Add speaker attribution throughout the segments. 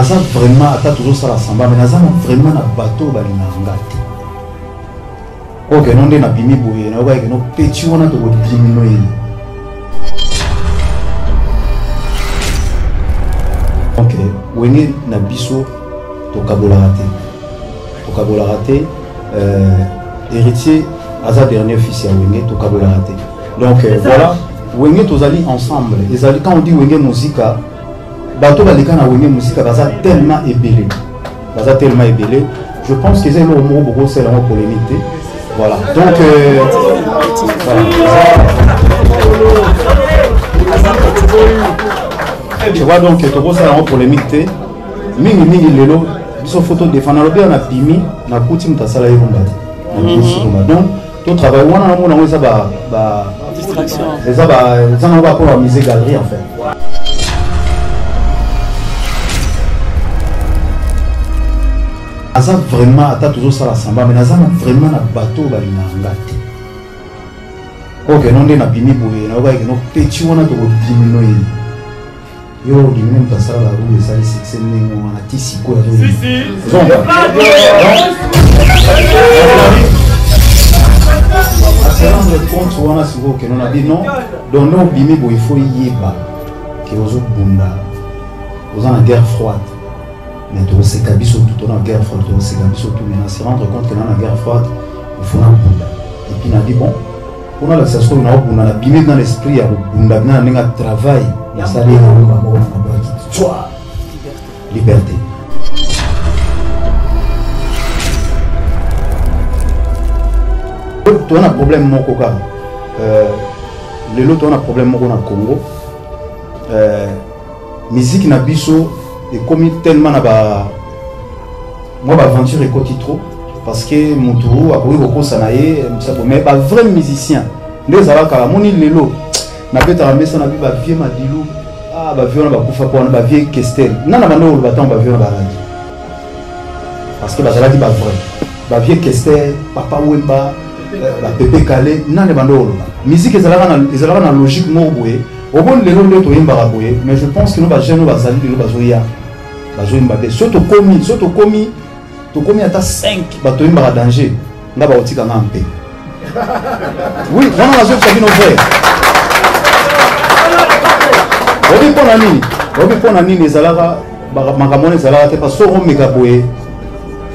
Speaker 1: naza vraiment ata tozosala samba me naza vraiment na bato oyo balingaka nga te. Oyo keno nde nabimi boye nayokaki keno peti wana tokodimino ye donc wenge na biso tokabolaka te. Tokabolaka te euh, héritier aza dernier fils ya wenge tokabolaka te. Donc euh, voilà wenge tozali ensemble. Ezali quand on dit wenge muzika bato baleka na wenge muzika baza tellement ebele. Baza tellement ebele. Je pense que eza eloko moko bokosala yango polémique te. Voilà. Donc euh, voilà. je vois donc tokosala yango polémique te. Mingimingi lelo. Biso fo todefend nalobi ya na bimi nakuti moto asala ye rumba. Te nakuti rumba. Donc totravaille wana namona yango eza eza nango bapona bamise galerie en fait naza vraiment ata tozosala samba me naza vraiment na bato oyo balingaka nga te. Oyo keno nde nabimi boye nayokaki keno peti wana tokodimino ye. Yo odimine moto asala barumu esali succès ndenge wana ti sikoyo aserendre compte wana sikoyo keno na bino donc nde obimi boye fo yeba ke ozobunda. Oza na guerre froide mais tokoseka biso tu tona guerre froide. Tokoseka biso tu mais na se rendre compte ke na na guerre froide ifo nabunda epuis nadi bon mpona lakisa soki naobunda nabimi na l'esprit ya kobunda bina na ndenge ya travail. Nasali na liberté. Toza na problème moko kaka lelo toza na problème moko na congo. Miziki na biso ekomi tellement na ba mwa baaventure ekoti trop. Parce que motu akoki kokosa na ye msabo mais bavrai musicien nde ezalaka bamoni lelo nabetaka mesa na bi bavie madilu. Ah bavie wana bakufa mpo wana bavie kestel nana bando oloba ntango bavie wana balaki parce que bazalaki bavrai bavie kestel papa wemba bapepe kale nane bando oloba musike ezalaka na logique moko boye. Oboni lelo nde toyembaka boye mais je pense que no bajeune oyo bazali lelo bazoya bazoyemba te. So tokomi so tokomi tokomi ata 5 bato oyembaka danger. Nga bakotika nga mpe. Oui wana nazokisa bino vrai. Obi mpona nini? Obi mpona nini ezalaka makambo wana ezalaka te? Parce soko omeka boye.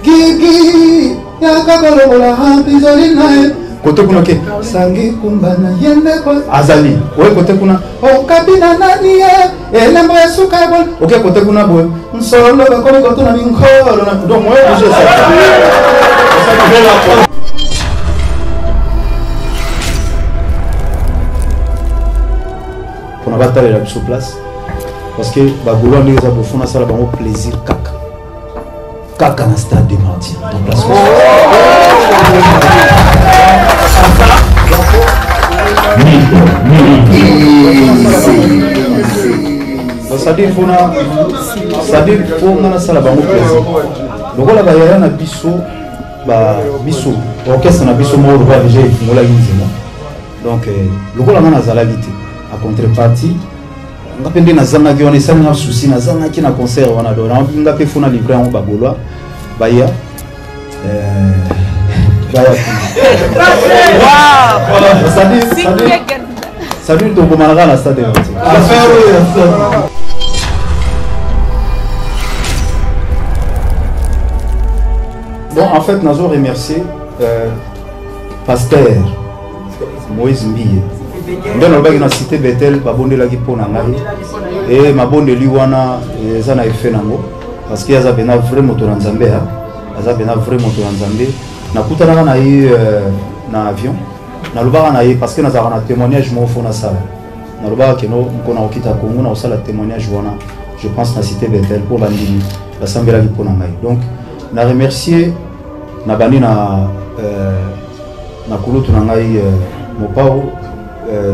Speaker 1: Kiki yaka kolongola hampizoli naye kote kuna ke sangi kumbana yende azali. Oye kote kuna. Okabi na nani ye? Elembo ya suka ebol oke kote kuna boye nsolo bakomi kotuna minkolo na donc oye bouge mpona batalela biso place parce que bagolwa ndenge eza bofuna asala bango plaisir kaka kaka na stade de martir na place c'est-à-dire mpona c'est-à-dire mpo nga nasala bango plaisir lokola bayaya na biso biso orchestre na biso moko lokola deja efungolaki nzela donc lokola nga nazalaki te a contrepartie nga mpe nde nazangaki wana esalinga susi nazangaki na concert wana. Do nga mpe fona livre yango bagolwa baya c'est-à-dire tokomanaka na stade bon en fait nazo remercier euh, pasteur moïse mbiye nde nalobaki na cité betel babondelaki na ngai e na parce que aza pena vrai moto pena vrai moto nakutanaka na ye na avion. Nalobaka na ye parce que nazalaka na témoignage moko fo nasala. Nalobaka keno mpona kokita kongo na kosala témoignage wana je pense na cité betel mpo bandimi basambelaki mpo na ngai. Donc na remercier na bandi na na kulutu na ngai mopao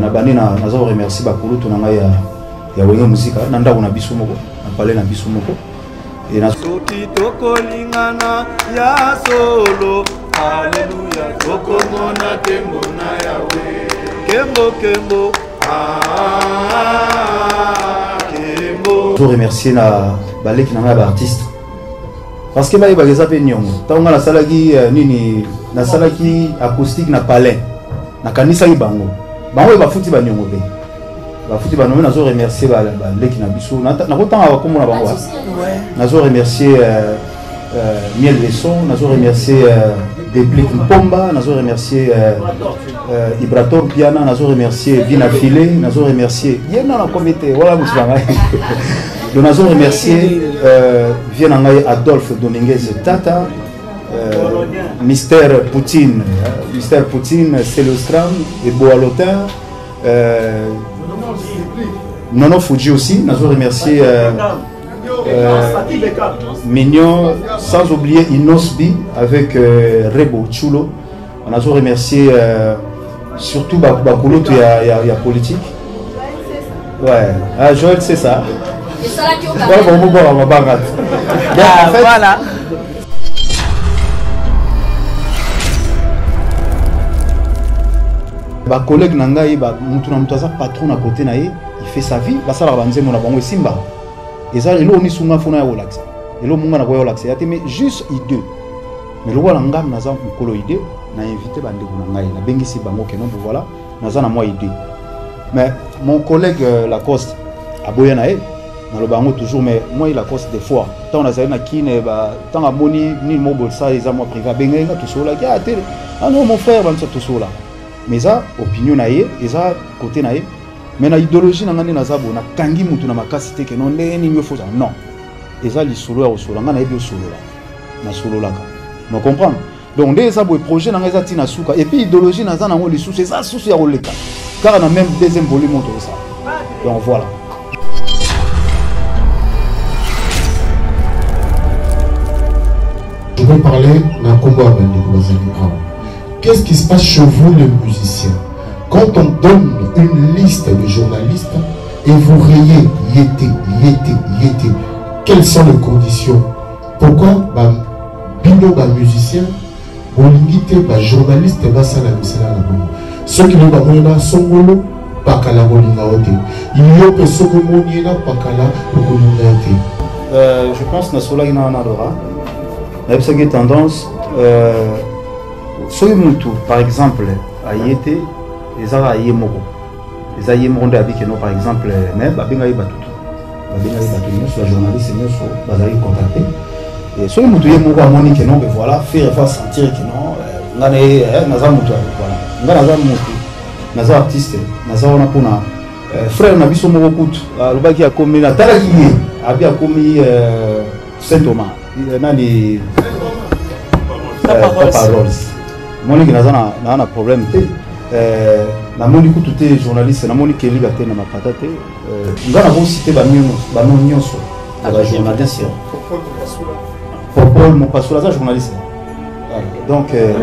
Speaker 1: na bandi naza koremercie bakulutu na ngai ya wenge muzika. Na ndako na biso moko na pale na biso moko.
Speaker 2: Soki tokolingana ya solo aleluya tokomona tembo na yawe kembo kembo. Kembo.
Speaker 1: Zo remercier na baleki na ngai baartiste parce que bayebaka eza mpe niongo ntango ngai nasalaki euh, nini nasalaki acoustique na palin nakanisaki bango. Bango oyo bafuti baniongo mpe bafuti baniongo nazo remercier ba- baleki na biso. Nakotanga bakombo na bango nazo remercier euh, euh, miel leson nazo remercier euh, Déplique Mpomba, nous remercier euh, euh, Ibrator Piana, nous remercier Vina Filé, nous remercier. Il y a un comité, voilà, vous savez. Nous avons remercié Vienangaï Adolphe Dominguez Tata, euh, Mystère Poutine, Mystère Poutine, Célostram et Boalotin. Nono Fuji aussi, nous avons remercié. Mignon, sans oublier Inosbi avec euh, Rebo Chulo. On a toujours remercié euh, surtout Bakouloto et y a politique. Ouais, ah, Joël, c'est ça.
Speaker 3: voilà.
Speaker 1: bacollègue na ngai mutu na mutu aza patron na kote na ye il fait sa vie basalaka banzembo na bango esimbaka eza elo nisunga fona ya kolakisa. Elo munga na koya kolakisa. Ya te mais juste idée. Mais lokola ngam naza mokolo idée na invité bandeko na ngai. Nabengisi bango keno bo voilà. Naza na mwa idée. Mais mon collègue euh, lacoste aboya na ye naloba toujours mais moi lacoste des fois ntango nazali na kine ntango amoni nini mobolisa eza mwa privé. Abengai nga tosololaki a te ah non mon frère banisa tosola mais eza opinion na ye eza côté na mais na idéologie na naza boye nakangi mutu na makasi te keno nini efozala non. Eza lisolo ya kosolola ngai nayebi osolola. Nasololaka. Na comprendre? Donc nde eza projet na suka. Et puis idéologie naza nango lisusu eza susu ya koleka. Kaka na même deuxième volume donc voilà.
Speaker 4: Je vais parler d'un combat bandit Bazali Awa. Qu'est-ce qui se passe chez vous les musiciens? Quand on donne une liste de journalistes et vous rayez, yété, yété, yété, quelles sont les conditions? Pourquoi bah, Bino, bah, musicien, bolingité, bah, journaliste, bah, ça, la misère, la. Ceux qui ne vont pas son boulot, pas qu'à la bolinga, ok. Il y a personne qui ne vont pas qu'à la bolinga, ok.
Speaker 1: Euh, je pense que Nassoula, il y en a un adora. La tendance, euh, Soyez par exemple, à Yété, ezaka ye moko. Eza ye moko nde abikeno par exemple me babengaki bato babengaki bato nyonso bajournaliste nyonso bazalaki contacte soki mutu ye moko amoni keno ke voilà faire fa sentir keno nga na ye eh, naza mutu voilà. Nga naza mutu naza artiste naza wana mpona Euh, frère na biso moko kutu. Alobaki akomi natalaki ye abi akomi saint thomas Eh, nani? Paroles moniki naza na problème. Te Eh, namoni kutu te journaliste namoni keliba te na mapata te. Nga nabosite bano nyonso ya bajournalin sir popol mopasula aza journaliste. Ah, donc eh,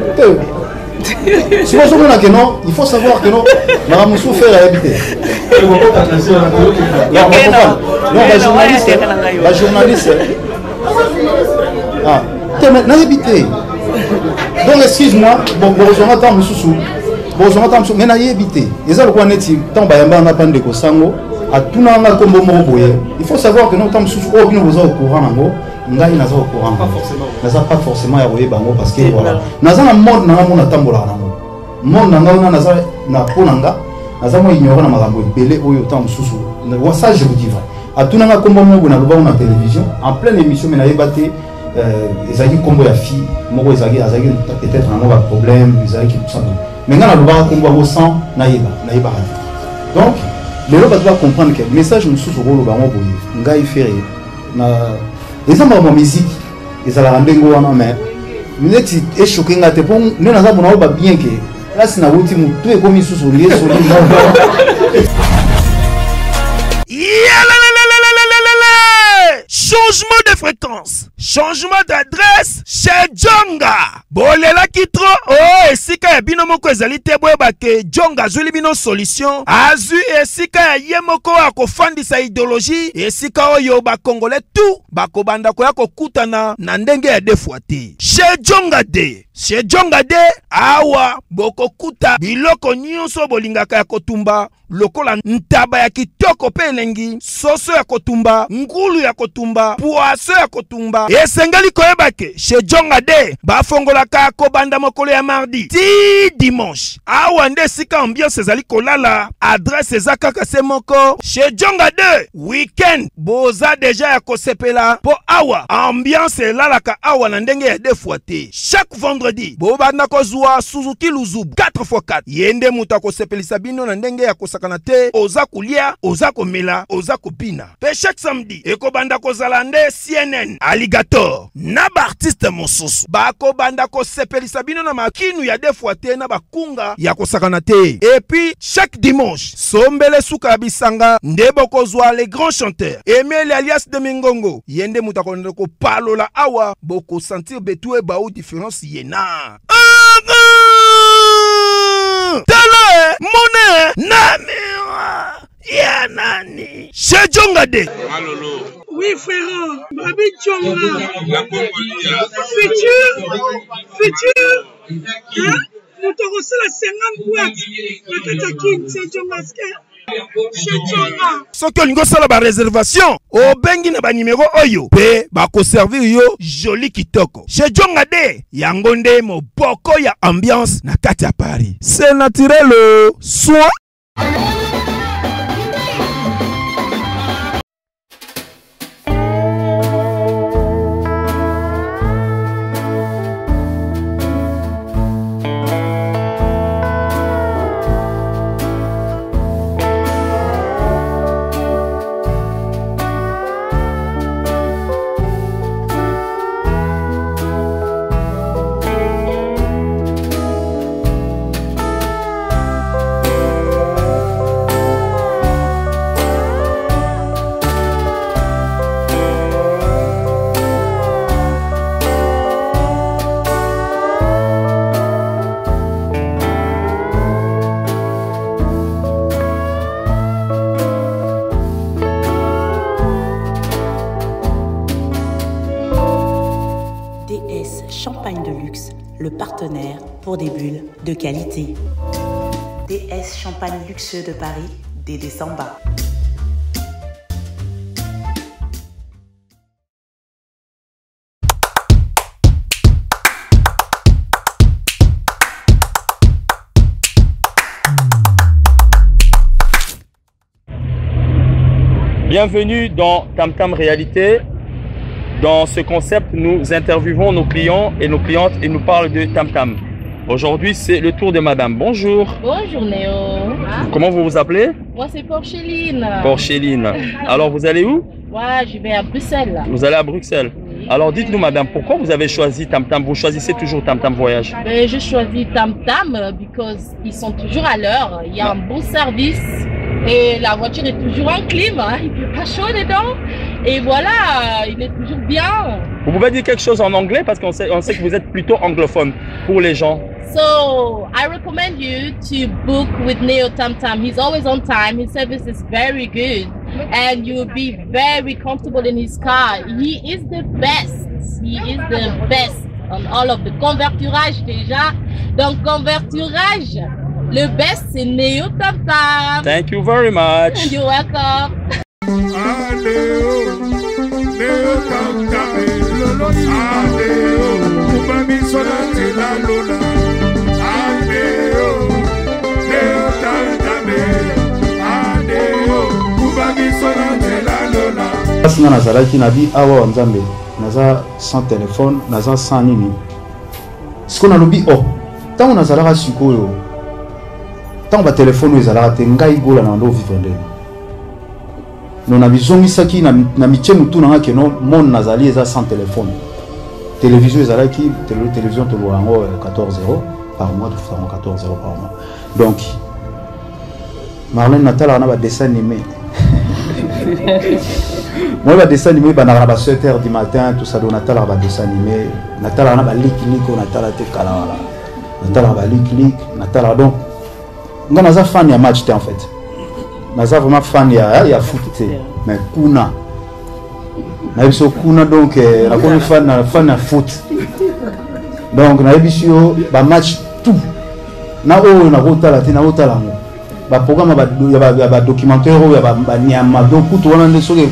Speaker 1: sikoyo somonake non il faut savoir que non maka mosusu fere ayebi te non bajournaliste bajournaliste te nayebi te donc excuse moi bozonga ntan mosusu bozwanga mosusu me nayebi te eza lokola neti ntango bayambaka nga mpa ndeko sango. Atunaka nga nkombo moko boye. Il faut savoir que no ntango mosusu oyo bino boza courant nango. Ngai naza courant. Naza pas forcément ya koyeba yango parce que voilà. naza na monde na nga mo natambolaka nango. Monde na ngai wana naza na mpo na nga naza mwa ignore na makambo ebele oyo ntango mosusu wa ça je vous dis vrai. Atunanga nkombo moko nalobango na télévision. En pleine émission me nayeba te euh, ezalaki nkombo ya fille. Moko ezalaki peut-être nango baproblème ezalaki tusana me nga nalobaka nkombo yango sans nayeba nayebaka te donc lelo bato bacomprendre ke message mosusu okoloba yango boye ngai fere na eza mbaka mwa misiki ezalaka ndenge wana mais neti eshoke nga te mpo nde naza mpona oyoba bien ke plasi nawuti motu ekomi lisusu lie
Speaker 5: soli Changement de fréquence, changement d'adresse chez Jonga. bolelaki tro o esika ya bino moko ezali te boyeba ke jonga azwili bino solution. Azwi esika ya ye moko oyo akofandisa idéologie. Esika oyo bakongole tu bakobanda koya kokutana na ndenge ya defwa te. Chez jonga de chez jonga de awa bokokuta biloko nyonso bolingaka ya kotumba. Lokola ntaba ya kitoko mpe elengi soso ya kotumba ngulu ya kotumba pwaso ya kotumba. Esengeli koyeba ke chez jonga de bafongolaka kobanda mokolo ya mardi. Ti dimanche. Awa nde esika ambiance ezali kolala adrese eza kaka se moko. Chez jonga de weekend. Boza deja ya kosepela mpo awa ambiance elalaka awa na ndenge ya defwa te chaque vendredi bobanda kozwa suzuki luzubu 4x4 ye nde moto akosepelisa bino na ndenge ya kosakana te. Oza kolia oza komela oza kopina. Mpe chaque samedi ekobanda kozala nde cnn. Alligator. Na baartiste mosusu. Bakobanda kosepelisa bino na makinu ya defwa te na bakunga ya kosakana te. Epuis chaque dimanche sombele suka ya bisanga nde bokozwa le grand chanteur emile alias de mingongo ye nde moto akolanda kopalola awa bokosentir betu ebau différence ye na tele mone na miwa ya nani? Shejonga de.
Speaker 6: Oui, frère, Babi Tchonga. Futur, futur, hein? moto akosala 50 boîte na kati ya kini se jongaske
Speaker 5: soki olingi osala bareservation obengi na banimero oyo mpe bakoservir yo joli kitoko. Chez jonga de. Yango nde moboko ya ambiance na kati ya paris. C'est naturel o. soin
Speaker 3: DS Champagne de luxe, le partenaire pour des bulles de qualité. DS Champagne luxueux de Paris, Dédé Samba.
Speaker 7: Bienvenue dans Tam Tam Réalité. Dans ce concept, nous interviewons nos clients et nos clientes et nous parlent de Tam Tam. Aujourd'hui, c'est le tour de madame. Bonjour.
Speaker 8: Bonjour Néo.
Speaker 7: Comment vous vous appelez?
Speaker 8: Moi c'est Porcheline.
Speaker 7: Porcheline. Alors, vous allez où?
Speaker 8: Ouais, je vais à Bruxelles. là.
Speaker 7: Vous allez à Bruxelles. Alors, dites-nous, madame, pourquoi vous avez choisi Tam Tam Vous choisissez toujours Tam Tam Voyage?
Speaker 8: Ben, je choisis Tam Tam euh, because ils sont toujours à l'heure. Il y a un bon service et la voiture est toujours en clim. Hein. Il fait pas chaud dedans. Et voilà, il est toujours bien.
Speaker 7: Vous pouvez dire quelque chose en anglais parce qu'on sait, on sait que vous êtes plutôt anglophone pour les gens.
Speaker 8: So I recommend you to book with Neo Tam Tam. He's always on time. His service is very good, and you will be very comfortable in his car. He is the best. He is the best on all of the converturage déjà. Donc converturage, le best c'est Neo Tam Tam.
Speaker 7: Thank you very much.
Speaker 8: You're welcome.
Speaker 2: Aleo, Leo Tam Tam, Aleo, Kuba biso na nzela lona. Aleo, Leo Tam Tam, Aleo, Kuba biso na nzela lona.
Speaker 1: mpasi nga nazalaki nabi awa wa nzambe naza sans telefone naza sans nini sikoyo nalobi o ntango nazalaka sikoyo ntango batelefone oyo ezalaka te ngai gola na bando ovivre ndenge. No nabizongisaki na na mitie motu nanga keno monde nazali eza sans telefone télévision ezalaki tele- télévision tolwa yango euh, 14 0 par mois tofutango 14 0 par mois. Donc marlene natalaka na badessin animé moi badessin animé ebandaka na ba 7 heures du matin tout ça. Donc natalaka badessin animé natalaka na baliklik oyo natala te kala wala natalaka baliklik natalaka donc nga naza fan ya match te en fait. Naza vraiment fan ya, ya foot te. Mais kuna. Nayebi so kuna donc eh, nakomi fan na fan ya foot. Donc nayebi si yo bamatch tout. Na oyo nakotala te nakotala yango. Baprogramme ya ba- ya badocumentaire oyo ya ba- banyama donc kutu wana nde soki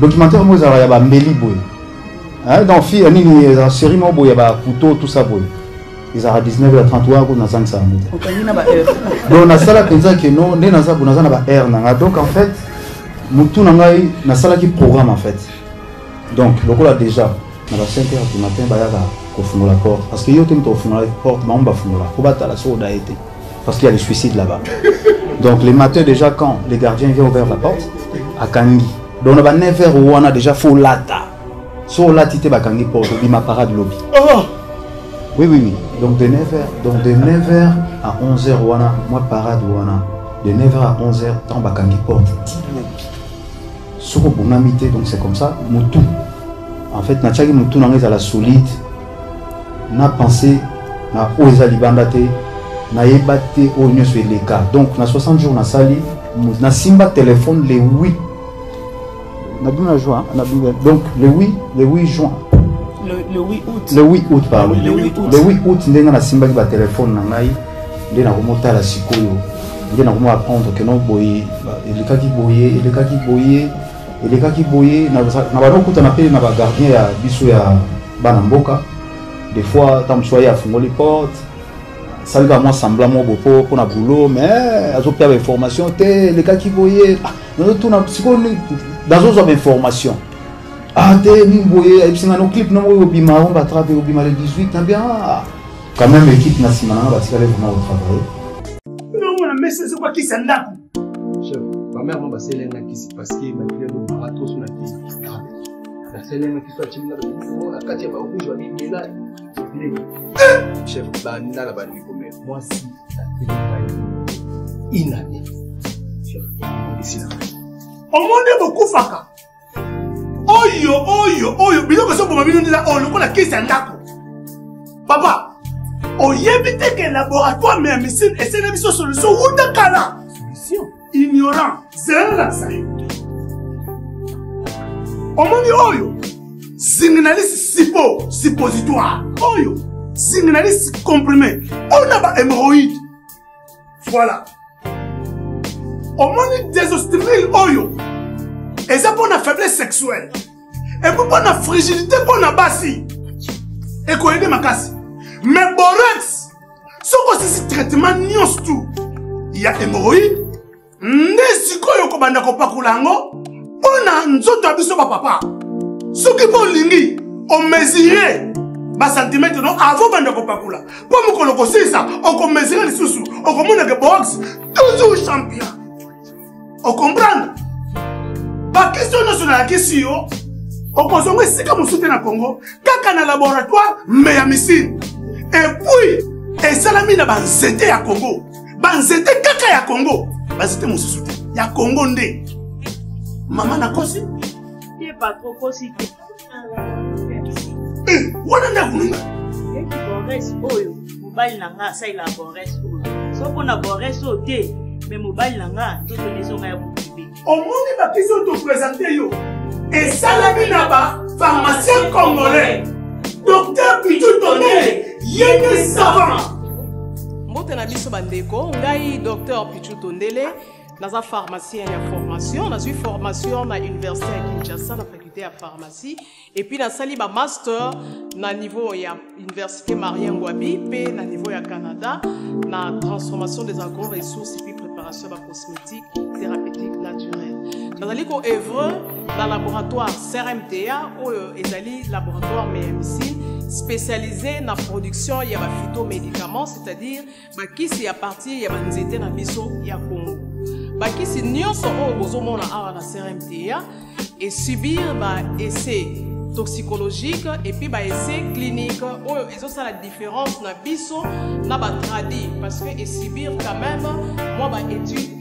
Speaker 1: documentaire moko ezalaka ya bambeli boye. Donc fi nini ezala série moko boye ya bakuto tout ça boye ezalaka 19 ya 30 wana kutu nazangisa yango te
Speaker 9: okangi na baheure
Speaker 1: donc nasala mpenza keno nde naza naza na donc en fait motu na ngai nasalaki programme en fait. Donc lokola déjà na ba 5 heures du matin bayaka kofungola porte. Parce que yo te moto kofungola porte bango bafungola. Po batala so te parce qu'il y a les suicides là-bas. Donc les matins déjà quand les gardiens viennent ouvrir la porte akangi. Donc na ba 9 heures wana déjà fo olata so olati te bakangi porte obima parade lobby. Oui, oui, oui. Donc de 9h, donc de 9h à 11h, wana, moi parade wana. De 9h à 11h, tant bakangi porte. Soko bonamité, donc c'est comme ça. Moutou. En fait, na tchaki moutou na la solide. Na pensé, na oza te. Na yeba te o nyonso eleka. Donc na 60 jours na sali, na simba téléphone le 8. Na bima juin, na donc le 8, le 8 juin.
Speaker 9: Le, le 8 août.
Speaker 1: Le 8 août pardon.
Speaker 9: Le 8 août.
Speaker 1: le 8 août ndenge nasimbaki batelefone na ngai nde nakomotala sikoyo. Nde nakoma apprendre ke no boye ba- elekaki boye elekaki boye elekaki boye na na banokutana mpe na bagardien ya biso ya bana mboka. Des fois ta mosu aye afungoli porte asali kaka mwa sembla moko bopo mpona boulot mais azopia bainformation te elekaki boye. Ah, nazotuna sikoyo ni- nazozwa bainformation ah te nini boye ayebisinga no clip nango oyo obima on batrape obima le 18 na bien. Quand même équipe na nsima nanga batikali vraiment kotravaille
Speaker 10: naomona mesa ezokwakisa ndako
Speaker 11: chef bamere mo baselenga kisi parceke makili ezobara toso na kisi naselenga kisi aciminga na kati ya barouge babimela chef bandala banikomela mwasi atelengai inane
Speaker 10: omoni bokufaka oyo oyo oyo. Biloko ezoboma bino ndela oyo lokola kisi ya ndako. Papa oyebi te ke laboratoire me ya misine esene biso solution. Wuta kala. Ignorant. Zelelakisa yo. Omoni oyo zinginalisi sipo suppositoire. Oyo zinginalisi comprime oyo na bahemoroïde voilà. Omoni désostrimile oyo eza mpo na faiblesse sexuelle. Epo mpo na frigidité mpo na basi. Ekoyede makasi. Mais borex soki osisi traitement nyonso tu. Ya hémoroïde nde sikoyo okobanda kopakola yango mpo na nzoto ya biso bapapa soki mpo olingi omesure basantimetre no avant banda kopakola. Mpo mokolo kosilisa okomesure lisusu okomonake box toujours champion. Okomprendre bakestio nyonso nayakisi yo okozonga esika mosusu te na congo kaka na laboratoire me ya misine. Epuis esalami na banzete ya congo. Banzete kaka ya congo. Banzete mosusu te. Ya congo nde. Mama nakosi Eh, wana nde
Speaker 6: bores oyo mobali na nga asalela bores oyo. So mpo na bores oyo te me mobali na nga nzoto nezonga ya
Speaker 10: omoni bakisi oyo topresente yo. Esalami na bapharmacien congolais. Docteur pitu tondele ye nde savant.
Speaker 9: Mbote na biso bandeko ngai dr pichu tondele naza pharmacien ya formation nazwi formation na université ya kinshasa na faculté ya pharmacie. Epuis nasali bamaster na niveau ya université marien ngwabi mpe na niveau ya canada na transformation des agro-ressources epuis préparation ya bacosmétique nazali koevre na laboratoire crmta oyo ezali laboratoire mmc spécialisé na production ya baphytomédicaments c'est-à-dire bakisi ya partir ya banzete na biso ya congo. Bakisi nyonso oyo bozomona awa na crmta esubir baessai toxicologique epuis baessai clinique oyo ezosala différence na biso na batradi parce que esubir quand même mwa baétude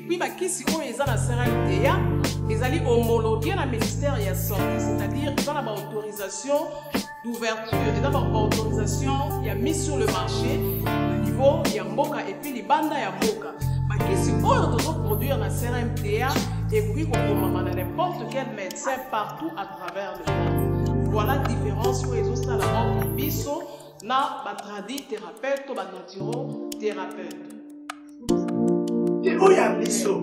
Speaker 9: epuis bakisi oyo eza na crmta ezali homologué na ministère ya santé c'est-à-dire eza na baautorisation d'ouverture eza baautorisation ya mise sur le marché na niveau ya mboka epuis libanda ya mboka. Bakisi oyo tozoproduire na crmta ekoki kokomama na n'importe quel médecin partout à travers le monde. Voilà différence oyo ezosala entre biso na batradi thérapeute to banaturo thérapeute
Speaker 10: oyo ya biso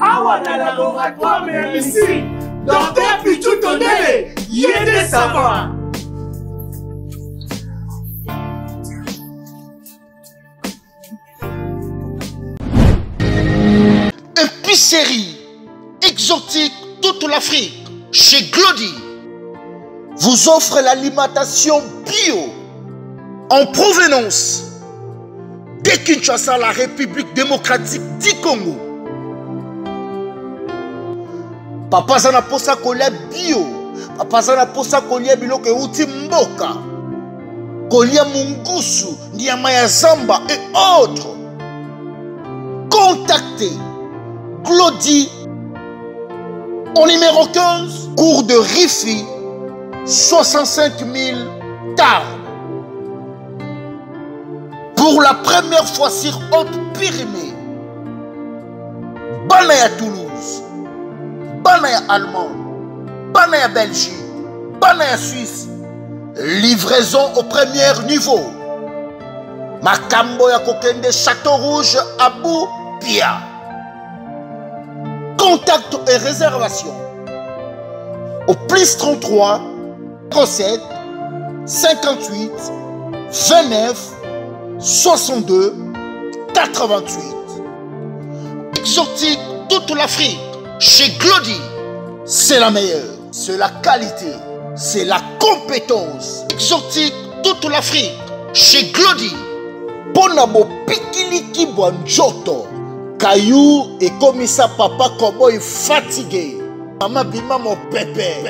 Speaker 10: awa na laboratoire ya misiri docteur pichu tondele ye nde savant
Speaker 12: Épicerie exotique toute l'Afrique. Chez Glody vous offre l'alimentation bio en provenance de Kinshasa, la République démocratique du Congo. Papa aza na mposa kolia bio. Papa aza na mposa kolia biloko euti mboka. Kolia mungusu zamba et autres. Contactez Glody au numéro 15 cours de Rifi 65 000 Tarbes pour la première fois sur Haute-Pyrénées bana ya Toulouse. Bana ya Allemagne. Bana ya Belgique. Bana ya Suisse. Livraison au premier niveau. Makambo ya kokende Château Rouge Abou Pia. Contact et réservation au plus 33 07 58 29 62 88 exotique toute l'Afrique. Chez Glody c'est la meilleure c'est la qualité c'est la compétence. Exotique toute l'Afrique. Chez Glody mpona bopikiliki bwa nzoto kayu ekomisa papa koboy fatigue mama bima mopepe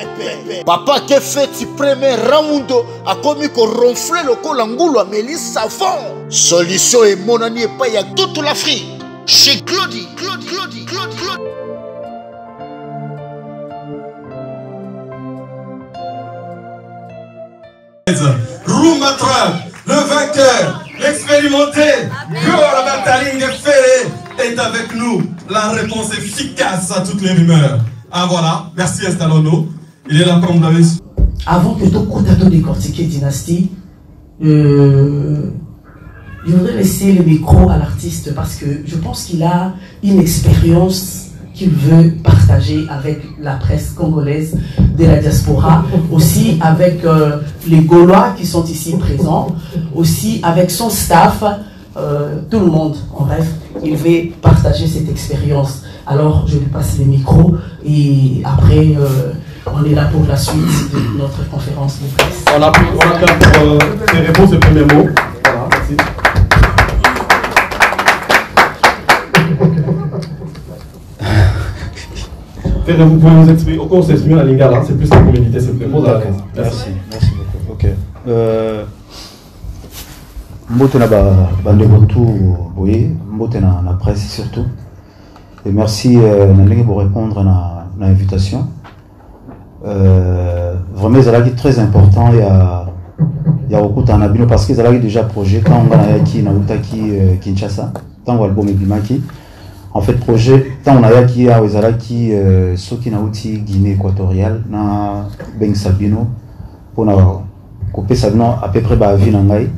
Speaker 12: papa ke feti premier round akomi koronfle lokola ngulu ameli savon solution emonani epai ya toute l'afrique chez Glody, Glody, Glody, Glody, Glody.
Speaker 13: Rumba le vainqueur, l'expérimenté, Gora Bataling Ferré est avec nous. La réponse efficace à toutes les rumeurs. Ah voilà, merci Estalono. Il est là comme vous l'avez.
Speaker 14: Avant que Tokota de décortiquer Dynastie, euh, je voudrais laisser le micro à l'artiste parce que je pense qu'il a une expérience qu'il veut partager avec la presse congolaise de la diaspora, aussi avec euh, les Gaulois qui sont ici présents, aussi avec son staff, euh, tout le monde en bref, il veut partager cette expérience. Alors je lui passe le micro et après euh, on est là pour la suite de notre conférence de presse.
Speaker 15: On a, on a pour euh, tes réponses et premiers mots. Voilà, merci. Ferré, vous pouvez nous expliquer, au cours s'exprimer en lingala, c'est plus la communauté, c'est plus l'aise.
Speaker 1: Merci, merci beaucoup. Ok. Euh, mbote na ba- bandeko boye mbote na, na presse surtout. Et merci euh, na ndenge répondre na, na invitation. Euh, vraiment ezalaki très important ya ya kokutana na bino parce que ezalaki déjà projet ntango nga nayaki nautaki euh, kinshasa ntango album ebimaki. En fait projet ntango nayaki awa ezalaki soki nauti guinée équatoriale na bengisa bino mpona kopesa bino à peu près baavi na ngai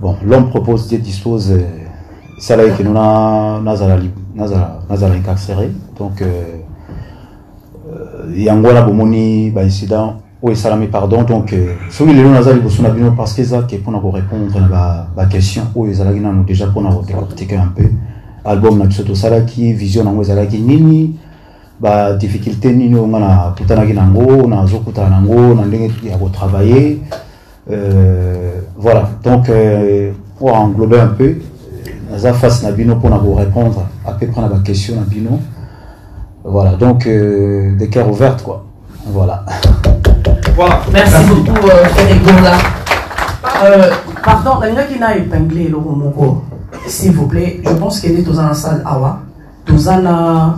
Speaker 1: bon l'homme propose dieu dispose euh, esalaki keno na- nazala nazala incarcéré donc euh, euh, yango wana bomoni baincident oyo esalami pardon. Donc euh, soki lelo naza liboso na bino parce que ezaki mpona korépondre na ba- baquestion oyo ezalaki nano déjà mpona kodécortiquer un peu. Album na biso tosalaki vision nango ezalaki nini badifficulté nini oyo nga nakutanaki nango nazokutana nango na ndenge ya kotravailler euh, voilà. Donc euh, pour englober un peu naza face na bino mpona korépondre à peu près na baquestion na bino voilà. Donc euh, des cœurs ouvertes quoi. Voilà.
Speaker 15: Voilà.
Speaker 14: Merci beaucoup, euh, Frédéric Gola. Euh, pardon, nalingaki na épinglé eloko moko s'il vous plaît je pense kende toza na salle awa. Toza na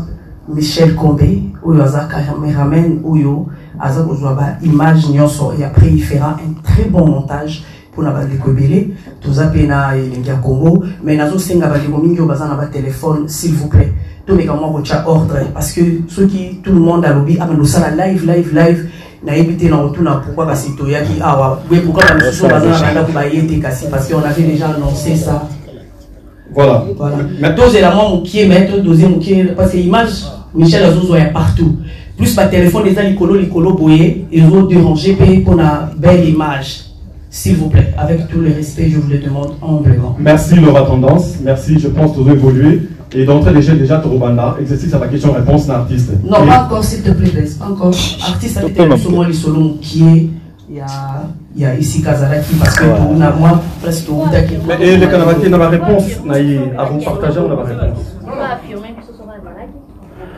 Speaker 14: michel kombe oyo aza cameraman oyo aza kozwa baimage nyonso. Et après il fera un très bon montage mpona bandeko ebele toza mpe na elengi ya congo mais nazosenga bandeko mingi oyo baza na batelefone s'il vous plaît tomeka mwa kotya ordre parce que soki tout le monde alobi aba nosala live live live nayebi te na kotuna pourquoi kasi toyaki awa we pourquoi bamisusu
Speaker 15: Ça,
Speaker 14: baza na
Speaker 15: déjà.
Speaker 14: bandako baye te kasi parce qu'on avait déjà annoncé ça
Speaker 15: Voilà.
Speaker 14: voilà tozela mwa mokie me todoze mokie parce que image michel azozwa ya partout plus batelefone eza likolo likolo boye ezoderange mpe mpona belle image s'il vous plaît avec tout le respect je vous le demande humblement
Speaker 15: Merci Laura Tendance, merci, je pense que tu évoluer. Et d'entrée déjà, déjà Torobanda, exercice à la question-réponse d'un artiste.
Speaker 14: non
Speaker 15: Et-
Speaker 14: pas encore s'il te plaît pas encore artiste abetela biso mwa lisolo mokie ya ya esika azalaki parce que
Speaker 15: Ouais.
Speaker 14: tona mwa place tokutaki
Speaker 15: Mais et les Kanabaki, dans ma réponse, naïe, à vous partager, on a ma réponse.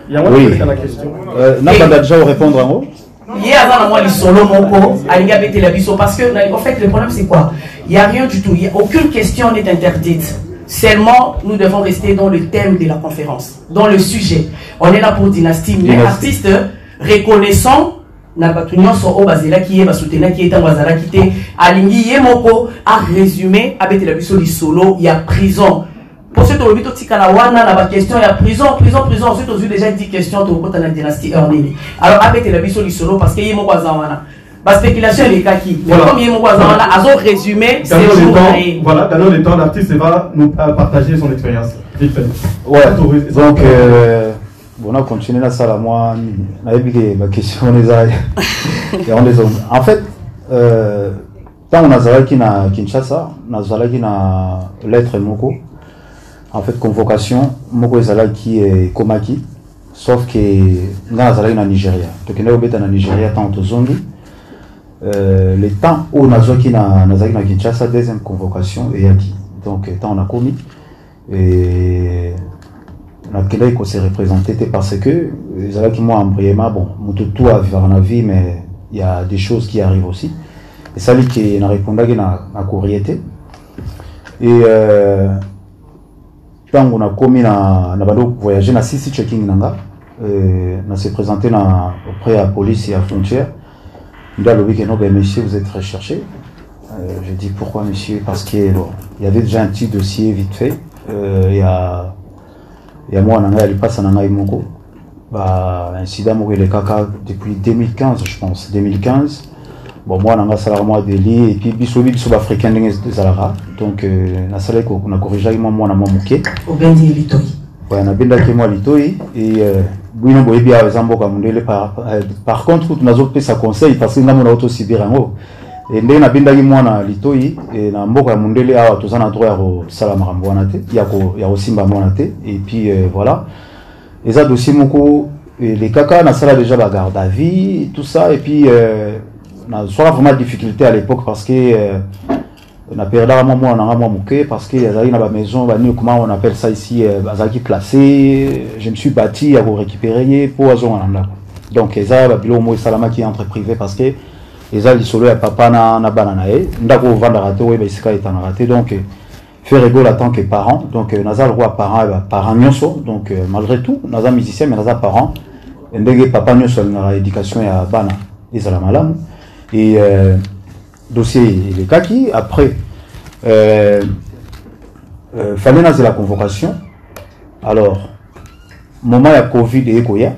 Speaker 15: Il y a moi qui la question.
Speaker 1: Euh, Nabanda déjà au répondre en haut
Speaker 14: ye aza na mwa lisolo moko alingi abetela biso parce que en fait le problème c'est quoi? Il y a rien du tout. Y a aucune question n'est interdite. Seulement nous devons rester dans le thème de la conférence dans le sujet. On est là pour dynastie. Mais
Speaker 1: Dynastie.
Speaker 14: artiste reconnaissant na bato nyonso oyo bazelaki ye basoutenaki ye ntango azalaki te alingi ye moko aresume abetela biso lisolo ya prison mpo soki tolobi totikala wana na baquestion ya prison prison prison. Soki tozwi déjà 10 question tokokota na dynastie heure nini. Alors abetela biso lisolo parce que ye moko aza wana baspéculation elekaki mais
Speaker 15: Voilà.
Speaker 14: comme ye moko aza wana azoresume
Speaker 15: Dans le
Speaker 14: séjour na
Speaker 15: temps,
Speaker 14: ye
Speaker 15: voilà, dans le temps, l'artiste va nous euh, partager son expérience. Vite fait.
Speaker 1: Ouais, donc euh, bon, on a continué là, ça là, moi, nayebi ke ma question les a, yango les hommes. En fait, euh, tant on azalaki na Kinshasa, nazalaki na lettre moko, en fait convocation moko ezalaki ekomaki, sauf que nga nazalaki na Nigeria. Tokende kobeta na Nigeria tant tozongi. Euh, le temps oyo nazwaki na nazalaki na Kinshasa deuxième convocation eyaki. Donc tant on a commis et nakendaki kose représenter te parce que ezalaki mwa embriema bon moto tu avivaka na vie mais il y a des choses qui arrivent aussi esali ke narépondaki na, na courrier te et euh, ntango nakomi na, na bando voyager na sisi checking na nga euh, na se présenter na auprès ya police ya frontière. Nde alobi ke no ben monsieur vous êtes recherché. Euh, j'ai dit pourquoi monsieur parce que bon, il y avait déjà un petit dossier vite fait. Euh, il y a ya mwana na ngai alipasa na ngai moko. Ba incident moko elekaka depuis 2015 je pense. 2015 bon asalaka mwa deli et puis biso biso baafricain ndenge ezalaka donc euh, nasalaki ko- nakorrigeaki mwa mwana mwa moke
Speaker 14: obendi ye litoi
Speaker 1: nabendaki mwa litoi et euh, bino boyebi awa eza mboka mondele par, euh, contre kutu nazopesa conseil parce que nga mona otosibir yango E ndenge nabendaki mwana litoi e na mboka ya mondele awa toza na droit ya kosala makambo wana te ya ko- ya kosimba mwana te et puis euh, voilà eza dossier moko elekaka nasala déjà bagarde à vie tout ça et puis euh, nazwaka vraiment difficulté à l'époque parce que euh, naperdaka mwa mwana nanga mwa moke parce que azalaki na bamaison banini comment on appelle ça ici euh, azalaki placé je me suis bâti ya korécupérer ye mpo azonga na ndako donc eza babiloko moko esalamaki entre privé parce que eza lisolo ya papa na, na bana na ye. Ndako ovandaka te oyeba esika etanaka te donc euh, faire égale en tant que parent. Donc naza lokwa parent ya baparent nyonso. Donc malgré tout naza musicien mais naza parent. Ndenge papa nyonso alingaka éducation ya bana ezala malamu et euh, dossier elekaki après euh, euh, fallait nazela convocation. Alors moment ya covid ekoya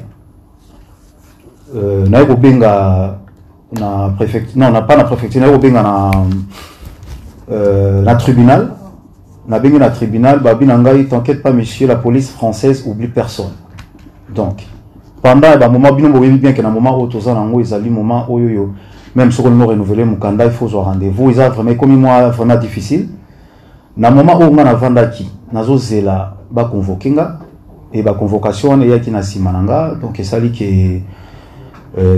Speaker 1: euh, naye kobenga na préfecture non na pas na préfecture naye kobenga na euh, na tribunal. Nabengi na tribunal babi na ngai t'inquiète pas monsieur la police française oublie personne. Donc pendant bamoment bino boyebi bien ke na moment oyo toza nango ezali moment oyo même soki olingi renouveler mokanda il faut zwa rendez-vous. Eza vraiment ekomi mwa vraiment difficile. Na moment oyo nga navandaki nazozela baconvoke nga e baconvocation wana eyaki na nsima na nga donc esali ke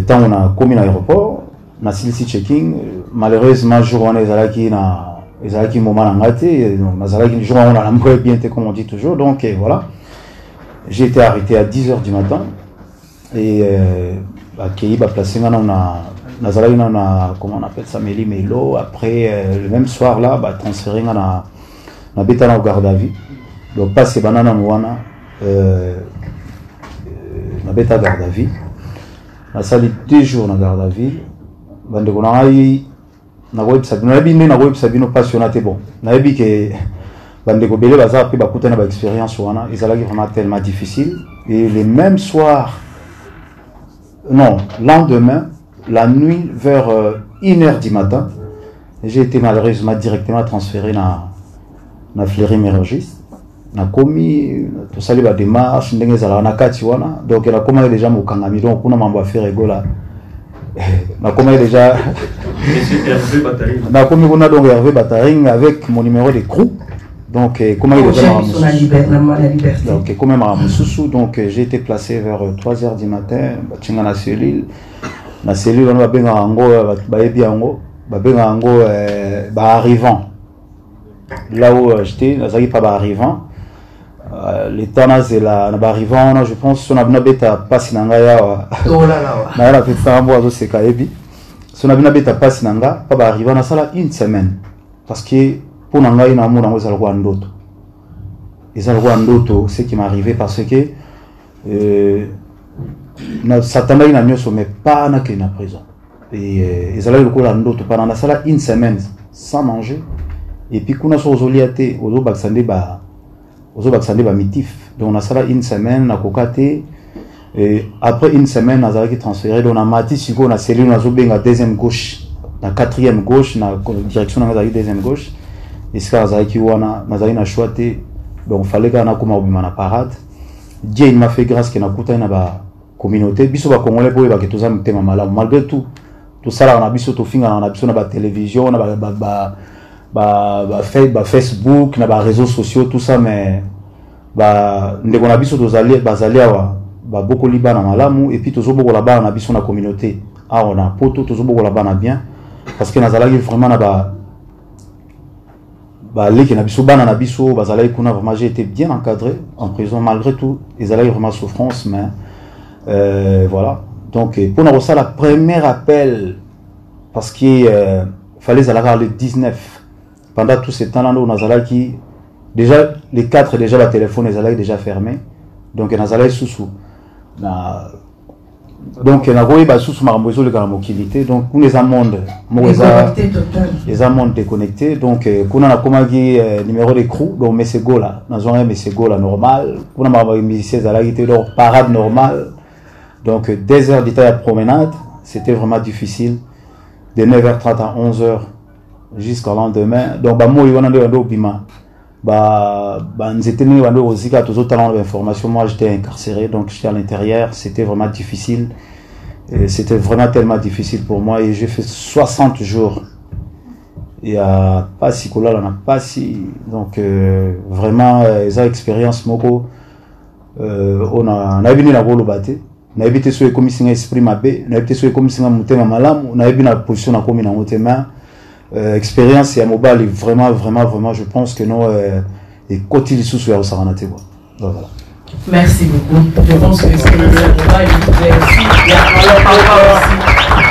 Speaker 1: ntango nakomi na aéroport nasilisi checking malheureusement jour wana ezalaki na ezalaki moment na nga te donc nazalaki jour wana nalamboye bien te comme on dit toujours. Donc et voilà. J'ai été arrêté à 10 heures du matin. Et euh, bakei baplace nga nano na nano na comment on appelle ça meli melo après euh, le même soir là batransféré nga na nabeta na garde à vue donc nano wana euh, nabeta garde à vue nasali deux jours na garde à vue bandeko na ngai nakoyebisa bino nayebi nde nakoyebisa bino mpasi wana te bon nayebi ke bandeko ebele baza mpe bakutani baexpérience wana ezalaki vraiment tellement difficile et le même soir non lendemain la nuit vers 1h du matin j'ai été malheureusement directement transféré na na fleury mérogis. Nakomi tosali badémarche ndenge ezalaka na kati wana donc nakomaki déjà mokangami donc kuna mambo affaire egola nakomaki déjà. Nakomi kuna donc hervé bataring avec mon numéro de crew donc ekomaki déjà makambo donc ekomi makambo mosusu donc j'ai été placé vers 3 heures du matin batinga na cellule na cellule wana babengaka yango bayebi yango babengaka yango baarrivant là où j'étais nazalaki pa baarrivant l'état nazela na baarrivant wana je pense so na bino abeta mpasi na ngai awa naya na petitanga mbo azoseka yebi. So na bino abeta mpasi na nga mpa baarrivant nasala une semaine. Parce que mpo na ngai namona yango eza lokola ndoto. Eza lokola ndoto ce qui m'arrivé parce que euh, satandaki na nyonso mais pas nakei na prison. Ezalaki lokola ndoto. Mpana nasala une semaine sans manger et puis kuna so ozolia te ozobakisa nde ba ozobakisa nde bamitif donc nasala une semaine nakoka te après une semaine nazalaki transféré. Donc namati sikoyo na cellule nazobenga deuxième gauche. Na quatrième gauche na direction nanga ezalaki deuxième gauche. Esika nazalaki wana nazalaki na choix te. Donc fallait kaka nakoma kobima na parade. Dieu il m'a fait grâce ke nakutani na bacommunauté biso bacongolais mpo oyebake toza mitema malamu. Malgré tout tosalaka na biso tofingana na biso na batélévision na ba, ba, ba, ba, ba, ba facebook na baréseaux sociaux tout ça mais bandeko na biso bazali awa babokoli bana malamu et puis tozobokola bana na biso na communauté. Awa na poto tozobokola bana bien parce que nazalaki vraiment na ba baleki na biso bana na biso bazalaki kuna vraiment j'ai été bien encadré en prison malgré tout ezalaki vraiment souffrance mais voilà. Donc mpona kosala premier appel parce que euh, fallait ezalaka le 19 pendant tout ce temps là ndo nazalaki déjà les quatre déjà batelefone ezalaki déjà fermé. Donc nazalaki susu na donc nakoyeba susu makambo ezoleka na mokili te donc kuna eza monde moko eza eza monde déconnecté donc kuna nakomaki numéro de crew donc mesegola nazwanga mesegola normal. Kuna makambo ya musicien ezalaki te donc parade normale donc deux heures d'état ya promenade c'était vraiment difficile. De 9h30 à 11h jusqu'au lendemain. Donc wana bainformation moi j'étais incarcéré donc j'étais à l'intérieur. C'était vraiment difficile. Et c'était vraiment tellement difficile pour moi. Et j'ai fait 60 jours. Ya pasi kolala na pasi donc euh, vraiment eza expérience moko euh, ona nayebi nde nakoloba te nayebi te so ekomisi nga esprit mabe nayebi te so ekomisi nga motema malamu nayebi na position nakomi nango te mais euh, expérience ya mobali vraiment vraiment vraiment je pense que no euh, ekoti lisusu ya kosakana te voilà.
Speaker 14: Merci beaucoup. Je pense que c'est le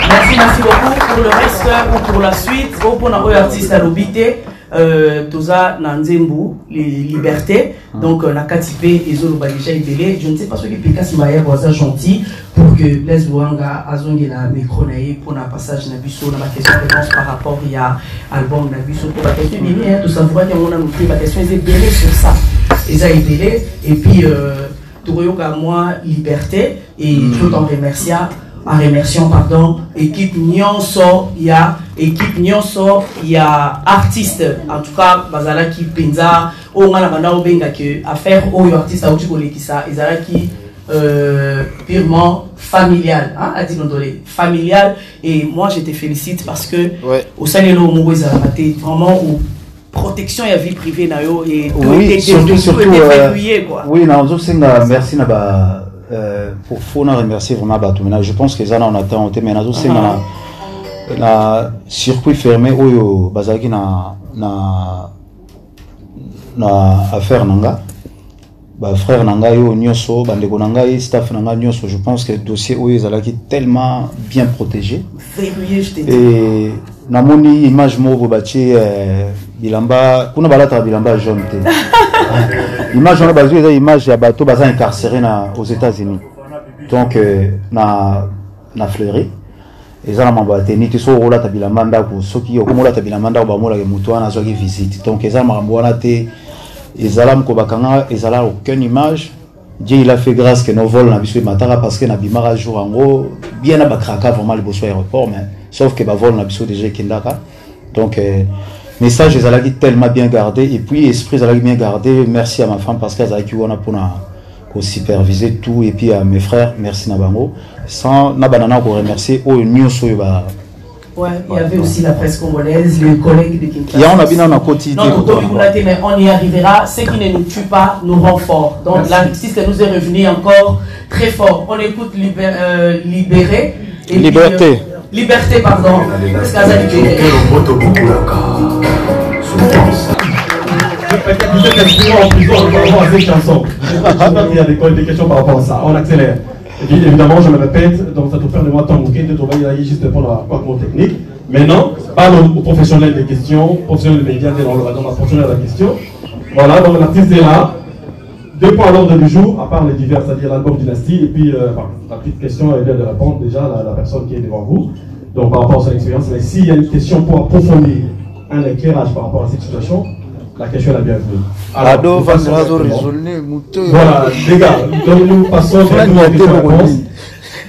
Speaker 14: Merci, merci beaucoup. Pour le reste ou pour la suite. Pour notre artiste à l'obité, euh, Toza Nanzembu, les libertés. Donc, euh, déjà Ibele. Je ne sais pas ce que Pika Simaya was gentil pour que Blaise Luanga azongi na micro naïe pour un passage na biso na ma question réponse par rapport il y a album na biso pour la question bien tout savoir que on a montré la question est bien sur ça eza ebele et puis euh, tokoyoka liberté et mm. tout en remerciant en remerciant pardon équipe nyonso ya équipe nyonso ya artiste en tout cas bazalaki mpenza oyo nga na banda obengaki affaire oyo artiste auti kolekisa ezalaki euh, purement familial hein, a familial. Et moi je te félicite parce que au salé lo moko ezalaka te vraiment au protection ya vie privée na yo et
Speaker 1: oui, surtout,
Speaker 14: tout
Speaker 1: surtout, euh,
Speaker 14: quoi.
Speaker 1: oui na merci na ba pour faut na remercier vraiment bato maintenant je pense que eza na on attend te mais nazosenga na na circuit fermé oyo bazalaki na na na affaire na nga bafrère na ngai oyo nyonso bandeko na ngai staff na ngai nyonso je pense que dossier oyo ezalaki tellement bien protégé
Speaker 14: verrouillé je te dis
Speaker 1: et namoni image moko batie eh, bilamba kuna balataka bilamba jaune te image wana bazwi eza image ya bato baza incarcéré na aux états-unis. Donc eh, na na fleury eza na mambo ya teni te soki okolata bilamba ndako soki okomi olata bilamba ndako bamolaka motu wana azwaki visite. Donc eza na makambo wana te. Ezala moko bakanga ezala aucune image. Dieu il a fait grâce que nos vols na biso emataka parce que na bimaka jour yango bien na bakraka vraiment liboso ya aéroport mais sauf que bavol na biso déjà ekendaka. Donc euh, message ezalaki tellement bien gardé et puis esprit ezalaki bien gardé merci à ma femme parce que azalaki wana mpona kosuperviser tout et puis à mes frères merci na bango sans na banana koremercier oyo nyonso oyo ba
Speaker 14: Ouais, il y avait aussi la presse congolaise, les collègues de Kinshasa.
Speaker 1: Ya, on a bien, on a quotidien.
Speaker 14: Non, Toto Bikoulaté, mais on y arrivera. Ce qui ne nous tue pas nous rend fort. Donc l'artiste nous est revenu encore très fort. On écoute libé, euh, Libéré. et
Speaker 1: Liberté.
Speaker 14: puis, euh, liberté, pardon. Parce que
Speaker 15: êtes exprimé en prison par rapport à cette chanson. Y a des, questions par rapport à ça. On accélère. Et évidemment, je me répète, donc ça te fait de moi tant de trouver juste répondre à quoi mot technique. Maintenant, parle aux professionnels des questions, professionnels des médias, dans, le, dans la professionnelle de la question. Voilà, donc l'artiste est là. Deux points à l'ordre du jour, à part les divers, c'est-à-dire l'album Dynastie, et puis euh, la petite question, elle vient de répondre déjà la, la personne qui est devant vous. Donc par rapport à son expérience, mais s'il y a une question pour approfondir un éclairage par rapport à cette situation, la question est la bienvenue. Nous passons
Speaker 16: Moutoyo.
Speaker 15: Voilà, les gars, donc nous passons directement aux questions-réponses.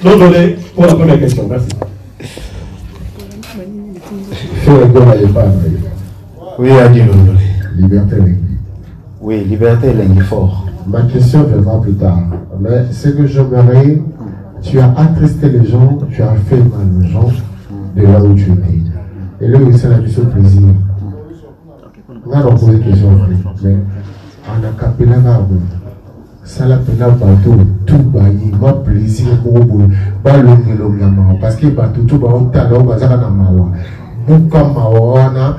Speaker 15: Donc, donnez pour la première question. Merci.
Speaker 1: Oui.
Speaker 4: Liberté Lengui.
Speaker 1: Oui, liberté Lengui fort.
Speaker 4: Ma question viendra plus tard. Mais ce que j'aimerais, tu as attristé les gens, tu as fait mal aux gens de là où tu étais. Et eloko esala biso plaisir. Nga napose question mais anakapelaka abonda sala mpena bato tu bayeba plaisir moko boye. Balongelonge ya mawa parceke bato tu baotala oyo bazaka na mawa. Buka mawa wana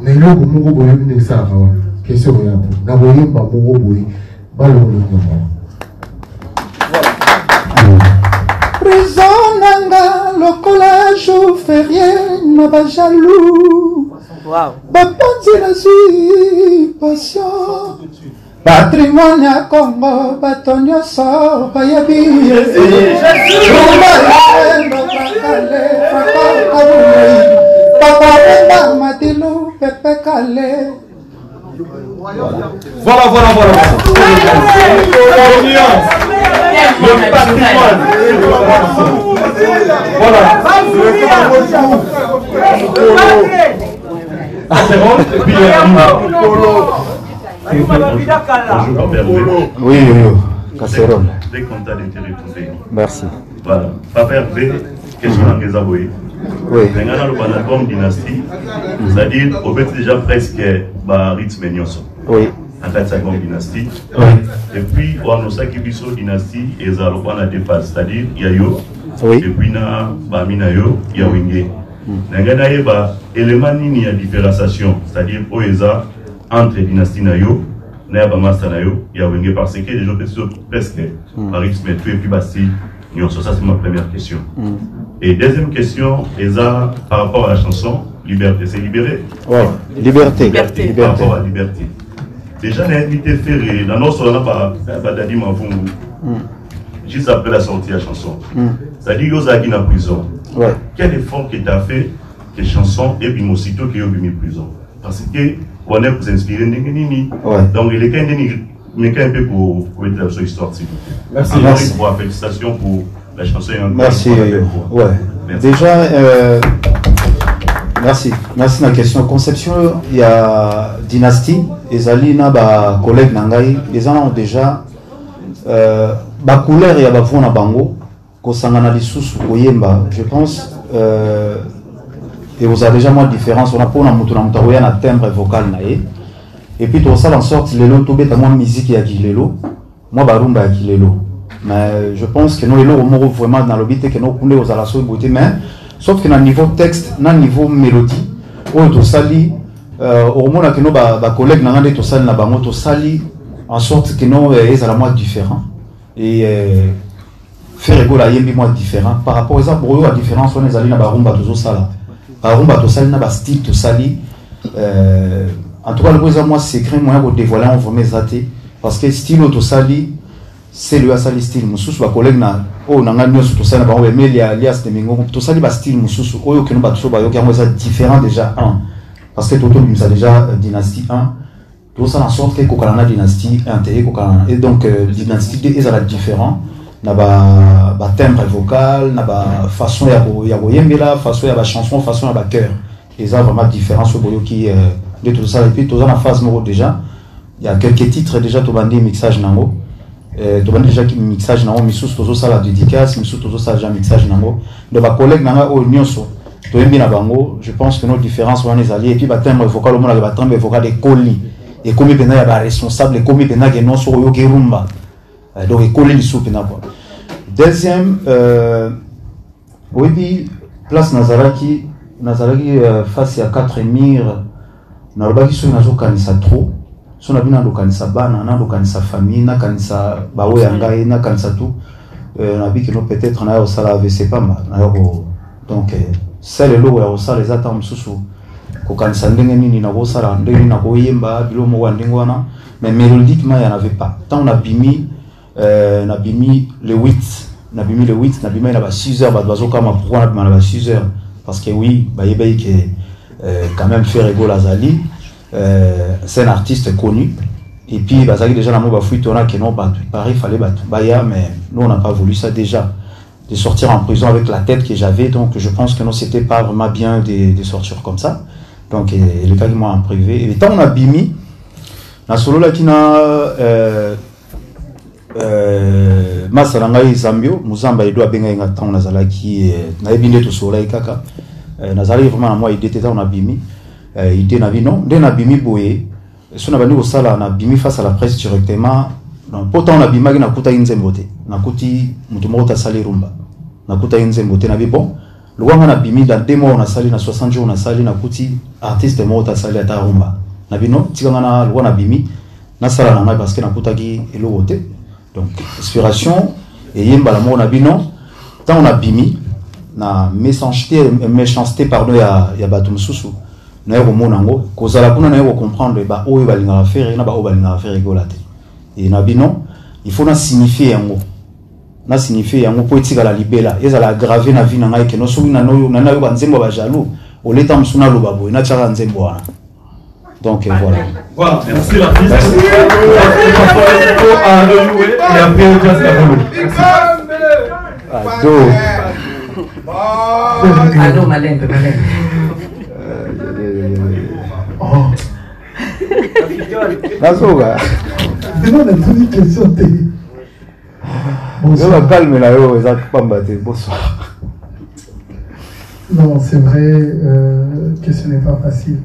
Speaker 4: na eloko moko boye mini esalaka wana. Question oyo yapo na boyemba moko boye balongelonge ya mawa.
Speaker 16: Prison nanga férié na bajalou bapanzi nazwi passion patrimoine ya congo bato nyonso bayebi. Fakakabulei bakobenga madilu pepe kale
Speaker 15: Voilà, voilà, voilà. Le patrimoine. Voilà. C'est bon, et puis
Speaker 17: Bonjour, Papa Hervé.
Speaker 1: Oui, oui, oui. Casserole.
Speaker 17: Très content de te retrouver.
Speaker 1: Merci.
Speaker 17: Voilà. Papa Hervé, question à Ngezaboye.
Speaker 1: Oui.
Speaker 17: Maintenant, le album Dynastie, c'est-à-dire, au fait, déjà presque, bah, rythme.
Speaker 1: Oui.
Speaker 17: En fait, c'est album Dynastie.
Speaker 1: Oui.
Speaker 17: Et puis, on a ça qui biso Dynastie, et ça, on a deux phases, c'est-à-dire, il y a yo.
Speaker 1: Oui.
Speaker 17: Et puis, na, bah, mina yo, il y a wingé. nanga nayeba élément nini ya différenciation c'est-à-dire oyo eza entre dynastie na yo na ya bamaster na yo ya wenge parce que les gens peut presque par rythme tout et puis basi nyonso ça c'est ma première question et deuxième question eza par rapport à la chanson liberté c'est libéré
Speaker 1: Ouais. Liberté.
Speaker 17: liberté par rapport à liberté déjà na invité ferré ba- badadi mavungu juste après la sortie de la chanson
Speaker 1: Mm.
Speaker 17: c'est-à-dire yo ozalaki na prison
Speaker 1: Ouais.
Speaker 17: quel effort que tu as fait que chanson et puis aussitôt que prison? Parce que on est vous inspirer
Speaker 1: Ouais.
Speaker 17: donc il est quand même mais quand même pour pour être sur histoire s'il vous plaît
Speaker 1: Merci.
Speaker 17: Alors,
Speaker 1: Merci.
Speaker 17: fois, félicitations pour la chanson.
Speaker 1: Ouais.
Speaker 17: Merci.
Speaker 1: Déjà, euh, merci. Merci na question. Conception, il y a Dynastie, ezali na ba collègue na ngai, gens ont déjà euh, ba couleur ya ba na bango koyemba. Je pense euh, et vous avez déjà de différence. On a pour na timbre vocal. Et puis tosala en sorte lelo tobeta mwa musique ya kilelo, mwa barumba ya kilelo. mais je pense que nous eloko moko vraiment na lobi te ke nokunde kozala so boye te mais sauf que na niveau texte na niveau mélodie oyo tosali euh, okomona keno bacollègue na nga nde tosali na bango tosali en sorte keno eh, ezala mwa différent. Et euh, faire egola ayembi mwa différent. Par rapport eza boyo ya différence wana ezali na barumba tozosala. Barumba tosali na bastyle tosali euh, en tout cas loko eza mwa secret moya kodévoile yango vraiment eza parce que style oyo tosali selo asali style mosusu bacollègue na oyo na ngai nyonso tosali na bango emeli ya alias de mingongo tosali bastyle mosusu oyo keno bato so bayoki yango eza différent déjà 1 parce que totobimisa déjà euh, dynastie 1 tozosala en sorte ke ekokala na dynastie 1 te ekokala na- et donc euh, dynastie 2 ezala différent. Na ba batimbre vocal na bafaçon ya ko- ya koyembela façon ya bachanson façon ya bacœur eza vraiment différence oyo boyoki euh, nde tozosala epuis toza na phase moko déjà. Il y a quelques titres déjà tobandi mixage nango. Euh, tobandi déjà ki- mixage nango misusu tozosala dédicace misusu tozosala déjà mixage nango. Donc bacollègue na ngai oyo nyonso toyembi na bango je pense que nos différences wana ezali. Epuis batimbre vocal omonaka batimbre vocal ekoli. Ekomi mpenza ya baresponsable ekomi mpenza ke nyonso oyoki rumba. Euh, donc ekoli lisusu mpenza quoi. Deuxième euh, oyebi place nazalaki nazalaki euh, face ya quatre mire nalobaki soki nazokanisa trop so na bino nandokanisa bana nandokanisa famille nakanisa baoyo ya ngai nakanisa tout. Euh, nabiki no peut-être naya kosala avc pamba naya ko donc euh, sele eloko ya kosala eza ntango mosusu. Kokanisa ndenge nini nakosala ndenge nini nakoyemba bilo moko ya ndenge wana. Mais mélodiquement ya n'avait pas. Ntango nabimi euh, nabimi le 8 nabimi le 8 nabimai na ba 6 heures bato bazokama pourquoi nabima na ba 6 heures? Parce que oui bayebaki ke quand même Ferrego azali euh, c'est un artiste connu. Et puis bazalaki déjà na mo bafuite wana ke non pareil fallait baya mais nous on n'a pas voulu ça déjà. De sortir en prison avec la tête que j'avais. Donc je pense que non c'était pas vraiment bien de, de sortir comme ça. Donc elekaki moi en privé. Et tant on a bimi nasololaki na euh, euh, masa na ngai zambio mozamba edo abengai nga ntango nazalaki eh, nayebi nde tosololaki kaka. Eh, nazalaki vraiment na mwa ide te ntango nabimi eh, ide na bino nde nabimi boye. So na bandi kosala nabimi face à la presse directement. Mpo ntango nabimaki nakutaki nzembo te nakuti moto moko te asali rumba. Nakutaki nzembo te nabi bon lokwanga nabimi dans deux mois nasali na 60 jours nasali nakuti artiste moko te asali ata rumba. Na bino tikanga na lokwa nabimi nasala na ngai parce que nakutaki eloko te. Donc inspiration eyembala moko na bino ntango nabimi na méchanceté pardon ya bato mosusu naye komona yango kozala kuna naye kocomprendre baoyo balingaka fere na baoyo balingaka fere ekola te. E na bino il faut nasignifie yango. Nasignifie yango mpo etikala libela. Ezala grave na vi na ngai keno soki nani nayoka nzembo ya bajaloux oleta mosu naloba boye natiaka nzembo wana. Donc euh, voilà.
Speaker 15: Voilà, merci l'artiste. à rejouer et après la volée.
Speaker 1: Ado.
Speaker 14: Ado
Speaker 1: nazoka. Yo bakalme na yo eza pamba te. Bonsoir.
Speaker 16: Non, c'est vrai euh, que ce n'est pas facile.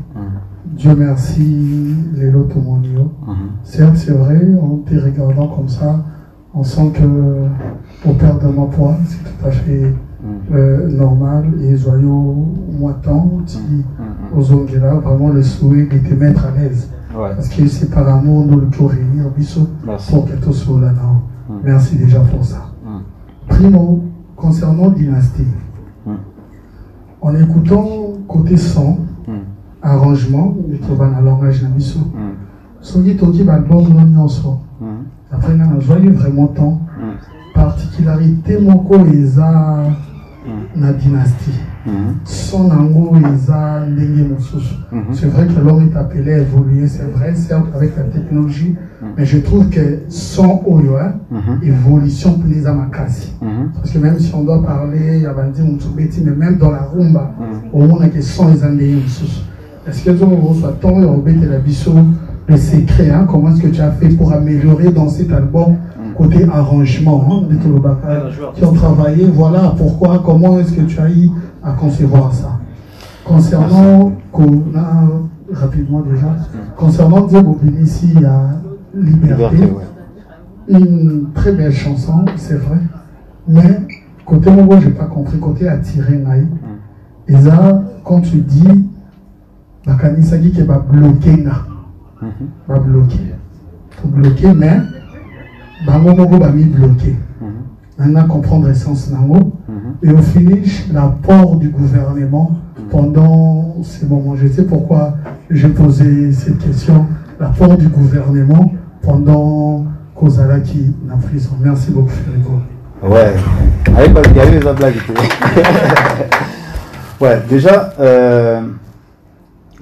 Speaker 16: Dieu merci, les lots mondiaux. Certes, c'est vrai, en te regardant comme ça, on sent que au père de ma poids, c'est tout à fait euh, normal et joyeux moi tant aux Ongela, vraiment le souhait de te mettre à l'aise. Parce que c'est par amour nous le réunir biso pour que tout soit là. Merci déjà pour ça. Primo, concernant Dynastie, en écoutant côté son, arrangement, je trouve un langage na biso. soki toki balbum no nyonso après nga nazwaki vraiment temps. Particularité moko eza na dynastie son nango eza ndenge mosusu c'est vrai que l'homme est appelé à évoluer c'est vrai certes avec la technologie mais je trouve que son oyo hein, évolution mpena eza makasi parce que même si on doit parler ya bandi motu beti mais même dans la rumba omonake son eza ndenge mosusu est-ce que ozozwa temps ya kobetela biso le secret hein, comment est-ce que tu as fait pour améliorer dans cet album côté arrangement hein, de Tolobaka qui ont travaillé voilà pourquoi comment est-ce que tu as eu à concevoir ça. Concernant rapidement déjà concernant Diego ici il y a Liberté,
Speaker 1: Liberté,
Speaker 16: une très belle chanson c'est vrai mais côté moi j'ai pas compris côté attiré Naï et ça quand tu dis bakanisaki ke babloke nga babloke tobloke mais bango moko bamibloke nanga comprendre essence nango et au finish l'apport du gouvernement pendant ces moments je sais pourquoi j'ai posé cette question l'apport du gouvernement pendant kozalaki na prison merci beaucoup Férigo
Speaker 1: Ouais. Allez, il y a eu les blagues. ouais, déjà, euh,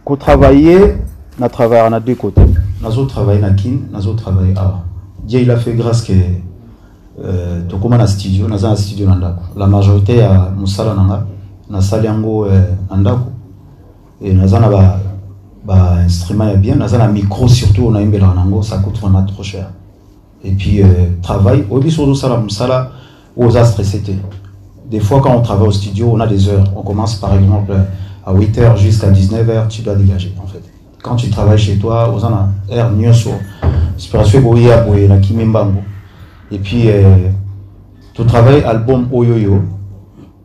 Speaker 1: qu'on travaillait, on a travaillé on a deux côtés. nazo travailler na kin nazo travailler awa dieu il a fait grâce que euh, tokóma na studio naza na studio na ndako. La majorité ya mosala na nga nasali yango euh, na ndako. E naza na ba, ba instrument ya bien naza na micro surtout nayembelaka nango ça coûte vraiment trop cher. Et puis euh, travail oyebi so ozosala mosala oyo oza stressé te. Des fois quand on travaille au studio on a des heures. On commence par exemple à 8 heures jusqu'à 19 heures tu dois dégager en fait. Quand tu travailles chez toi oza na heure nyonso inspiration eboya boye na kimi mbango Et puis, euh, tout travail album Oyoyo.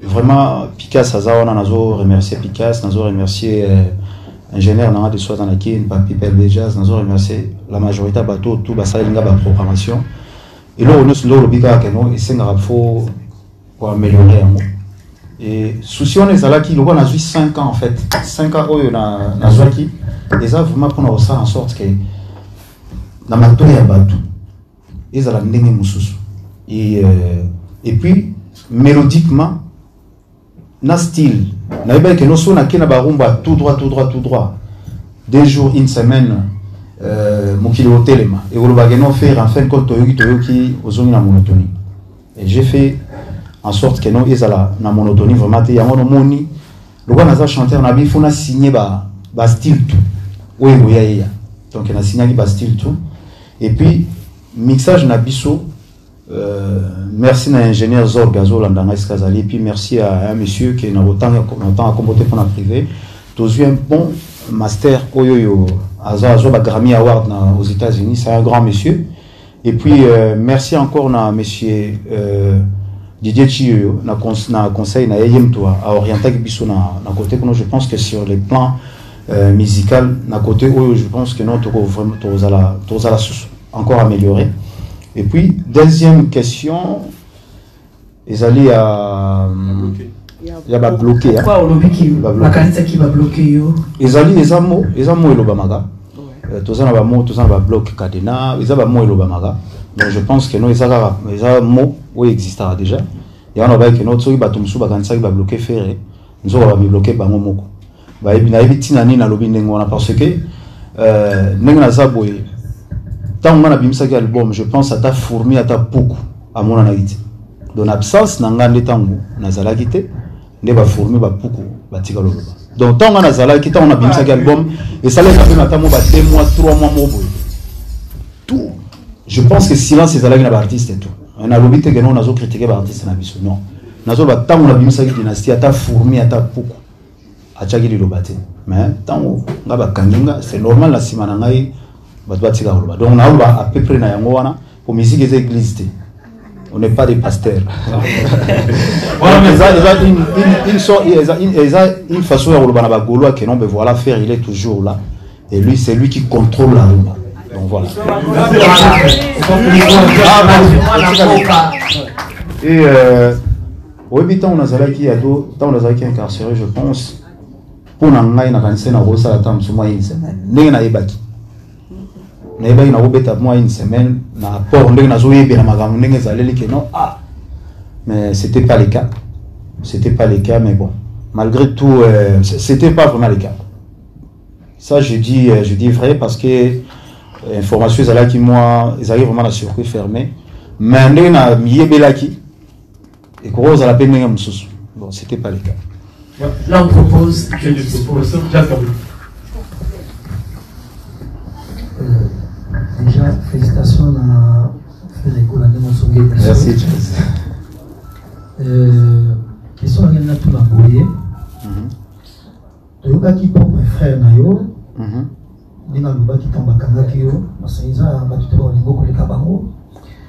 Speaker 1: Vraiment, Picasso, Azawa, Nanazo, remercier Picasso, Nanazo, remercier euh, ingénieur Nana de Swatanaki, Papi Pelbejas, Nanazo, remercier la majorité bateau, tout Basalinga, la programmation. Et là, on a sur le Pika Keno, et c'est un faut améliorer. Et souci, on est là qui, le on a 5 ans en fait. 5 ans, Oyo, Nanazo, qui, et ça, vraiment, pour nous faire en sorte que, dans ma tour, il y a bateau. Ezala ndenge mosusu et, euh, et puis mélodiquement na style na tout droit tout droit tout droit. Deux jours une semaine euh, mokili otelema ekolobaka no faire en fin de compte toyoki toyoki ozongi na monotonie et j'ai fait en sorte que non ezala na monotonie vraiment te yango nomoni lokola naza chanteur na bifo nasigne ba, ba tout. Oyo ekoya yeya donc nasignaki ba style tout. Et puis mixage na biso euh, merci na ingénieur ngai esika azali. Et puis merci à un monsieur qui na kotanga notanga kombo te mpona privé. Tozwi un bon master oyo oyo aza award na, aux états unis c'est un grand monsieur. Et puis euh, merci encore na monsieur euh, didier chioyo na, cons na conseil na ye ye moto aorientaki biso na, na côté kuna je pense que sur les plans euh, musical na côté oyo je pense que non toko vraiment tozala tozala susu encore amélioré. Et puis deuxième question ya ya babloke ya
Speaker 14: Pourquoi olobiki
Speaker 1: Babloqué.
Speaker 14: bakanisaki babloke yo?
Speaker 1: Ezali eza mo eza mo elobamaka toza na bamo toza na babloke cadena eza bamo elobamaka donc je pense que no eza kaka eza mo oyo existaka déjà. No soki bato mosusu bakanisaki babloke fere nzoka babibloke bango moko. Bayebi nayebi ntina nini nalobi ndenge wana parce que euh, ndenge naza boye ntango nga nabimisaki album je pense ata fourmi ata puku amonanaki te donc absence na nga nde ntango nazalaki te nde bafourmi bapuku batika loloba. Donc ntango nga nazalaki ntango nabimisaki album esalaki ba deux mois trois mois moko boye. Tout. Je pense que silence ezalaki na baartiste et tout. Nalobi te keno nazokritike baartiste na biso non. Nazoloba ntango nabimisaki dynastie ata fourmi ata puku mais c'est normal na nsima bato batika koloba donc naoloba à peu près na yango wana. Po musique eza église te on n'est pas des pasteurs.
Speaker 15: Voilà, mais-
Speaker 1: eza eza une, une, une, so- eza une, eza une façon ya koloba na bagaulois que non mais voilà faire il est toujours là. Et lui c'est lui qui contrôle la rumba. Donc voilà. Et euh, oyebi ntango nazalaki ado ntango nazalaki incarcéré je pense mpo na ngai une semaine. Ndenge nayebaki nayebaki nakobeta mwa une semaine na apport ndenge nazoyebela makambo ndenge ezaleli ke non ah mais c'était pas le cas. C'était pas le cas mais bon. Malgré tout euh, c'était pas vraiment le cas. Ça je dis euh, je dis vrai parce que euh, information ezalaki moi ezalaki vraiment na circuit fermé mais ndenge na miyebelaki ekoki kozala mpe ndenge mosusu. Bon c'était pas le cas.
Speaker 14: Là, on propose
Speaker 15: le Jazz
Speaker 18: félicitations à Federico Landemo Songé.
Speaker 1: Merci, Jazz.
Speaker 18: Euh, question na ngena tuna boye toyokaki propre frère na yo. Ndenge alobaki ntango bakangaki yo. Parce eza bato te balingo koleka bango.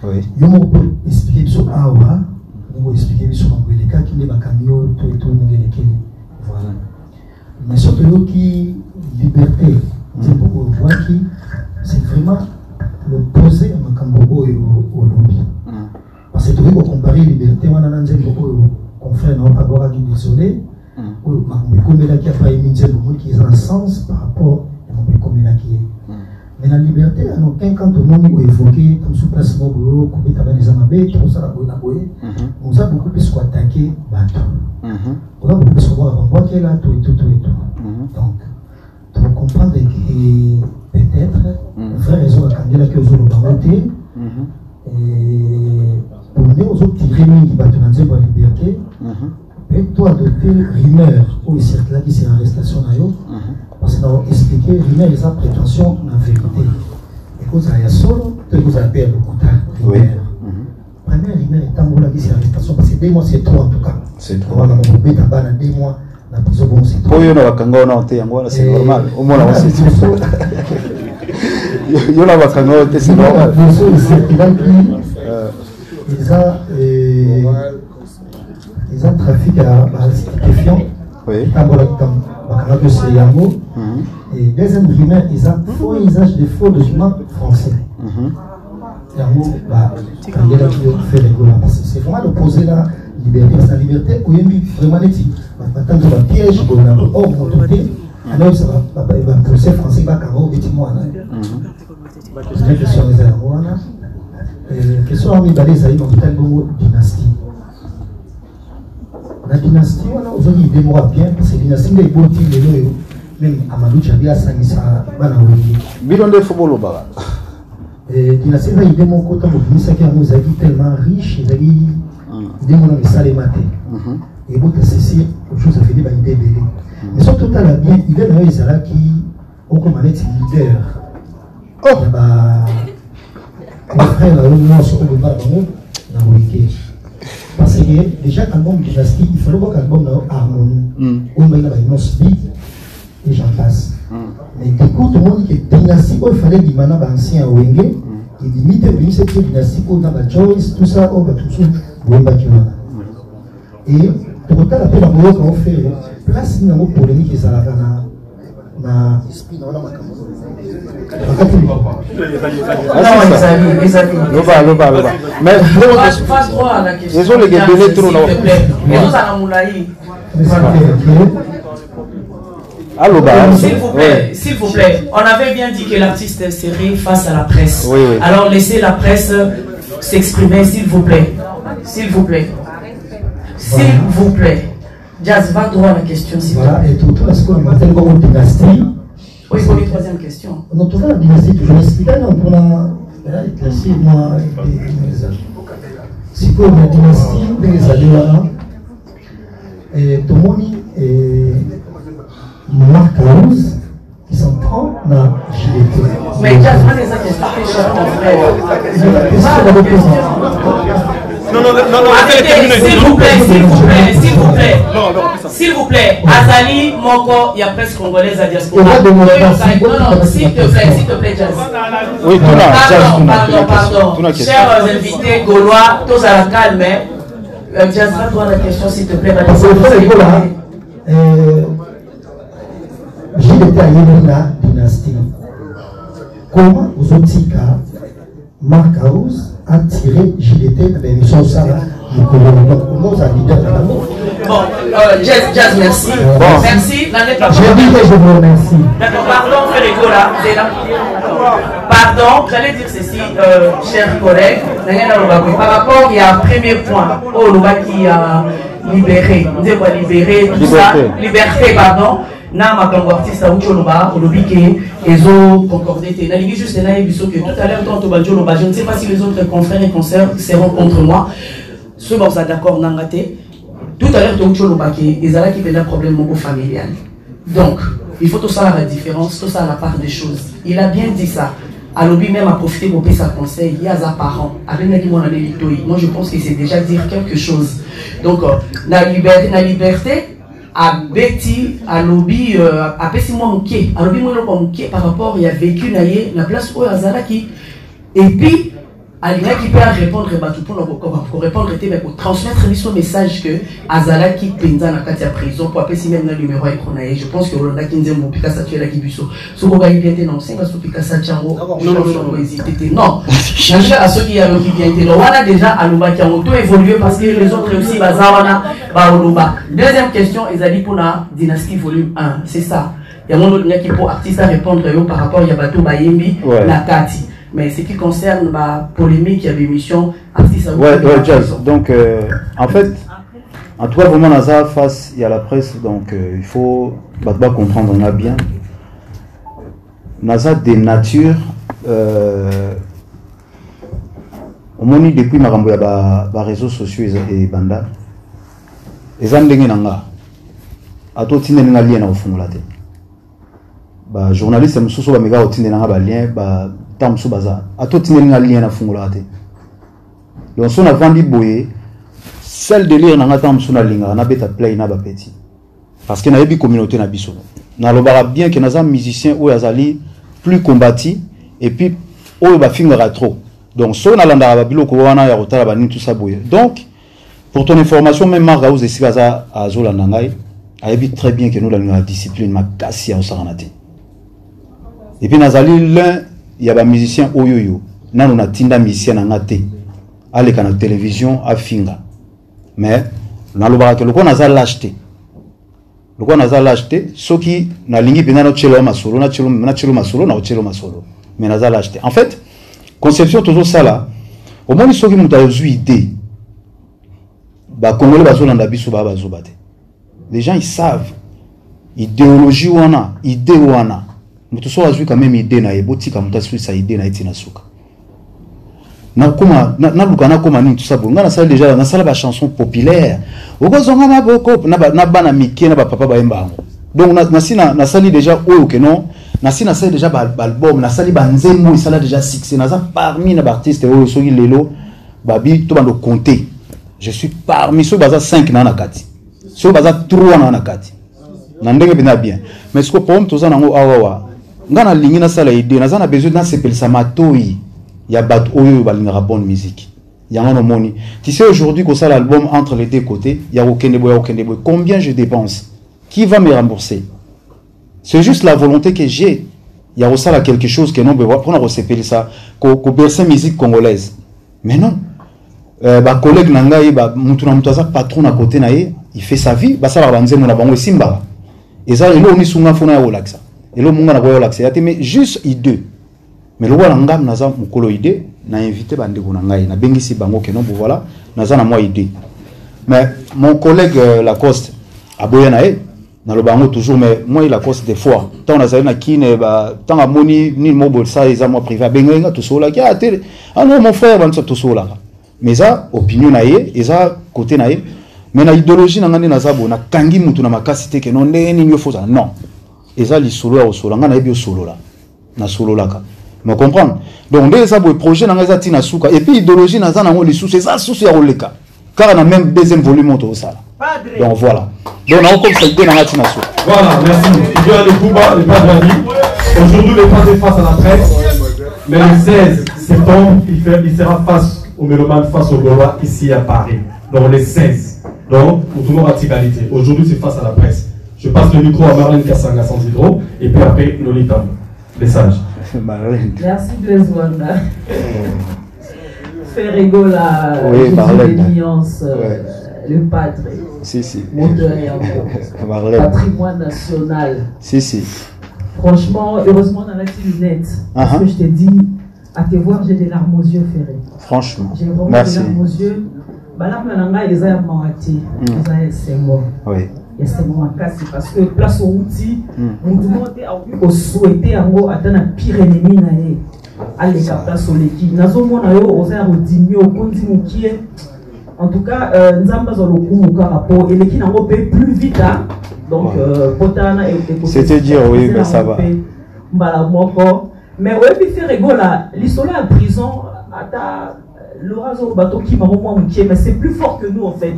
Speaker 1: Oui.
Speaker 18: yo moko mpo explike biso awa. Ndenge oexplike biso makambo elekaki nde bakangi yo to eto ndenge elekeli voilà. Mais so toyoki oyo abwakaki désolé oyo makambo ekomelaki apayemi nzembo moki eza na sens par rapport ya makambo ekomelaki ye mais na liberté en aucun cas tomoni koévoke ta mosusu place moko boye kobeta bana eza mabe tosala boye na boye oza beaucoup plus koatake bato oza beaucoup plus kobwaka bambwakela to eto to eto donc tocomprendre que peut-être bato na nzembo ya liberté mpe to adopte rumeur oyo circulaki se arrestation na yo parce que na explike rumeur eza prétention na vérité ekozala ya solo to ekozala mpe ya lokuta rumeur première rumeur etangolaki se arrestation parce que deux mois c'est trop en tout cas
Speaker 1: C'est trop.
Speaker 18: wana mokobeta bana deux mois na prison bon c'est trop
Speaker 1: oyo na bakanga wana te yango wana c'est
Speaker 18: Eh,
Speaker 1: normal omona
Speaker 18: voilà,
Speaker 1: wasi yo na bakanga wana te c'est normal
Speaker 18: biso esepelaki eza eh, eza trafic ya bastupéfiant etambolaki tam bakangaki ose yango. Et deuxième rumeur eza faux usage de faux documents français. Yango bakangelaki yo fait regola parce que c'est vraiment l'opposé na liberté parce que na liberté oyembi vraiment neti. Batanzo bapiège boye na or moto te anayosa baprocès français bakanga obeti mwana eza question eza yango wana Eh, question ya mibale ezali bakotali bongo dynastie na dynastie wana ozongi ide moko ya bien parce que dynastie nde eboti lelo oyo meme amadou jabi asangisa bana wenge
Speaker 1: bino nde fo bolobaka
Speaker 18: dynastie eza ide moko ntango obimisaki yango ezalaki tellement riche ezalaki ide moko nano esalema te ebota ceci autre chose afeli baide ebele mais soki totala bien ide na yo ezalaki okoma neti leader. Na ba bafrère na yo nyonso oyo bana bango na wenge parce que déjà album dynastie il fallait voir album na yo harmonie oyo mbai na bainonce big et j'en passe. Mais découte omoni ke dynastie oyo fallait bima na baancien ya wenge ebimi te ebimisi te dynastie oyo na bajoyce tout ça oyo bato mosusu boyembaki wana et tokotala mpe bamoyoka ofere place nini yango polémique ezalaka na na esprit na wana makambo bakati
Speaker 14: S'il vous plaît, s'il vous plaît, on avait bien dit que l'artiste serait face à la presse.
Speaker 1: Oui, oui.
Speaker 14: Alors laissez la presse s'exprimer, s'il vous plaît. S'il vous plaît. S'il vous plaît. Jazz, va droit à la question, s'il
Speaker 18: voilà
Speaker 14: plaît.
Speaker 18: et totala sikoyo na batali bongo dynastie?
Speaker 14: Oui, pour une troisième question.
Speaker 18: on toza na dynastie toujours explika na mpona éclaircir mwa eza sikoyo na dynastie ndenge ezali wana tomoni mark house qui s'en prend na gilete
Speaker 14: Mais les à la question.
Speaker 15: Non, non, non, non,
Speaker 14: Arrêtez, s'il vous plaît, s'il vous plaît, s'il vous plaît. S'il vous plaît, Azali, Moko, il y a presse congolaise à diaspora. Non, non, s'il te plaît, s'il te plaît, Jazz.
Speaker 1: Oui, tout là, Jazz, tout
Speaker 14: Pardon, pardon, pardon. Chers invités gaulois, tous à la calme. hein. Euh, Jazz, à la question, s'il te plaît. s'il
Speaker 18: fait
Speaker 14: te
Speaker 18: là
Speaker 14: plaît.
Speaker 18: gilete ayeli na dynastie comment ozotika mark house atire gilete na bémission osala mokolo donc comment oza leader
Speaker 14: Bon, euh, Jazz, Jazz, merci.
Speaker 18: Bon.
Speaker 14: Merci. N'allez pas
Speaker 18: j'ai dit que je vous remercie.
Speaker 14: D'accord, pardon, Férégo, là, c'est là. Pardon, j'allais dire ceci, euh, chers collègues, par rapport, il y a un premier point, oh, qui a libéré, dit quoi, libéré, tout ça,
Speaker 1: liberté,
Speaker 14: pardon, na makambo artiste auti oloba olobi ke ezo concordé te. Nalingi juste nayebi so que tout à l'heure tant tobanji oloba je ne sais pas si les autres confrères et concerts seront contre moi. Ceux baza d'accord nanga te. Tout à l'heure touti oloba ke ezalaki mpena problème moko familial. Donc il faut tout ça la différence tout ça la part des choses. Il a bien dit ça. Alobi même a profité pour sa conseil. Il y a sa parent. Abengaki mwana ne litoi moi je pense que c'est déjà dire quelque chose. Donc euh, na liberté na liberté abeti alobi euh, apesi mwa moke. Alobi mwa eloko ya moke par rapport ya vécu na ye na place oyo azalaki. Et puis alingaki mpe arépondre bato mpona korépondre te mais kotransmettre biso message que azalaki mpenza na kati ya prison po apesi meme na numéro ya écran na ye. Je pense que olandaki nzembo pikasa tuyelaki biso soki okai bien te na osenga so pikasa ti yango hésité te. Non. Nanga soki aloki bien te. No wana déjà alobaki yango. To évolue parce que les autres aussi baza wana baoloba deuxième question ezali mpona dynastie volume 1 c'est ça. Yango ndo olingaki mpo artiste arépondre yo par rapport ya bato bayembi
Speaker 1: Ouais.
Speaker 14: na kati mais ce qui concerne la polémique, il y avait émission artiste
Speaker 1: Ouais, ouais, Jazz. Donc, euh, en fait, en tout cas, vraiment, Naza, face, il y a la presse, donc euh, il faut bah, bah, comprendre, on a bien. Naza, des natures, euh, omoni depuis makambo ya ba, ba réseaux sociaux ebanda eza ndenge na nga ata otindeli nga lien na kofungola te bajournaliste mosusu bameka kotindeli nga balien bata mosusu baza ata otindeli nga lien nafungolaka te donc so navandi boye sel délire na nga ntango mosusu nalingaka nabeta play na bapeti. Parce que nayebi communauté na biso nalobaka bien ke naza musicien oyo azali plus combati et puis oyo bafingaka trop. Donc soki nalandaka babiloko wana ya kotala banini tout ça boye donc pour ton information même mark aus esika aza azolanda ngai ayebi très bien ke nolingaka discipline makasi ya kosakana te et puis nazali l'un ya bamusicien oyo oyo nano natinda musicien na nga te. Aleka na télévision afinga. Mais nalobaka ke lokola naza lage te lokola naza lage te soki nalingi mpenza natyelo masolo natyelo masolo nakotyelo masolo. Mais naza lage te. En fait conception tozosala omoni soki moto azwi idée bakongole bazolanda biso baa bazoba te. Les gens ils savent. Idéologie wana idée wana moto soki azwi quand même idée na ye botika moto aswisa idée na ye ntina suka. Naluka nakoma nini tusa boye ngai nasali déjà nasala bachanson populaire okozonga maboko na ba- na bana mike na bapapa bayemba yango. Donc na- nasi na- nasali déjà oyo keno nasi nasali déjà ba- baalbum nasali banzembo esala déjà succès. Naza parmi na baartiste oyo soki lelo babi to bando compte je suis parmi soki baza 5 na na kati. Soki baza 3 na na kati. Na ndenge mpenza bien. Mais siko problème toza nango awawa ngai nalingi nasala idée naza na besoin nasepelisa matoi ya bato oyo oyo balingaka bonne musique. Yango nomoni tu sais aujourd'hui kosala album entre les deux côtés ya kokende boye ya kokende boye. Combien je dépense? Qui va me rembourser? C'est juste la volonté que j'ai. Ya kosala quelque chose que non mpona kosepelisa koberse musique congolaise. Mais non. Euh, bacollègue na ngai mutu na mutu aza patron na côté na ye il fait sa vie. Basalaka banzembo na bango esimbaka eza elo onisunga mfona ya kolakisa elo munga na ya te mais juste idée mais lokola ngam naza mokolo idée na invité bandeko na ngai nabengisi bango keno bo voilà. Naza na mwa idée mais mon collègue euh, lacoste aboya na ye naloba yango toujours mais moi lacoste des fois. Ntango nazali na kine ntango amoni nini mobolisa eza mwa privé. Abengai nga tosololaki ah te ah non mon frère banso tosololaka mais eza opinion na ye eza côté na ye mais na idéologie na ngai nde naza boye nakangi mutu na makasi te keno ndenge nini yo fozala non eza lisolo ya kosolola ngai nayebi osolola nasololaka me comprendre? Donc nde eza boye projet na ngai eza ntina suka et puis idéologie naza nango lisusu eza susu ya koleka kaka na même deuxième volume oyo tozosala donc voilà donc nakokomisa idée na ngai ntina suka
Speaker 15: Voilà, merci. Bien le Bouba, le pas de Aujourd'hui, le pas est face à la presse. Mais le 16 septembre, il, fait, il sera face au Méloman, face au Gaulois, ici à Paris. Donc le 16. Donc, pour tout le monde à égalité. Aujourd'hui, c'est face à la presse. Je passe le micro à Marlène Kassanga sans hydro. Et puis après, Lolita. Les sages.
Speaker 19: Merci Blaise Wanda. Ferrego la
Speaker 1: Oui,
Speaker 19: Jésus
Speaker 1: Marlène.
Speaker 19: euh,
Speaker 1: Ouais.
Speaker 19: le padre,
Speaker 1: si si
Speaker 19: moteur et amour,
Speaker 1: Marlène
Speaker 19: patrimoine national.
Speaker 1: si si
Speaker 19: Franchement, heureusement dans la petite lunette. Parce
Speaker 1: Uh-huh.
Speaker 19: que je te dis, à te voir, j'ai des larmes aux yeux, Ferré.
Speaker 1: franchement
Speaker 19: J'ai vraiment
Speaker 1: merci
Speaker 19: des larmes aux yeux. Ngai eza ya mawati, eza ya esengo.
Speaker 1: oui
Speaker 19: esengo makasi parce que place outi
Speaker 1: Mm.
Speaker 19: motu moko te akoki kosouete yango ata na pire ennemi na ye. Aleka place oleki. Nazomona yo oza ya kodimi okondi mokie. En tout cas euh, nzambe azwa lokumu kaka mpo eleki nango mpe plus vite hein. donc euh, po tana
Speaker 1: C'était dire, oui, mais ça va.
Speaker 19: mbala moko. Mais oyebi fe regola lisolo ya prison ata lora azoba tokima mo mwa mokie mais c'est plus fort que nous en fait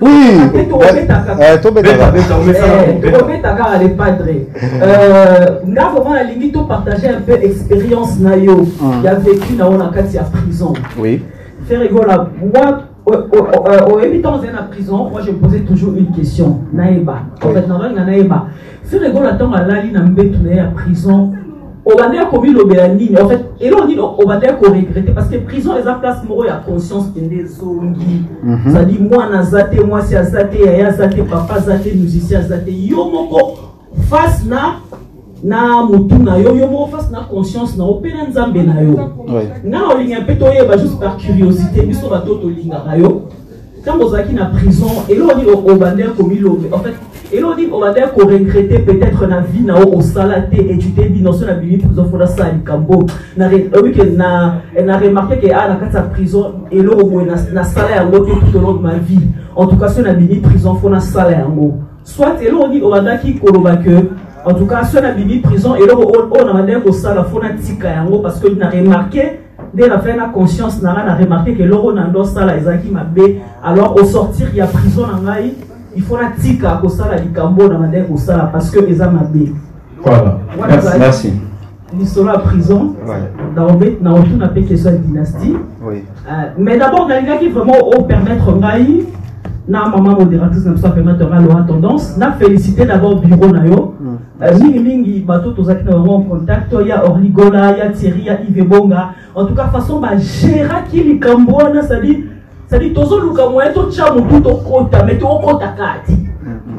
Speaker 1: oui tobetaka.
Speaker 19: Eh, tokobetaka kaka le padre nga vraiment nalingi topartage un peu expérience na yo
Speaker 1: Mm.
Speaker 19: ya vécu na yo na kati ya prison
Speaker 1: oui
Speaker 19: Ferregola, moi, o- o- o- au évitant dans la prison, moi je me posais toujours une question. Naïba. En fait, dans la naïba. Ferregola, tant à la ligne, mbetu na ya prison. obandeli kobilobela nini en fait elo nini obandeli koregrete parce que prison eza place moko ya conscience tende ezongi zali mwana aza te mwasi aza te yaya aza te papa aza te musicien aza te yo moko face na na motu na yo yo moko face na conscience na yo mpe na nzambe na yo. Nga olinga mpe toyeba juste par curiosité biso bato tolingaka yo. Ntango ozalaki na prison eloko nini obandaki komilobe en fait eloko nini obandaki koregrete peut-être na vie na yo osala te? Et tu t'es dit non so na bimi prison fo nasala likambo. Na re- oyebi ke na na remarke ke a na kati ya prison eloko boye nas- nasala yango te tout au long de ma vie. En tout cas so na bimi prison fo nasala yango. Soit eloko nini obandaki koloba ke en tout cas so na bimi prison eloko oyo oyo na bandaki kosala fo natika yango parce que na remarke nde na fai na conscience na ngai na remarke ke eloko na ndosala ezalaki mabe alors au sortir ya prison na ngai il faut natika kosala likambo na bandaki kosala parce que eza mabe
Speaker 15: Voilà.
Speaker 19: Wana
Speaker 1: Merci.
Speaker 19: ezalaki
Speaker 1: Merci.
Speaker 19: lisolo ya prison
Speaker 1: Ouais.
Speaker 19: na otuna mpe question ya dynastie
Speaker 1: Oui.
Speaker 19: Euh, mais d'abord nalingaki vraiment opermettre ngai na mama modératrice na biso apermettre ngai loa tendance. Na félicité d'abord bureau na yo. Euh, mingimingi bato tozalaki na bango en contact. Ya orligola ya thierry ya ive bonga. En tout cas façon bagéraki likambo wana cestadire cestadire tozoluka moyen totya motu tokota me tookota kati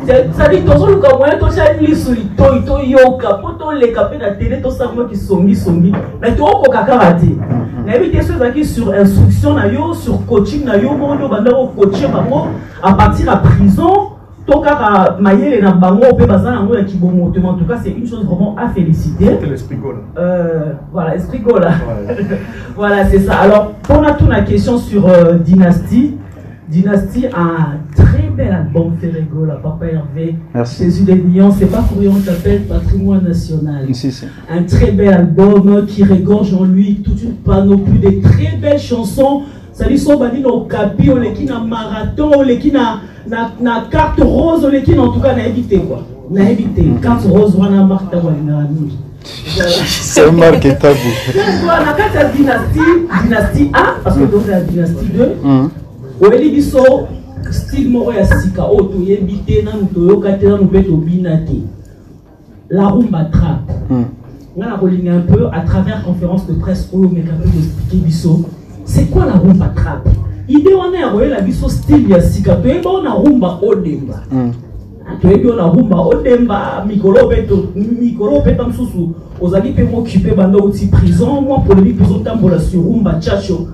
Speaker 19: cestadire tozoluka moyen totya lisu litoi toyoka mpo toleka mpe na tele tosala kisongisongi me tookoka kaka te nayebi te so ezalaki sur instruction na yo sur coaching na yo moko nde obanda kocoachir bango. À partir ya prison to kaka mayele na bango mpe baza nango ya kibomoto mais en tout cas c'est une chose vraiment à féliciter. Euh, voilà, esprit Gola. voilà, c'est ça. Alors, pour la tourne la question sur euh, Dynastie, Dynastie a un très bel album fait Gola, Papa Hervé.
Speaker 1: Merci.
Speaker 19: Jésus des Lions, c'est pas pour rien, on s'appelle Patrimoine National.
Speaker 1: Si, si.
Speaker 19: Un très bel album qui regorge en lui toute une panoplie de très belles chansons. sali so bandi na okapi oleki na marathon oleki na, na, na carte rose oleki na en tout cas nayebi te quoi nayebi te carte rose wana marke ntango alingaka mingi
Speaker 1: C'est marqué tabou.
Speaker 19: Voilà, na kati ya dynastie dynastie a parce que donc la dynastie 2
Speaker 1: Mhm.
Speaker 19: Oyeli biso style moko ya sika oyo toyebi te nanu toyoka te nanu mpe tobina te. La rumba trap
Speaker 1: Mhm.
Speaker 19: nga na kolinga un peu à travers conférence de presse oyo omeka mpe koexplike biso. C'est quoi la rumba trap ide wana ya koyela biso style ya sika. Toyeba oyo na rumba odemba
Speaker 1: Mhm.
Speaker 19: toyebi oyo na rumba odemba mikolo mpe to- mikolo mpe ta mosusu ozali mpe mokipe banda outi prison. Mwa polémique ozotambola sur rumba chacho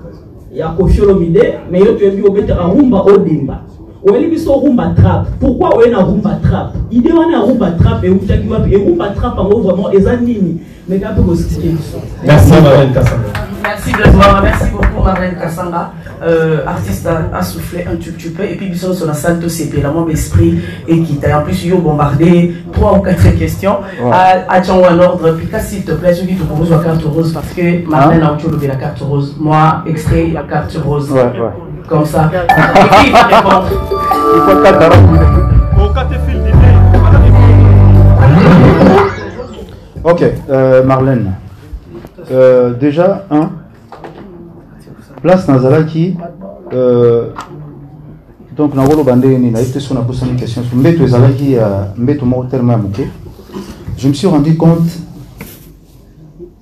Speaker 19: ya kofiolomide mais yo toyebi obetaka rumba odemba oyeli biso rumba trap. Pourquoi oye na rumba trap? Ide wana ya rumba trap eutaki wapi? E rumba trap yango vraiment eza nini? Meka mpe koexplike biso
Speaker 15: Merci, Marlène Kassanga.
Speaker 14: Merci beaucoup Marlène Kassanga. Euh, artiste a, a soufflé un tout petit peu et puis bisous sur la salle de CP, la membre esprit et qui t'a en plus eu bombardé trois ou quatre questions.
Speaker 1: Ouais.
Speaker 14: À, à Tchangou en ordre, puis s'il te plaît, je te propose la carte rose parce que Marlène a autre la carte rose. Moi, extrait la carte rose.
Speaker 1: Ouais, ouais.
Speaker 14: Comme ça. Et puis il va répondre?
Speaker 1: Il faut Ok, euh, Marlène. Euh, déjà, un, place Nazalaki, euh, donc na wolo bande ni na été sur la posée question. Sur mbeto ezalaki ya mbeto moko tellement moke. Je me suis rendu compte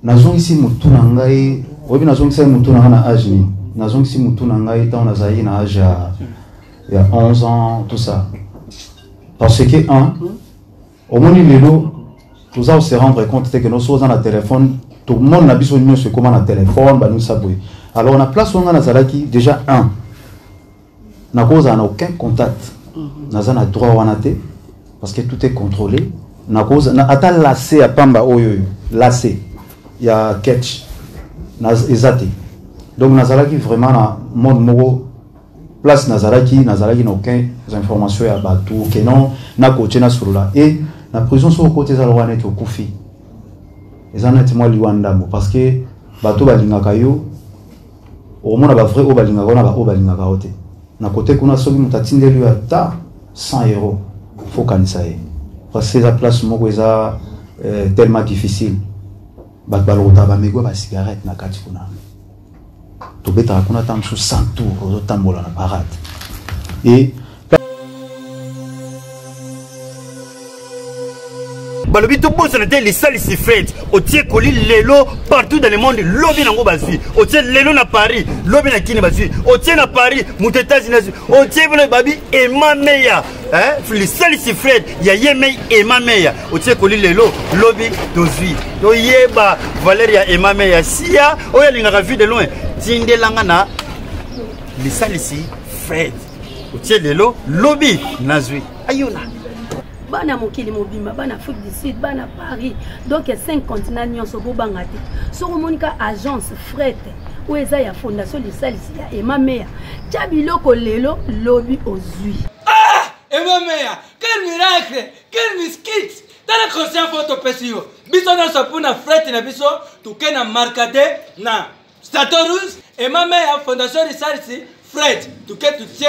Speaker 1: nazongisi mutu na ngai oyebi nazongisaki mutu na ngai na age nini? Nazongisi mutu na ngai ntango nazalaki na age ya, ya 11 ans tout ça. Parce que un omoni lelo toza kose rendre compte te ke noso oza na telefone tomoni na biso nyonso ekóma na telefone banimisa boye. Alors na place oyo ngai nazalaki déjà un. Nakozala na aucun contact. Naza na droit wana te parce que tout est contrôlé. Nakoza na, ata lase ya pamba oyo oyo lase ya ketch naz- eza te. Donc nazalaki vraiment na monde moko. Place nazalaki nazalaki na aucun information ya bato ke non nakotie nasolola. E na prison soki okoti eza lokola neti okufi eza neti mwa liwa ndambo parce que bato balingaka yo okomona bavrai oyo balingaka yo na baoyo balingaka yo te. Na kote kuna soki moto atindeli yo ata 100 euro fokanisa ye. Parce eza place moko eza euh, tellement difficile. Bato balokotaka bamego ya basigarette na kati kuna. Tobetaka kuna ta mosusu 100 tour ozotambola na parade. E
Speaker 20: balobi tobosana te lisalisi fete otie koli lelo partout dans le monde. Lobi nango bazwi. Otie lelo na paris. Lobi na kini bazwi. Otie na paris moto états-unis azwi otie mpona babi emameya lisalisi fred ya ye mei emameya otie koli lelo lobi tozwi. Toyeba valeur ya emameya siya oyo alingaka vie de loin. Tindelanga na lisalisi fred otie lelo lobi nazwi. Ayona
Speaker 21: bana mokili mobimba bana afrique du sud bana paris. Donc 5 continent nyonso bobanga te. Soki omonika agence frete oyo eza ya fondation lisalisi ya emameya tya biloko lelo lobi ozwi
Speaker 22: emameya quel miracle quel miskit tala conscient fo topesi yo biso nyonso mpuna frete na biso toke na markade na stato rouge emameya fondation lisalisi fred toke tutie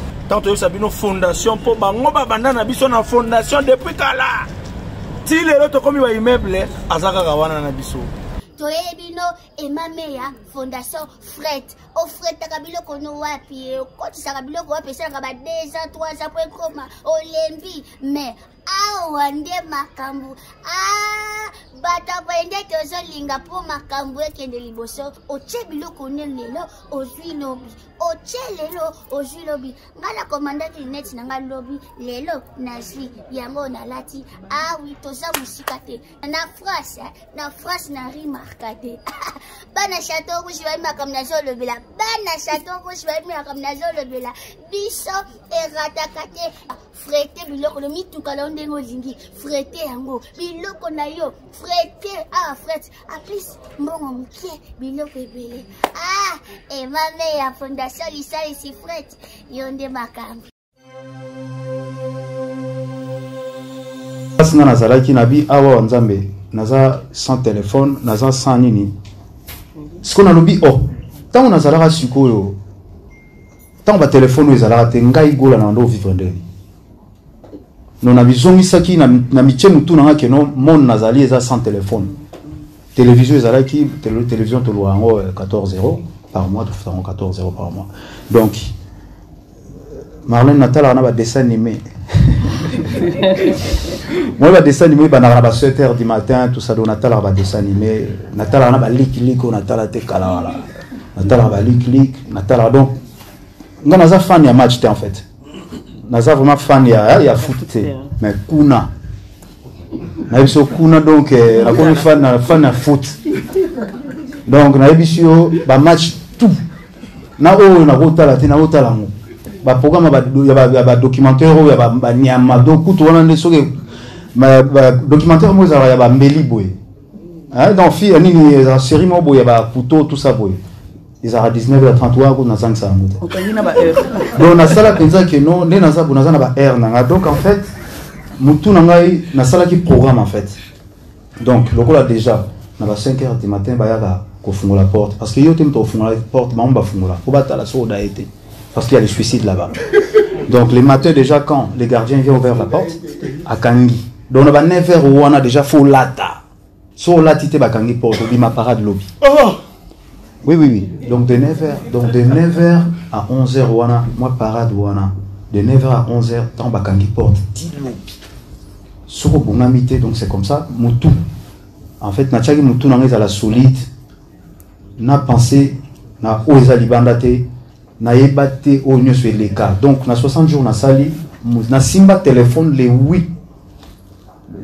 Speaker 5: ntango toyebisa bino fondation mpo bango babanda na biso na fondation depuis kala. Ti lelo tokómi baimmeuble aza kaka wana na biso.
Speaker 23: Toyebi no emame ya fondation fred. Ofretaka biloko no wapi okotisaka biloko wapi esalaka ba 2 ans 3 ans po ekoma olembi mais awa nde makambo bato boye nde tozolinga mpo makambo ekende liboso. Otie biloko ne lelo ozwi lobi. Otie lelo ozwi lobi. Ngai nakomandaki neti na ngai lobi. Lelo nazwi yango nalati. Awi toza mosika te. Na france na france na rimarka te bana chateau rouge bayebi makambo nazolobela bana chateau rouge bayebi makambo nazolobela biso erataka te frete biloko no mituka na yo ndenge olingi frete yango biloko na yo. Frete awa frete. Aplis mbongo moke biloko ebele. Ah emame ya fondation lisalisi frete. Yo nde makambo.
Speaker 1: Mpasi nga nazalaki na bi awa wa nzambe naza sans telefone naza sans nini sikoyo nalobi o ntango nazalaka sikoyo ntango batelefone oyo ezalaka te ngai gola na ndo ovivre ndeni no na bizongisaki na, na mitie motu na nga keno monde nazali eza sans telefone télévision ezalaki tele, télévision tolwa yango 14 euro par mois tofuta yango 14 euro par mois. Donc marlene natalaka na badessin animé moi badessin animé banaka na ba 7 heures du matin tout ça donc natalaka badessin animé. Natalaka na baliklik oyo natala te kala wala natalaka baliklik natalaka donc nga naza fan ya match te en fait. Naza vraiment fan ya, ya foot te mais kuna. Nayebi so kuna donc eh, nakomi fan na fan ya foot. Donc nayebi si yo bamatch tout. Na oyo nakotala te nakotala yango baprogramme ya badocumentaire oyo ya banyama donc kutu wana nde soki documentaire moko ezalaka ya bambeli boye. Donc fi nini ezala série moko boye ya bakuto tout ça boye. Ezalaka 19 ya 33 kutu nazangisa yango te donc nasala mpenza keno nde naza bo naza na baheure na ngai donc en fait motu na ngai nasalaki programme en fait. Donc lokola déjà na ba 5 heures du matin bayaka kofungola porte. Parce que yo te moto kofungola porte bango bafungola po batala so oda ye te parce qu'il y a des suicides là-bas. Donc les matins déjà quand les gardiens viennent ouvrir la porte akangi donc na ba 9 heures wana déjà fo olata so olati te bakangi porte obima parade lobby. Oui oui oui. Donc de 9h donc de 9h à 11h wana moi parade wana de 9h à 11h tant bakangi porte. Ti lobby soko bongami te donc c'est comme ça mutu en fait natiaki mutu na ngai ezala solide na pensé na libanda te nayeba te oyo nyonso eleka. Donc na 60 jours nasali nasimba téléphone le 8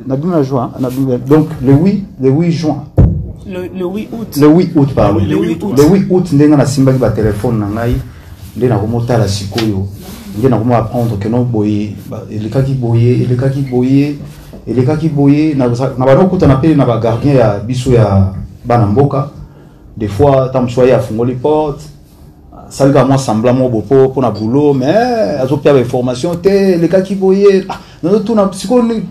Speaker 1: nabimi na juin donc le 8 le 8 juin.
Speaker 19: Le, le 8 août.
Speaker 1: le 8 août pardon.
Speaker 19: Le 8 août.
Speaker 1: le 8 août ndenge nasimbaki batelefone na ngai nde nakomotala sikoyo. Nde nakomo apprendre ke no boye ba- elekaki boye elekaki boye elekaki boye. Na na bana okutana mpe na bagardien ya biso ya bana mboka des fois ta mosu aye afungoli porte asalika mwa sembla moko bo mpo mpo na boulot mais azopia bainformation te elekaki boye nazotuna sikoyo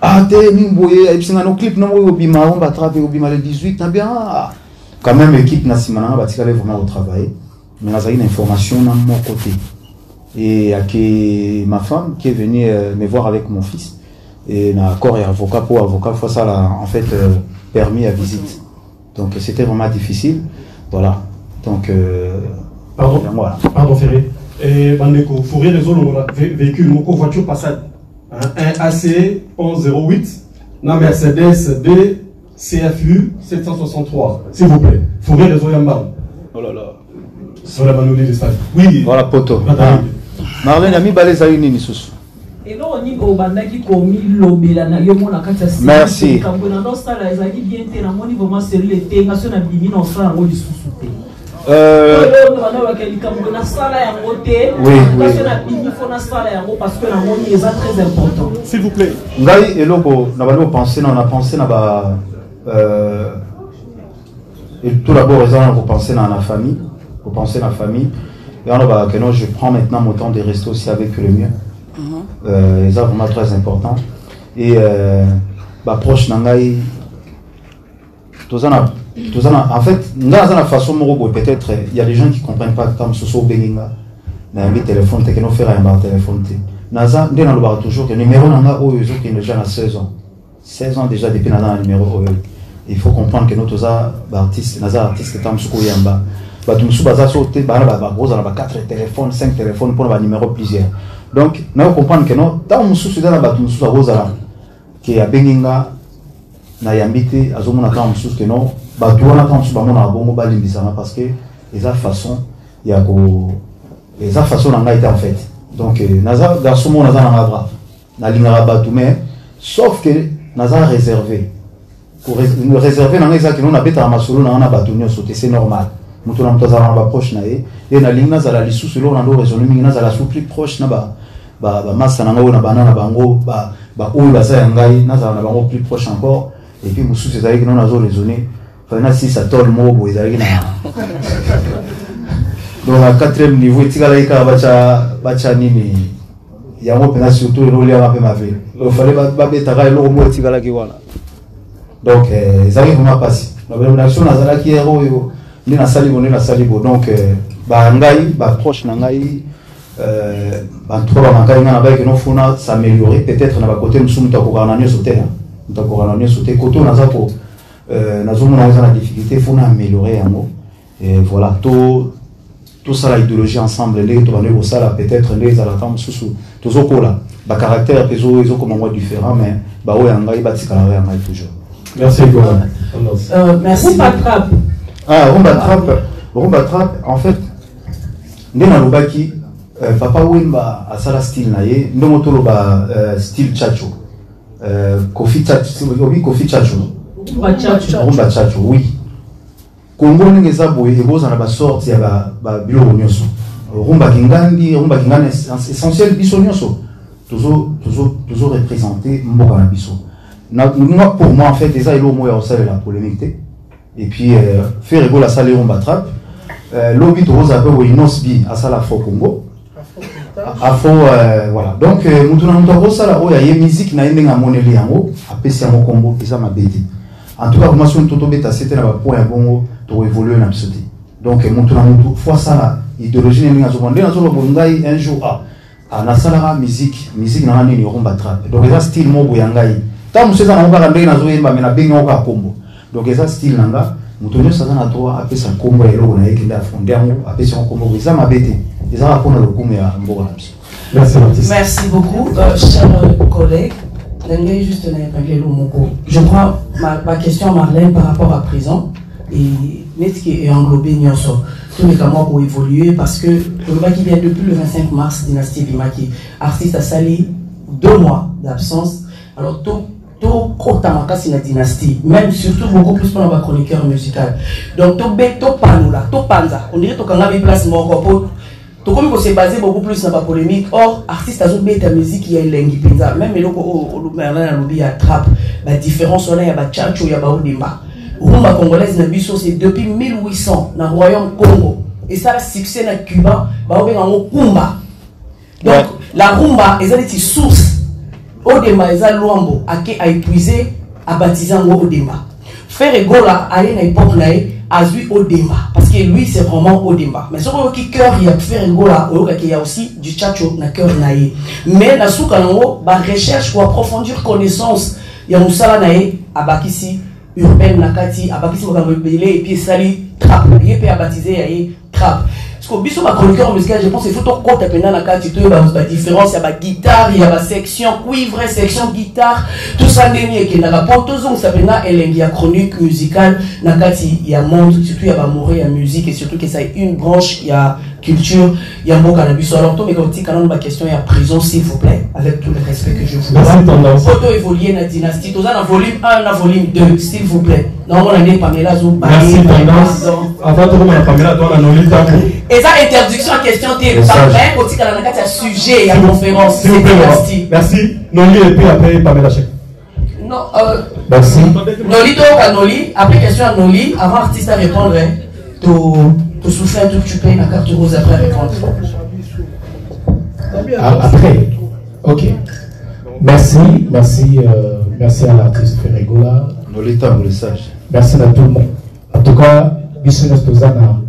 Speaker 1: ah te nini boye ayebisi clip moko obima obima le 18 na bien ah. quand même équipe na vraiment kotravailler mais nazalaki na information na moko te et ma femme qui est venue euh, me voir avec mon fils et na ya avocat pour avocat fois ça là en fait euh, permis à visite. Donc c'était vraiment difficile voilà donc euh,
Speaker 15: Pardon,
Speaker 1: voilà
Speaker 15: pardon Ferré. Et Bandeko, Fourier les olongola, vé- véhicule, moko voiture passade. un AC 1108, na Mercedes B CFU 763. S'il vous plaît. Fourré réseau Yambam.
Speaker 1: Oh là là.
Speaker 15: Sur la manolie de stade. Oui.
Speaker 1: Voilà, poto. Ah. Marlène, ami baleza nini susu.
Speaker 19: eloko
Speaker 1: Merci.
Speaker 19: na na na
Speaker 1: Euh, Oui, oui.
Speaker 19: na que
Speaker 15: s'il vous plaît.
Speaker 1: Ngai eloko na na na na ba euh, et tout d'abord eza wana kopense na na famille kopense na famille. Et wana bakake non je prends maintenant mon temps de rester aussi avec le mien euh, eza vraiment très important et euh, baproche na ngai toza na en fait ngai aza na façon moko peut-être il y a des gens qui comprennent pas ta mosusu obengi nga. Nayambi telefone te kende ofere yambaka telefone te. Naza nde nalobaka toujours ke numéro na nga oyo ezokende déjà na 16 ans. 16 ans déjà depuis naza na numéro il faut comprendre ke no toza baartiste naza artiste ta mosuku oyamba bato mosusu baza so te bana bakozala ba 4 téléphone 5 téléphone mpona banuméro plusieurs donc nayo comprendre ke no ntango mosusu eza na bato mosusu akozala ke abengi nga nayambi te azomona ntango mosusu ke no bato wana ntango mosusu bamonaka bongo balimbisanga parce que eza façon ya ko eza façon na ngai te en fait. Donc euh, naza garçon moko naza nanga brave nalingaka bato mais sauf que naza réservé. Réservé na ngai eza kino nabetaka masolo na nga na bato nyonso te c'est normal moto na moto azala na baproche na ye. Ye nalingi nazala lisusu eloko na ndo raisonne mingi nazala su plus proche na ba bamasa na ngai oyo na bana na bango baoyo baza ya ngai nazala na bango plus proche encore. Et puis mosusu ezalaki no nazo raisonne fai na sisa tole moko boye ezalaki na donc na quatrième niveau etikalaki kaka batya nini? Yango mpenza surtout eloliaka mpe mavele ofale babetaka eloko moko. Etikalaki wana. Donc ezalaki vraimen mpasi naso nazalaki ere oyo nde nasali bo nde nasali bo donc bangai baproche na ngai bantuka bamankai ngai na bayeke nofuna s'améliorer peut-être na bakote mosusu moto akokaka na nyonso te moto akokaka na nyonso te. Kote oyo naza ko nazomona eza na difficulté fona améliorer yango. Voilà. To tosala idéologie ensemble ndenge tobandi kosala peut-être nde ezalaka mosusu. Tozokola bacaractère mpe ezokoma mwa différent mais baoyo ya ngai batikalaka ya ngai toujours.
Speaker 15: Merci
Speaker 19: Euh, merci Patrap.
Speaker 1: Ah rumba trap rumba trap en fait nde nalobaki euh, papa wemba asala style na ye ndenge toloba euh, style chacho euh, kofi chacho obi kofi chacho
Speaker 19: Rumba chacho.
Speaker 1: rumba chacho oui. Kongo ndenge eza boye ekozala na basorte ya ba- babiloko nyonso. Rumba kingandi rumba kingandi es- essentiel biso nyonso. Tozo tozo tozo représente mboka na biso. Na moi pour moi en fait eza eloko moko ya kosalela polémique te et puis euh, faire école à Salé on battrape euh, lobby to rose après Winos bi à Sala Fo Congo. À Fo euh, voilà. Donc mutuna mutu ko sala o ya musique na ndinga moneli yango apesi yango Congo eza mabedi en tout cas formation toto beta c'était na ba point bongo to évoluer na bisote donc mutu na mutu fois sala. Idéologie ndinga zo ndinga zo bongai un jour a ah, nasalaka musique musique nanga nini oromba trape donc eza style moko ya ngai ntango mosu eza nango kaka ndenge nazoyemba me nabengi yango kaka kombo donc eza style na nga moto nyonso aza na droit apesa nkombo ya eloko na ye kende afonde yango apesi yango nkombo eza mabe te eza kaka mpona lokumu ya mboka na biso
Speaker 15: Merci.
Speaker 14: Merci beaucoup, euh, chers collègues. Ndenge juste na épinglé le moko. Je crois ma, ma question à Marlène par rapport à présent et net qui est englobé nyonso? Tous les cas pour évoluer parce que le qui vient depuis le 25 mars dynastie Bimaki artiste à Sali deux mois d'absence. Alors tout tout kota makasi na dynastie même surtout beaucoup plus pour ma chroniqueur musical donc to be to panula to panza on dirait to kanga bi place moko po tokomi kose base beaucoup plus na bapolémique or artiste azobeta musique ya elengi mpenza. Même eloko oyo merlin alobi ya trap badifférence wana ya bachacho ya baodemba rumba congolaise na biso c'est depuis 1800 na royaume congo. Esala succès na cuba baobenga yango kumba. Donc la rumba eza neti source odemba eza lwambo ake aépuise abaptise yango odemba frère egola aye na époque na ye azwi odemba parce que lui c'est vraiment odemba mais soki oyoki cœur ya frère egola oyokaki ya aussi du chacho na cœur na ye. Mais na suka nango barecherche ko approfondir connaissance ya mosala na ye abakisi urbaine na kati abakisi makambo ebele epuis esali trap ye mpe abaptise ya ye trap parceque biso bachroniqueur musical je pense il faut tokɔta mpena na kati toyeba badiférence ya baguitare ya basection cuivre section guitare tosa ndeni ekendaka mpo tozongisa mpena elengi ya chronique musicale na kati ya monde surtout ya bamore ya musique et surtout kesa une branche ya culture ya mboka na biso. Alors to question ya prison s'il vous plaît avec tout le respect que je vous. Photo évoluer na dynastie, tous na volume 1 na volume 2 s'il vous plaît. Normalement on a Pamela et ça, interdiction en question, sujet, il y a conférence, c'est dynastie.
Speaker 15: Merci. Et puis après Pamela Chek.
Speaker 14: Non, euh,
Speaker 15: Merci.
Speaker 14: Noli, Noli, après question à Noli, avant artiste à répondre, hein, un tout, tu payes la carte rose après répondre.
Speaker 24: Ah, après, ok. Merci, merci, euh, merci à l'artiste Ferregola. Merci à tout le monde. En tout cas, biso nyonso toza na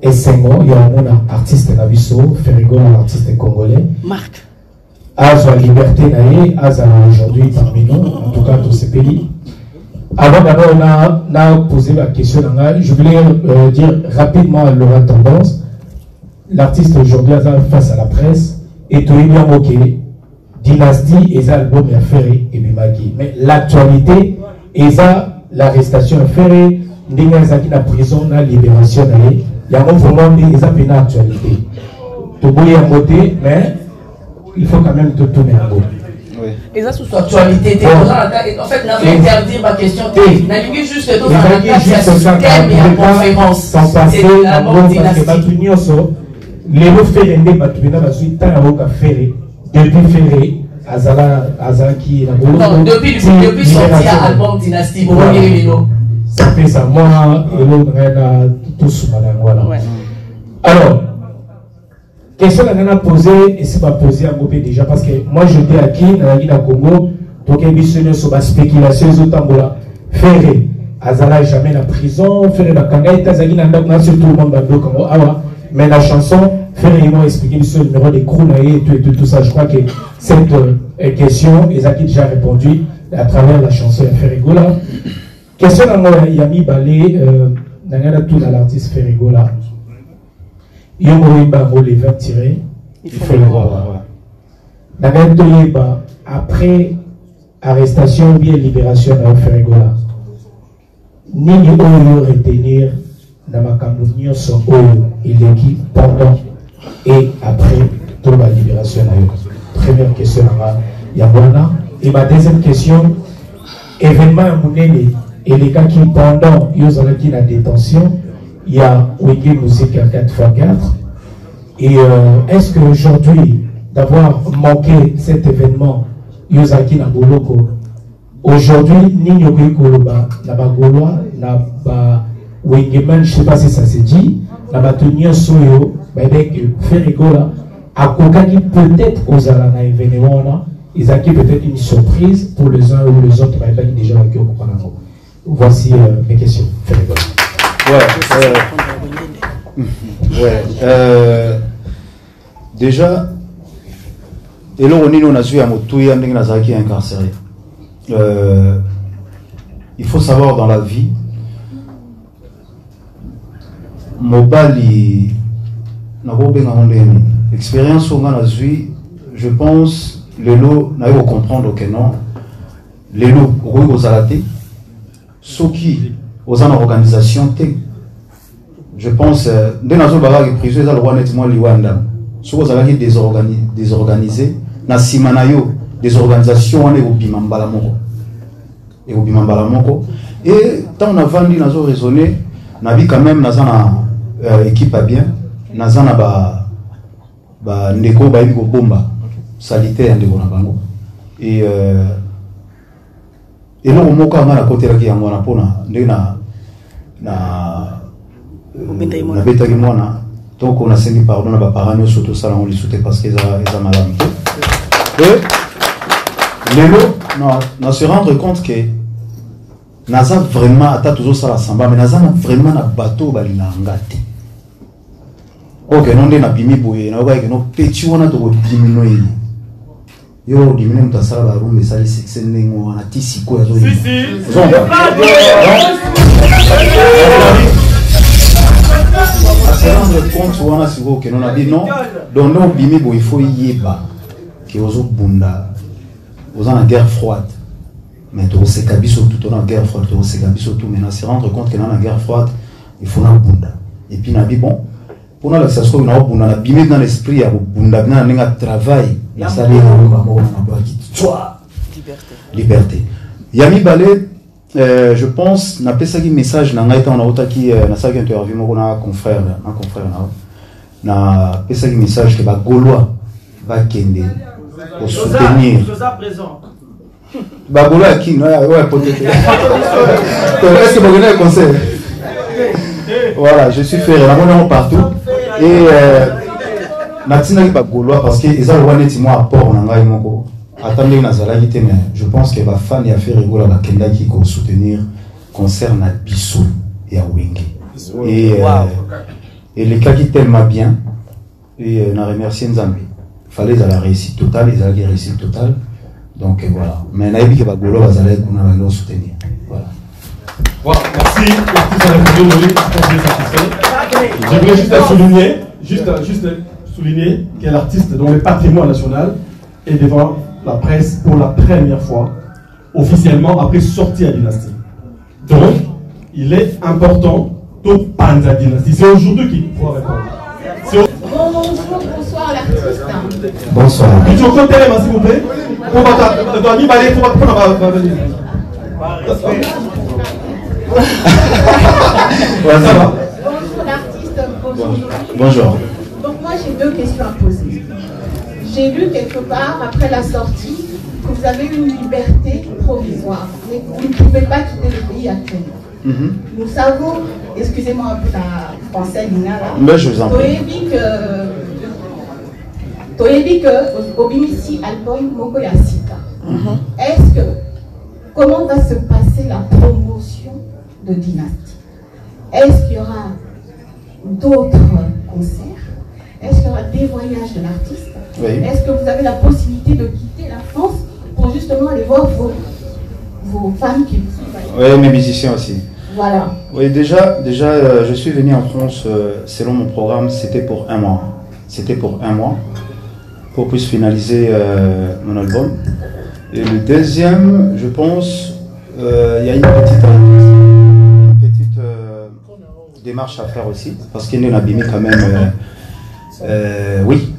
Speaker 24: esengo ya omona artiste na biso Ferregola, artiste congolais.
Speaker 14: Marc.
Speaker 24: azwa liberté na ye azala aujourd'hui parmi nous en tout cas tosepeli Avant d'abord, on a, on a posé la question. Je voulais euh, dire rapidement à Laura Tendance. L'artiste aujourd'hui, face à la presse, et bien moqué. Dynastie, et l'album est ferré, et Bimaki. Mais l'actualité, et l'arrestation est ferrée, Ndengazaki la prison, la libération, il y a vraiment des actualité. Tout le monde est mais il faut quand même tout tourner à
Speaker 14: l'autre. eza susu actualité te en fait
Speaker 24: nazo
Speaker 14: interdire baquestion te nalingi juste tozalaatheme ya conférence. c'est d'abord
Speaker 24: dynastie nyonso lelo fere nde bato mpena bazwi ntan yakoka fere depuis fere azalaki napesa mwa eloko ngai na tosuma na yango wana alors question na ngai na pose esi bapose yango mpe déjà parce que moi j'étais aki nazalaki na congo tokebi biso nyonso baspéculation ezotambola. Fere azala jamais na prison fere bakanga ete azalaki na ndako na surtout le monde bandoka yango. Awa mais la chanson fere yemo expliqué biso le numéro de crew na ye et tout, et tout, tout ça. Je crois que cette euh, question ezalaki déjà répondu à travers la chanson ya ferigola question nango ya mibale euh, na ngai natuna l'artiste ferigola yo moyemba yango le 20 tiré il faut le voir na ngai toyeba après arrestation ou bien libération na yo ferigola nini oyo retenir na makambo nyonso oyo eleki pendant et après to balibération na yo? Première question nanga yango wana et ma deuxième question événement ya monene elekaki pendant yo ozalaki na détention ya wenge musique ya 4x4 et euh, est-ce que aujourd'hui d'avoir manqué cet événement yo ozalaki na boloko aujourd'hui okoki koloba? Na bagaulois na ba wengeman je sais pas si ça se dit na bato nyonso oyo bayebeke ferigola akokaki peut-être kozala na événement wana ezalaki peut-être une surprise pour les uns ou les autres bayebaki déjà nango voici euh, mes questions
Speaker 1: Ouais, ouais. Euh, déjà, eloko nini oyo nazwi ya motuya ndenge incarcéré? Euh, il faut savoir dans la vie mobali nakobengango ndeni expérience oyo nga nazwi je pense lelo naye kocomprendre ke non. Lelo okoki kozala te. Soki oza na organisation te. Je pense euh, nde nazobakaki prison eza lokwa neti mwa liwanda soki ozalaki désorgani- désorganisé na nsima na yo désorganisation wana ekobima mbala moko. Ekobima mbala moko. E ntango navandi nazo raisonne nabi quand même naza na euh, équipe ya bien. Naza na ba bandeko oyo bayebi kobomba. Salite ya ndeko na bango. E euh, eloko moko anga nakotelaki yango wana mpona ndenge na na nabetaki mwana. Donc nasengi pardon na baparent nyonso tosala yango lisu te parce que eza eza malamu te. E lelo na, na se rendre compte que naza vraiment ata tozosala samba mais naza na vraiment na bato oyo balingaka nga te. Oke no nde nabimi boye nayokaki keno peti wana tokodimino ye yo odimine moto asala barumba esali succès ndenge wana ti sikoyo azoyeba se rendre compte wana sikoyo okende na bi non. Donc nde obimi boye faut yeba ke ozobunda oza na guerre froide. Mais tokoseka biso tu tona guerre froide tokoseka biso tu mais na se rendre compte ke na na guerre froide il faut nabunda et puis nabi bon mpona lakisa soki naobunda nabimi na l'esprit ya kobunda bina na ndenge ya travail nasali elonga moko na mabwaki twa liberté. Ya mibale euh, je pense napesaki message na ngai ntango nautaki euh, nasalaki interview moko na confrère na confrère na napesaki message ke bagaulois bakende kosoutenir bagaulois ya kini oyo est ce que bakende ya concert voilà je suis frère namoni yango partout et euh, natindaki bagaulois parce que eza lokola neti mwa apport na ngai moko. Ata ndenge nazalaki te mais je pense que bafani ya fer egola bakendaki kosoutenir concert na biso ya wenge. Et euh, elekaki tellement bien. Et euh, na remercie nzambe. Fallait ezala réussite totale ezalaki réussite totale. Donc euh, voilà. Mais nayebi ke bagaulois bazalaki kuna bangi kosoutenir. Voilà
Speaker 15: Voilà, merci. L'artiste a répondu, oui, je pense qu'il est satisfait. Je voulais juste souligner, juste, juste souligner que l'artiste dont le patrimoine national est devant la presse pour la première fois, officiellement après sortie à Dynastie. Donc, il est important de Panza Dynastie. C'est aujourd'hui qu'il pourra répondre.
Speaker 25: Bonjour, bonsoir l'artiste.
Speaker 1: bonsoir
Speaker 15: côté, s'il vous plaît. Pour votre dans Nibale, pour votre- pour
Speaker 1: ça va.
Speaker 25: Bonjour l'artiste, bonjour.
Speaker 1: bonjour
Speaker 25: Donc moi j'ai deux questions à poser. J'ai lu quelque part après la sortie que vous avez une liberté provisoire, mais que vous ne pouvez pas quitter le pays actuellement.
Speaker 1: Mhm.
Speaker 25: Nous savons, excusez-moi un peu la français Lina là.
Speaker 1: Mais je vous en prie.
Speaker 25: que toyebi que obimisi album moko ya sika. Est-ce que comment va se passer la promotion de Dynastie Est-ce qu'il y aura d'autres concerts? Est-ce qu'il y aura des voyages de l'artiste?
Speaker 1: Oui.
Speaker 25: Est-ce que vous avez la possibilité de quitter la France pour justement aller voir vos, vos fans qui vous suivent
Speaker 1: Oui, mes musiciens aussi.
Speaker 25: Voilà.
Speaker 1: Oui, déjà, déjà euh, je suis venu en France euh, selon mon programme, c'était pour un mois. C'était pour un mois pour puisse finaliser euh, mon album. Et le deuxième, je pense, il y a une petite, démarche à faire aussi, parce a une abîmé quand même. euh, euh, oui,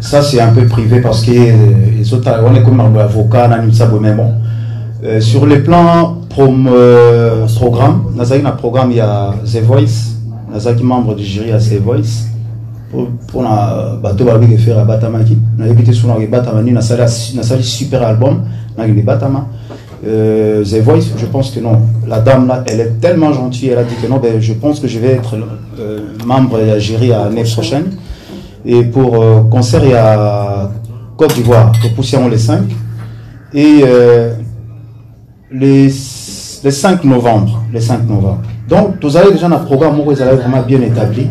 Speaker 1: ça c'est un peu privé parce que euh, les autres, on est comme avocat, on a mais bon. Euh, sur le plan prom, euh, programme, Nazaki un programme, il y a The Voice, Nazaki membre du jury à The Voice. Pour, na bato balobi faire batamaki nayebi te soki batama nini nasali nasali super album nakende batama euh, je pense que non la dame là elle est tellement gentille elle a dit que non ben, je pense que je vais être euh, membre de la jury à l'année prochaine et pour euh, concert il y a Côte d'Ivoire pousser les 5 et euh, les, les 5 novembre. Les 5 novembre. Donc, vous avez déjà un programme où vous vraiment bien établi.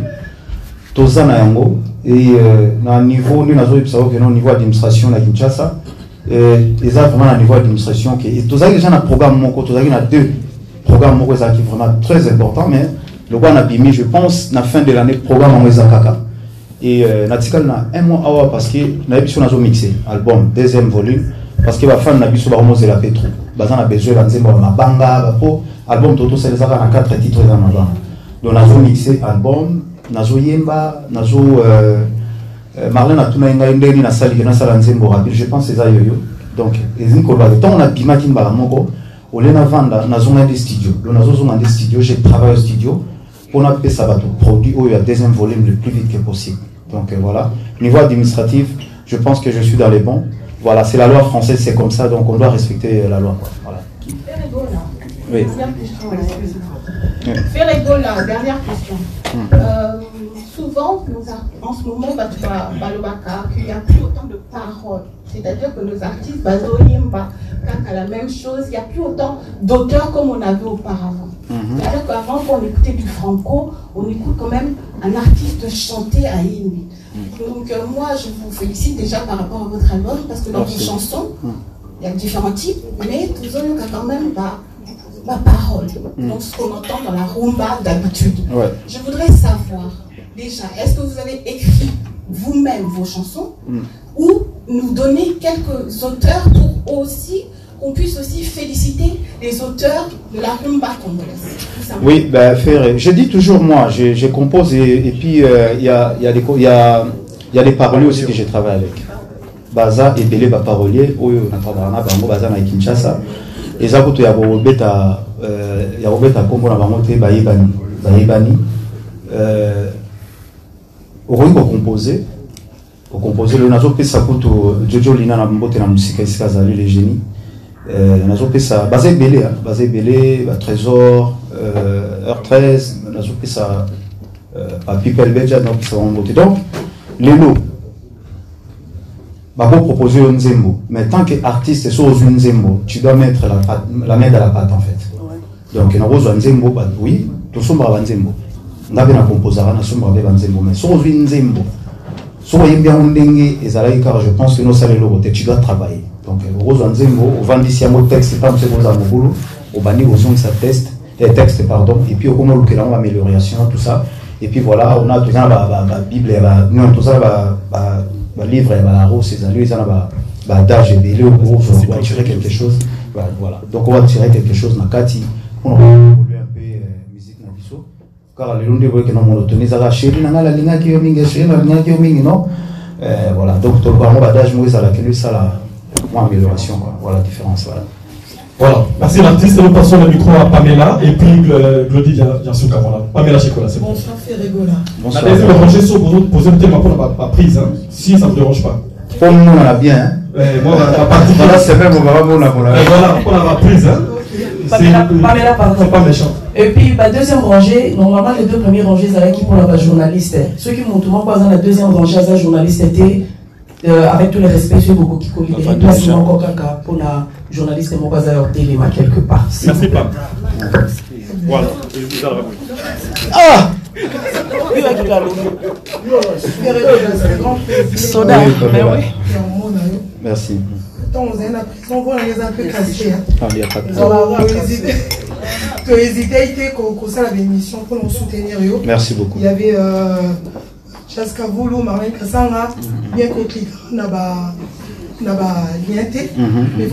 Speaker 1: Toza na yango et euh, niveau nous que non niveau administration na Kinshasa eza vraiment na niveau administration que et toza déjà na programme moko toza na deux programmes moko eza qui vraiment très important mais le quoi na bimi je pense na fin de l'année programme yango eza kaka. Et euh, natikali na un mois awa parce que na biso nazo mixer album deuxième volume parce que bafani na biso bakomozela pe trop baza na besoin ya nzembo ya mabanga bapo album totosalezaka na 4 titres eza mabanga donc nazo mixe album nazoyemba nazo euh, euh, marlin atuna ngai ndenge nini nasaliki nasala nzembo rapide je pense eza yoyo donc ezali koloba ntango nabimaki mbala moko ole navanda nazonga nde studio nazozonga nde studio je travaille au studio. Bato produit oyo ya deuxième volume le plus vite que possible. Donc euh, voilà. Niveau administratif je pense que je suis dans les bons. Voilà c'est la loi française c'est comme ça donc on doit respecter la loi quoi. voilà. Oui.
Speaker 25: Deuxième question, excusez-moi. Ferregola, dernière question. Euh, souvent, nous en ce moment, bah, tu vas- bah, le Baka, qu'il n'y a plus autant de paroles. C'est-à-dire que nos artistes, bah, Zoyimba, Kaka, la même chose, il n'y a plus autant d'auteurs comme on avait auparavant. C'est-à-dire qu'avant, quand on écoutait du franco, on écoute quand même un artiste chanter à Indi. Donc, euh, moi, je vous félicite déjà par rapport à votre album, parce que dans vos chansons, il y a différents types, mais tous eux, il y a quand même bah, la parole.
Speaker 1: Mm.
Speaker 25: Donc, ce qu'on entend dans la rumba d'habitude.
Speaker 1: Ouais.
Speaker 25: Je voudrais savoir, déjà, est-ce que vous avez écrit vous-même vos chansons
Speaker 1: Mm.
Speaker 25: ou nous donner quelques auteurs pour aussi qu'on puisse aussi féliciter les auteurs de la rumba congolaise.
Speaker 1: Oui, ben, faire, je dis toujours moi, je, je compose et, et puis euh, il y, a, y, a des y, a, y a des paroliers aussi que je travaille avec. Baza et Belé parolier, oyo na travaille na bango baza na Kinshasa. eza kutu ya kobeta euh, ya kobeta nkombo na bango te bayebani bayebani euh, okoki kocompose kocompose lelo nazopesa kutu jojo lina na mbote na mosika esika azali le génie. Euh, nazopesa baza ebele ah, baza ebele batrésor euh, heure 13 nazopesa euh, papi pelbeja nazopesa bango mbote. Donc lelo bako proposer yo nzembo. Mais tant que artiste so ozwi nzembo tu dois mettre la, la main dans la pâte en fait. Donc nakozwa nzembo ba- oui tosombaka banzembo nga mpe nakomposaka nasombaka mpe banzembo ozwi nzembo so oyembi yango ndenge ezalaki kaka je pense que nosala eloko te tu dois travailler. Donc okozwa nzembo ovandisi yango texte pa mose kozala mokulu obandi kozongisa test eh, texte pardon et puis okoma olukela yango baamélioration tout ça. Et puis voilà on a toza na babible ya ba- non toza na ba- ba- balivre ya baarose ezali eza na ba- baadage ebele okozwa attirer quelque chose. Voilà, voilà. Donc on va tirer quelque chose na kati mpona kaka lelo nde boyeke na sheri yo mingi sheri nalingaki yo mingi non Euh, voilà donc toloba yango badage moko ezalaki lo esala mwa amélioration quoi voilà différence voilà
Speaker 15: Voilà, merci l'artiste. Nous passons le micro à Pamela et puis euh, Glody vient, sur Voilà. Pamela Chekola, c'est bon.
Speaker 14: Bonsoir Ferregola.
Speaker 15: La rangée sur vous poser le thème pour la, la prise, hein, si ça ne vous dérange pas.
Speaker 1: Pour nous, on a bien. Hein?
Speaker 15: Moi, la, la partie.
Speaker 1: Voilà, c'est même, on va voir, on a
Speaker 15: Voilà, pour la reprise. Hein.
Speaker 14: Pamela, Pamela, pardon.
Speaker 15: C'est pas méchant.
Speaker 14: Et puis, la deuxième rangée, normalement, les deux premières rangées, c'est qui pour la journaliste. Ceux qui m'ont tout pas dans la deuxième rangée, la journaliste était, euh, avec tous les respects, sur beaucoup qui collent, les places encore caca pour la journaliste, mon pas à téléma quelque part.
Speaker 15: Merci, Pam. Voilà, et vous
Speaker 1: Ah
Speaker 14: Soda,
Speaker 1: Oui,
Speaker 14: mais
Speaker 1: Pamela.
Speaker 14: oui.
Speaker 1: Merci.
Speaker 26: Vous êtes la prison, vous les un peu cassés.
Speaker 1: Ah, il n'y a pas de
Speaker 26: Tu as hésité qu'on ça la émission pour nous soutenir.
Speaker 1: Merci beaucoup.
Speaker 26: Il y avait euh, Chaska Voulou, Marlène Kassanga, bien qu'on clique na ba na te,
Speaker 1: Mhm.
Speaker 26: mais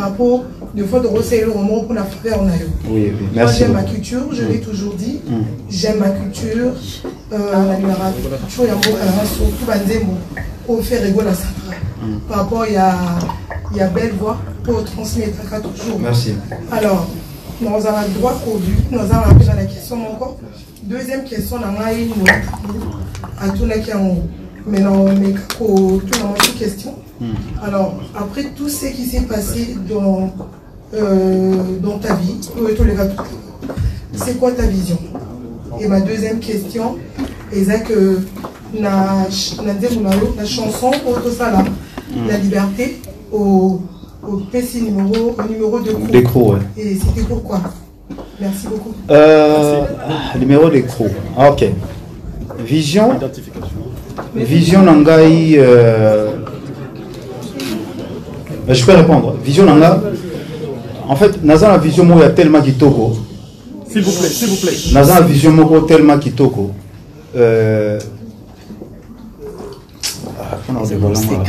Speaker 26: rapport de fois de recevoir le roman pour la faveur na yo.
Speaker 1: Oui, oui,
Speaker 26: Moi
Speaker 1: merci
Speaker 26: j'aime ma culture, je l'ai toujours dit.
Speaker 1: Mm.
Speaker 26: J'aime ma culture. Euh, la culture ya mboka na surtout banzembo oyo. Par rapport il y a il y a belle voix pour transmettre à toujours.
Speaker 1: Merci.
Speaker 26: Alors, nous avons le droit produit, nous avons déjà la question encore. Deuxième question, nous avons une à tout monde. Mais non, mais pour tout le monde, une question. Alors, après tout ce qui s'est passé dans, euh, dans ta vie, tous les gars, c'est quoi ta vision? Et ma deuxième question, est que yo, na chanson pour tout ça là,
Speaker 1: Mm.
Speaker 26: la liberté au, au PC numéro, au numéro de
Speaker 1: ouais.
Speaker 26: Et c'était pourquoi Merci beaucoup.
Speaker 1: Euh, numéro d'écrou. Ah, ok. Vision. Vision Nangai. Euh... ben, Je peux répondre. Vision Nanga. En fait, Naza la vision moi il y a tellement kitoko.
Speaker 15: S'il vous plaît, s'il vous plaît.
Speaker 1: Naza la vision moi tellement kitoko. Euh... Ah, on a dévoilé, moi.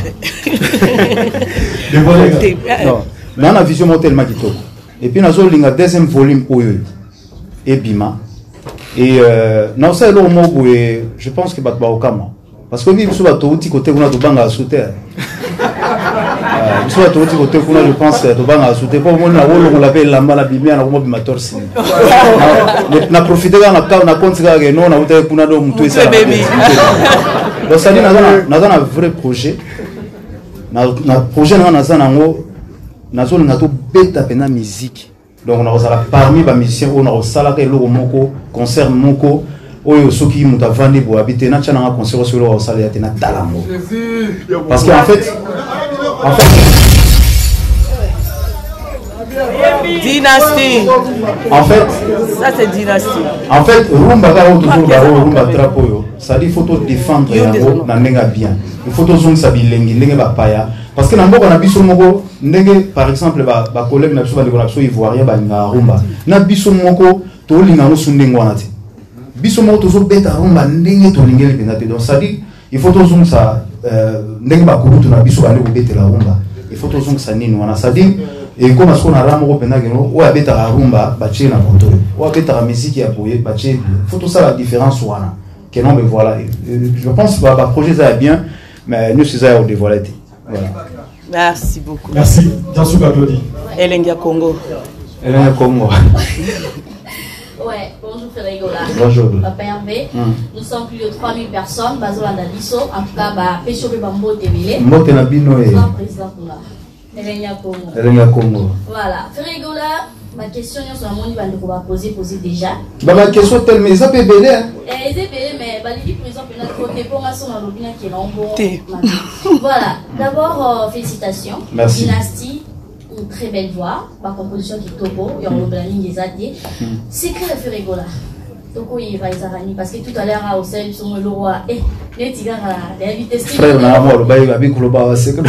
Speaker 15: Dévoilé,
Speaker 1: Non, mais na vision mo tellement kitoko. Et puis nazolinga deuxième volume oyo ebima. Et euh, na osala eloko moko boye je pense que bato baokama parce que oyebi biso bato outi kote kuna tobangaka su te Ah, biso bato outi kote kuna je pense tobangaka su te mpo omoni na wolongola mpe elamba na bimia na komobima torsi. Na profite kaka na ka- na konti kaka ke no nautaki kuna do motu esala donc sadi naza na vrai projet. Na, na projet nanga naza nango nazolinga tobeta mpena musique. Donc nakozala parmi bamusicien oyo nakosalaka eloko moko concert moko oyo soki moto avandi boye abi te natya nanga concert oyo soki eloko akosalela te natala yango parce que en fait en fait
Speaker 27: Dynastie.
Speaker 1: en fait
Speaker 27: Ça, c'est dynastie.
Speaker 1: en fait rumba kaka oyo toujours bao rumba trap oyo sadi il faut todéfendre yango na ndenge ya bien. Il faut tozongisa bilengi ndenge bapaya parce que na mboka na biso moko ndenge par exemple ba- bacollègue na biso bandeko na biso ivoirien balingaka rumba. Na biso moko tolinga yango su ndenge wana te biso moko tozobeta rumba ndenge tolingeli mpenza te donc cestadire il faut tozongisa euh, ndenge bakulutu na biso bande kobetela rumba. Il faut tozongisa nini wana? Cestadire ekoma sikoyo na ra moko mpenza keno oyo abetaka rumba batie na koto oyo abetaka misiki ya boye batie il faut tosala différence wana. Keno me voilà. Euh, je pense baprojet eza ya bien mais nyonso eza ya kodévoile te voilà.
Speaker 28: Merci beaucoup.
Speaker 15: Merci. Diansuka Claudie.
Speaker 28: Elengia Congo.
Speaker 1: elenge kongo
Speaker 29: Ouais, bonjour Ferregola.
Speaker 1: Bonjour.
Speaker 29: Papa Hervé.
Speaker 1: Mm.
Speaker 29: Nous sommes plus de 3000 personnes. En tout cas, bah, Bambo
Speaker 1: na bino e
Speaker 29: président. Elenia Congo.
Speaker 1: ya kongo
Speaker 29: Voilà. Ferregola, ma question, sur la monde, on va poser, poser déjà.
Speaker 1: eza ebele hein.
Speaker 29: Eh, mais. Voilà. D'abord, euh, félicitations.
Speaker 1: Merci.
Speaker 29: Dynastie, une très belle voix. Ma composition qui est topo, il y a un planning des athées. Secret de Ferregola. Toko il va Izarani parce que tout à l'heure, au sel, son le roi, eh, les tigres, les invités,
Speaker 1: frère na yango alobai abikoloba baseke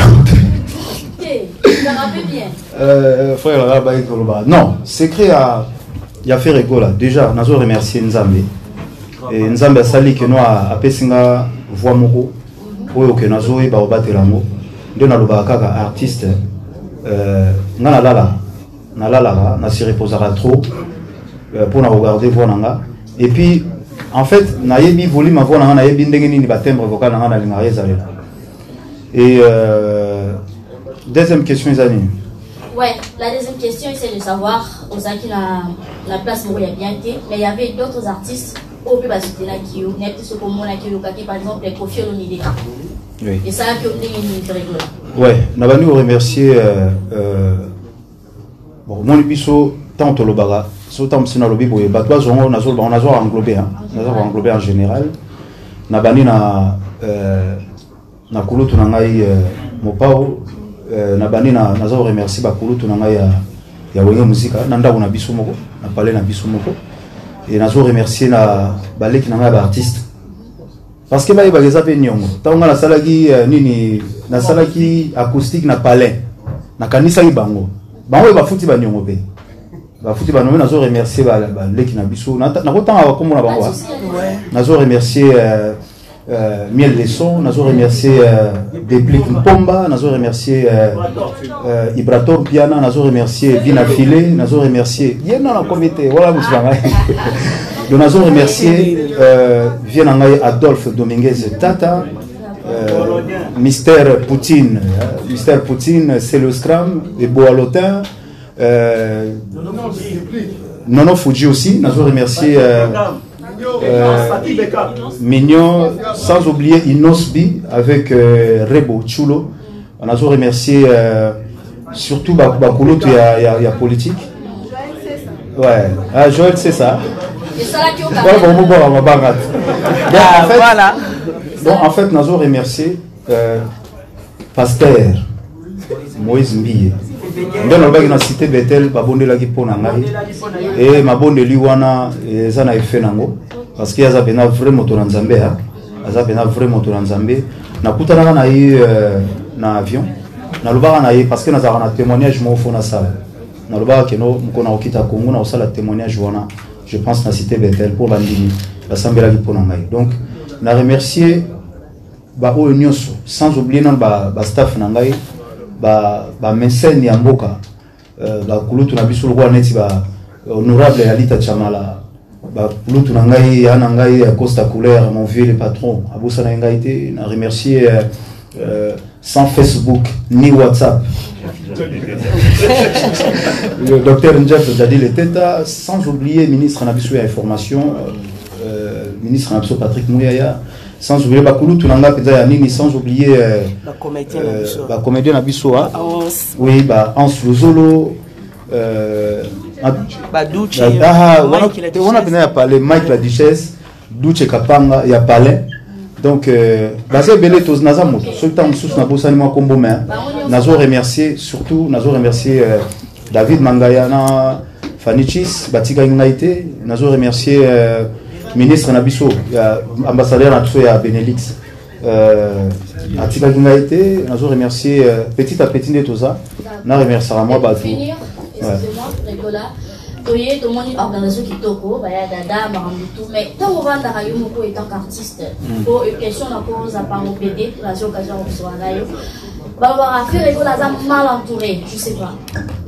Speaker 29: Eh, tu l'as rappelé bien.
Speaker 1: Euh, frère alobai koloba non secret ya ya faire egola déjà nazo remercier nzambe. E nzambe asali keno a- apesi nga voi moko oyo ke nazoyeba kobatela yango nde nalobaka kaka artiste euh, nga nalalaka nalalaka nasireposaka trop euh, mpona kogarde voi na nga et puis en fait nayebi volume ya voi na nga nayebi ndenge nini batembre vocal na nga nalingaka ezalela et euh, deuxième question eza nini
Speaker 29: Ouais, la deuxième question, c'est de savoir, Ozaki, la, la place où il y a bien été, mais il y avait d'autres artistes au plus bas de la qui par exemple, les Kofi Olomide.
Speaker 1: oui.
Speaker 29: Et ça, qui ont une rigolo.
Speaker 1: Ouais euh, euh, bon moni biso ntango tolobaka so ntango mosi nalobi boye bato bazwango nazolobango nazwa englobe naza koenglobe en général. Nabandi na euh, na kulutu na ngai euh, mopao euh, nabandi na naza koremercier bakulutu na ngai ya, ya wenge muzika na ndako na biso moko. Na pale na biso moko. E nazo remercier na baleki na ngai ya baartiste parce que bayebaka eza mpe niongo ntango nga nasalaki euh, nini nasalaki acoustique na palais. Nakanisaki bango. Bango oyo bafuti baniongo mpe bafuti banome nazo remercier baleki na biso. Nakotanga bakombo na bango ah. nazo remercier Euh, euh Miel Lesson, nous avons remercié euh, Déplique Mpomba, nous avons remercié euh, euh, Ibrator Piana, nous avons remercié Vina Filet, nous avons remercié. Il y a un comité, voilà, vous savez. Donc nazo remercier euh, adolphe dominguez tata euh, mystère poutine hein, mystère poutine c'est le scram et boalotin euh, nono fuji aussi nazo remercier euh, euh, Mignon, sans oublier Inosbi avec euh, Rebo Chulo. On a remercié euh, surtout Bak- Bakulutu et ya, ya, ya politique. Ouais, ah, Joël, c'est ça. Rater. Bon, en fait,
Speaker 28: voilà.
Speaker 1: Bon, en fait, nous avons remercié euh, Pasteur Moïse Mbie. nde nalobaki na cité betel babondelaki mpo na ngai. E mabondeli wana eza na efe nango. Parce que aza mpena vrai moto na nzambe ha aza mpena vrai moto na nzambe. Nakutanaka na ye euh, na avion. Nalobaka na ye parce que nazalaka na témoignage moko fo nasala nalobaka keno moko nakokita kongo na kosala témoignage wana je pense na cité betel mpo bandimi basambelaki mpo na ngai donc na remercier baoyo nyonso sans oublier nano bastaff na ngai bamesene ya mboka. Euh, bakulutu na biso lokola neti ba honorable alita chamala bakulutu na ngai ya na ngai ya costa couleur mon vieux patron. Abosana ye ngai te na remercier euh, euh, sans facebook ni whatsapp le docteur Njef Jadil Teta, sans oublier ministre na biso ya information euh, ministre na biso Patrick Mouyaya sans oublier bakulu tunanga mpenza ya nini sans oublier euh,
Speaker 28: bacomédien na biso
Speaker 1: bacomédien na biso ah. Oui ba Anse Lozolo euh,
Speaker 28: Baduchi,
Speaker 1: ah,
Speaker 28: Mike la
Speaker 1: palais mike la duchesse duche kapanga ya palais donc euh, baza ebele naza moto soki ntango mosusu nabosani mwa kombo me nazo remercier surtout nazo remercier euh, david mangaya na fanichis batikaki ngai te nazo remercier euh, ministre na biso ya ambassadeur na biso ya benelix atikaki ngai te nazo remercier petit à petit nde toza na remerciera mwa bato
Speaker 29: toye tomoni organisation kitoko baya dada makambo tout mais ntango ovandaka yo moko etant qu'artiste
Speaker 12: Mm.
Speaker 29: po question na occasion yo. Aza mal entouré je sais pas.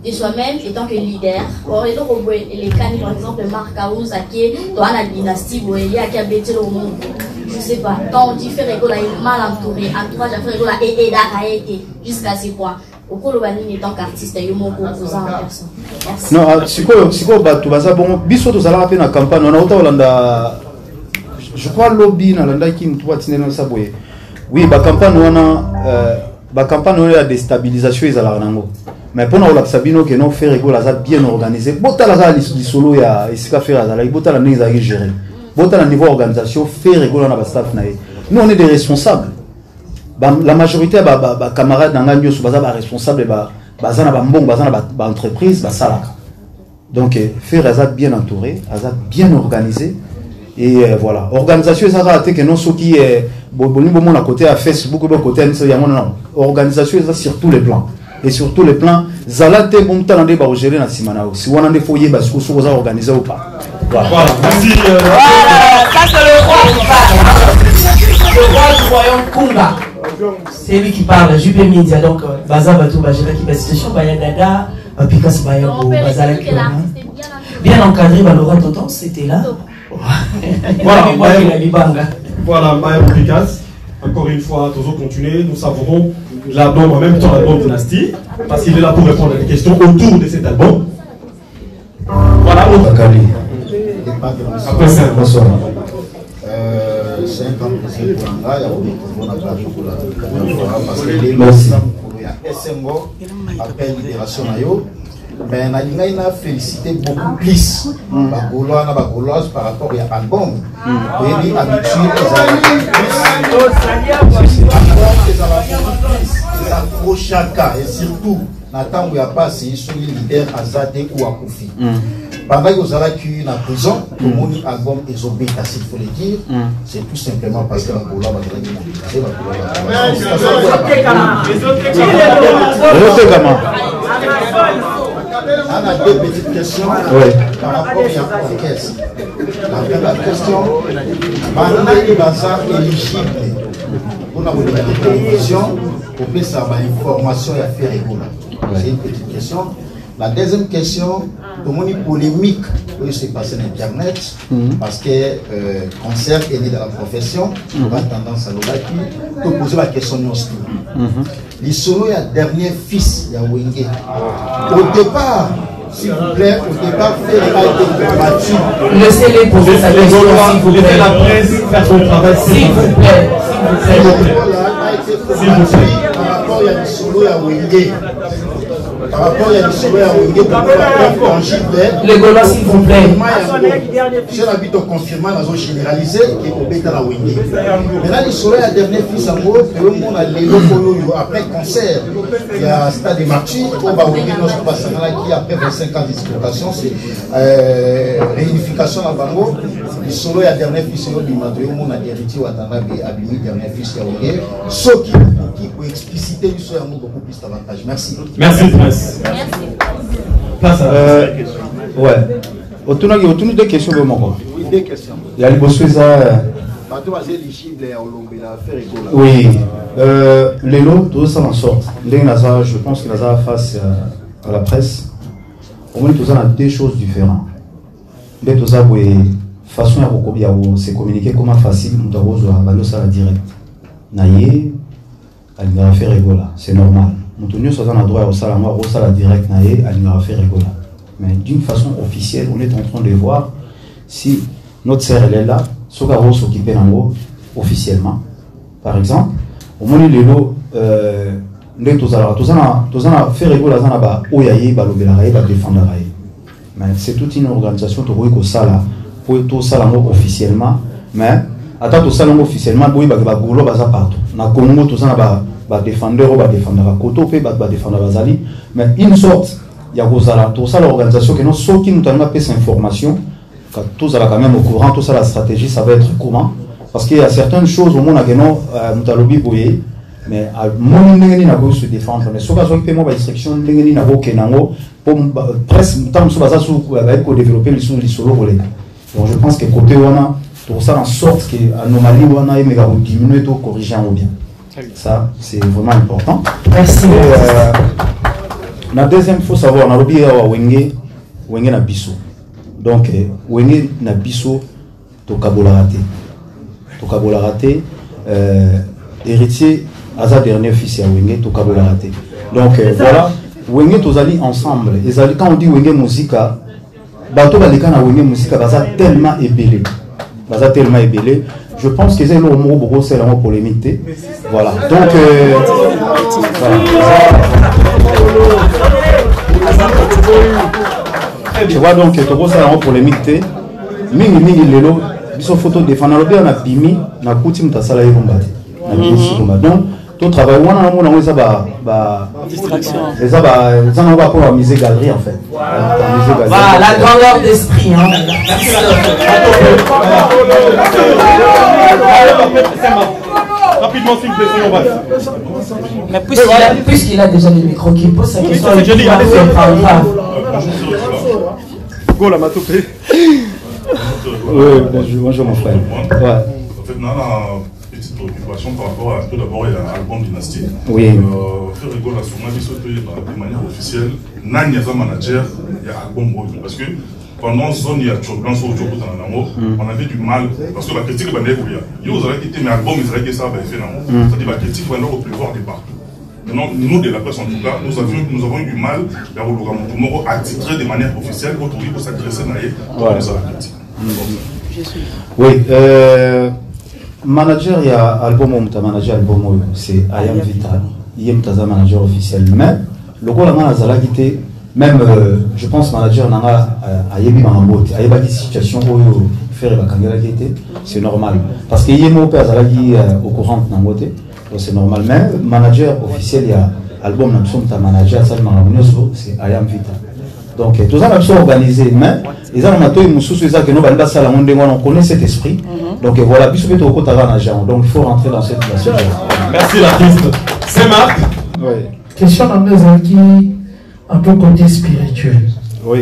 Speaker 29: De soi-même étant que leader eloko boye elekani par exemple mark aus ake toa na dynastie boye ye ake abeteli omongo je sais pas. Quand on dit mal entouré entourage ya fe regola eyedaka ye te jusqu'à ce point okoloba nini étant qu'artiste yo moko oza en personne. Merci.
Speaker 1: Non ah, sikoyo sikoyo bato baza bongo biso tozalaka mpe na campagne wana ota kolanda je crois lobi nalandaki motu batindelisa boye. Oui bacampagne wana euh, bacampagne wana ya déstabilisation ezalaka nango. Mais mpona kolakisa bino ke no fer egol aza bien organisé. Botala kaka lis- lisolo ya esika fer azalaki botala ndenge ezalaki géré. Botala niveau ya organisation fer egol wana bastaff na ye. Nous on est des responsables. Ba- la majorité ya ba- ba- bacamarade na ngai nyonso baza baresponsable ba- baza na bambongo baza na ba- baentreprise basalaka donc eh, fer aza bien entouré aza bien organisé et euh, voilà organisation eza kaka te ke non soki eh, bo- bolingi bomona côté ya facebook bo côté ya miso yango non organisation eza sur tous les plans et sur tous les plans zala te bomutala nde baogere na nsima na yo si wana nde fo oyeba siko soki oza organisé ou pas voilà.
Speaker 15: Voilà, merci. euh,
Speaker 14: Ça, c'est le roi qui parle. Le roi du royaume Kunga. C'est lui qui parle. Jupe Media. Donc, euh, Baza Batou, Bajira qui va situation. Baya Dada, Pikas Baya Bo, Baza Laki. Bien encadré, Balora Tonton, c'était là.
Speaker 15: Voilà. Voilà, Maël Picasso. Encore une fois, toujours continuer. Nous savourons l'album en même temps l'album Dynasty, parce qu'il est là pour répondre à des questions autour de cet album. Voilà, on Après ça,
Speaker 1: bonsoir.
Speaker 12: Euh, c'est un grand plaisir pour nga ya kodecouvrir na paris kola parce que lelo
Speaker 1: Merci.
Speaker 12: eza mokolo ya esengo appel libération na yo mais nalingai na félicité beaucoup plus bagaulois na bagauloise par rapport ya album oyebi habitude eza koshaka et surtout na ntango ya pasi soki lider aza te ou akufi pendant que ozalaki na prison mm. tomoni album ezobeta s'il faut le dire. Mm. C'est tout simplement parce que bakola bazalaki
Speaker 1: mobilize
Speaker 12: bakolaezotekama On a deux petites questions.
Speaker 1: Oui.
Speaker 12: par rapport à l'orchestre. La première question, Bandé Baza éligible pour la télévision, pour que ça va information et affaire égola. C'est une petite question. La deuxième question tomoni polémique oyo s'est passé na internet parce que euh, concert est né dans la profession oba tendance alobaki topose baquestion nyonso lisolo ya dernier fils ya wenge au départ s'il vous plaît au départ faire a été combattu
Speaker 14: Laissez-les poser sa question, s'il vous plaît.
Speaker 15: Laissez la presse faire son travail,
Speaker 14: S'il vous plaît.
Speaker 15: S'il vous plaît.
Speaker 12: S'il vous plaît. par rapport ya lisolo ya wenge par rapport ya lisolo ya
Speaker 14: Les Gaulois, s'il vous plaît.
Speaker 12: je nabi toconfirma nazo généralise ke kobeta na wenge maintenant lisolo ya dernier fils yango toyomona lelo oyo oyo après concert ya stade de martyr oyo bawenge nyonso basanganaki après 25 ans d'exploitation c'est euh, réunification na bango. Lisolo ya dernier fils oyo bima toyomona héritier watanda abimi dernier fils ya wenge soki okoki koexplicite biso yango beaucoup plus davantage. Merci.
Speaker 15: Merci, Prince. Place à
Speaker 1: Euh, ouais. Otunaki otuni deux questions boye moko
Speaker 12: Oui, deux questions.
Speaker 1: ya liboso eza euh,
Speaker 12: faire
Speaker 1: oui. Euh, lelo tozosala en sorte. Ndenge naza je pense que naza face euh, à la presse. Omoni toza na deux choses différentes. Nde toza boye façon ya kose communiquer comment facile moto akozwa bandi osala direct na ye alingaka fe regola c'est normal moto nyonso aza na droit ya kosala yango akosala direct na ye alingaka fe regola mais d'une façon officielle on est en train de voir si notre sœur elle est là soki akosoccupe nango officiellement. Par exemple omoni lelo euh, nde tozalaka toza na fe regola aza na baoyo aye balobelaka ye badefendaka ye mais c'est toute une organisation tokoki kosala po tosala yango officiellement. Mais ata tosala yango officiellement boyebaka bagolo baza partout. Na congo toza na ba- badefendeur oyo badefendaka koto mpe bato badefendaka bazali. Mais une sorte ya kozala tosala organisation keno soki moto alingi apesa information ka- tozala quand même au courant tosala stratégie ça va être comment? Parce qu'il y a certaines choses omonaka no moto alobi boye mais amoni ndenge nini se défendre? Mais soki azwaki mpe mwa bainstruction ndenge nini nakokende yango mpo ba- presque ntango mosusu baza su bayaki kodéveloppe lisusu lisolo koleka donc je pense que côté wana tokosala en sorte que anomalie wana emeka kodiminue to corrige yango bien ça c'est vraiment important.
Speaker 14: Merci.
Speaker 1: Et, euh, na deuxième faut savoir nalobi awa wenge wenge na biso. Donc eh, wenge na biso tokabolaka te tokabolaka te euh, héritier aza dernier fils ya wenge tokabolaka te donc euh, voilà. Wenge tozali ensemble. Ezali quand on dit wenge muzika bato baleka na wenge muzika baza tellement ebele. Baza tellement ebele je pense que eza eloko moko bokosala yango polémique te voilà. Donc euh, voilà. tu vois donc tokosala yango polémique te mingimingi lelo. Biso fo todefend nalobi awa na bimi. Nakuti moto asala ye rumba te nabimisi rumba donc totravaille wana namona eza eza nango bapo bamise galerie en fait Bamise galerie.
Speaker 14: Voilà, la grandeur d'esprit. Hein.
Speaker 15: Rapidement, s'il vous plaît, soyons brefs.
Speaker 14: Mais puisqu'il a, puisqu'il a déjà le micro qui pose sa question, il va grave.
Speaker 15: Go la matopé.
Speaker 1: Oui, bonjour, bonjour mon frère. Ouais.
Speaker 30: Préoccupation par rapport à tout d'abord à l'album Dynasty.
Speaker 1: Oui.
Speaker 30: Faire rigolo à ce moment, de manière officielle, Nani est manager, il y a album. Parce que pendant zone, il y a turbulence au Djoko dans l'amour, on avait du mal. Parce que la critique, il y a. Il y a été, mais album, il faudrait que ça va fait l'amour.
Speaker 1: Mm.
Speaker 30: C'est-à-dire, la critique, va au pleuvoir de partout. Maintenant, nous, de la presse en tout cas, nous, avions, nous avons eu du mal à Moro à titrer de manière officielle autour de s'adresser à
Speaker 1: Ouais.
Speaker 30: la critique.
Speaker 1: Oui, euh, manager il y a album où muta manager album oyo c'est Ayam Vital. Il y a un manager officiel. Mais le rôle nga nazalaki te même euh, je pense manager nanga euh, ayebi bango te ayebaki situation oyo faire bakangelaki te c'est normal. Parce que ye moko mpe azalaki euh, au courant nango te c'est normal. Mais manager officiel il y a album na biso muta manager asali makambo nyonso c'est Ayam Vital donc eh, toza na biso organisé mais eza na matoi mosusu eza keno bali basala yango ndenge wana on connaît cet esprit donc eh, voilà biso mpe tokokotaka na genre donc il faut rentrer dans cette genre
Speaker 15: Merci l'artiste. C'est Marc.
Speaker 1: Oui.
Speaker 31: question na nga ezalaki un peu côté spirituel
Speaker 1: oui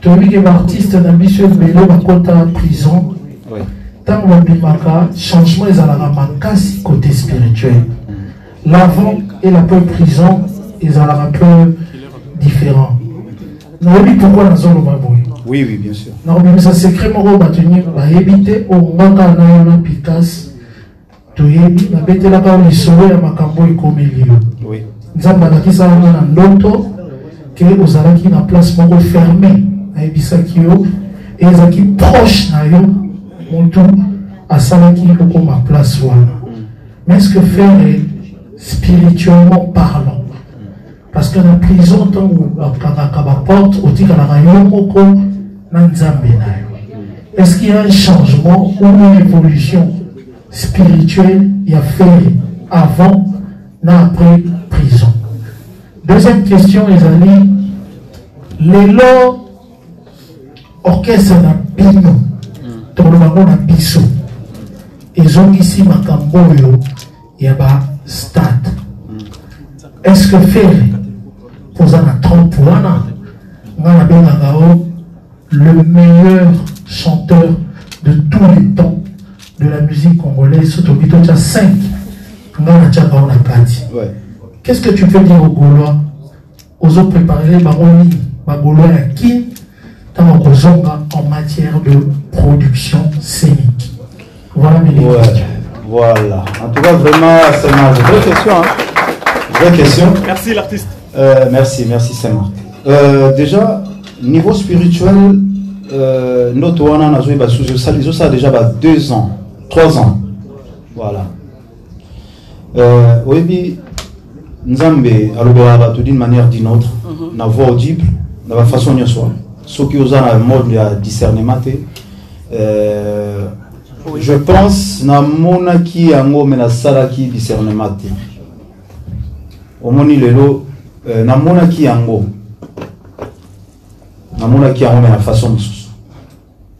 Speaker 31: toyebi ke baartiste na biso ebele bakota prison
Speaker 1: Oui.
Speaker 31: ntango babimaka changement ezalaka makasi côté spirituel l'avant et l'après prison ezalaka un peu différent nayebi pourquoi nazoloba boye
Speaker 1: oui oui bien sûr.
Speaker 31: Nakobimisa secret moko bato nyonso bayebi te ongaka na yo na pikas toyebi nabetelaka yo lisolo ya makambo ekomeli yo
Speaker 1: oui.
Speaker 31: Nzambe alakisa yango na ndoto ke ozalaki na place moko ferme ayebisaki yo. Ezalaki proche na yo motu asalaki okoma place wana mais ce que faire est spirituellement parlant? Parce que na prison ntango bakangaka baporte otikalaka yo moko na nzambe na yo. Est ce qu'il y a un changement ou une évolution spirituelle ya faire avant na après prison? Deuxième question ezali lelo orchestre na bino tolobango na biso ezongisi makambo oyo ya bastade est ce que fere poza na trompe wana nga nabengaka o le meilleur chanteur de tous les temps de la musique congolaise so tobi totya 5 nga natiaka o na
Speaker 1: Ouais.
Speaker 31: qu'est ce que tu peux dire aux gaulois? Ozoprépare bango nini bagaulois ya kini ntango kozonga en matière de production scénique voilà mes
Speaker 1: Ouais, voilà. En tout cas, vraiment, c'est ma vraie question. Hein. Vraie question.
Speaker 15: Merci l'artiste.
Speaker 1: Euh, merci, merci Saint-Marc. Euh, déjà, niveau spirituel, euh, notre wana na sous ça, déjà bah, deux ans, trois ans. Voilà. Euh, oyebi nzambe alobelaka bato d'une manière d'une autre na voix audible na nyonso soki oza na mode ya discernement te je pense yango me nasalaki discernement te omoni lelo euh, namonaki yango namonaki yango me na façon mosusu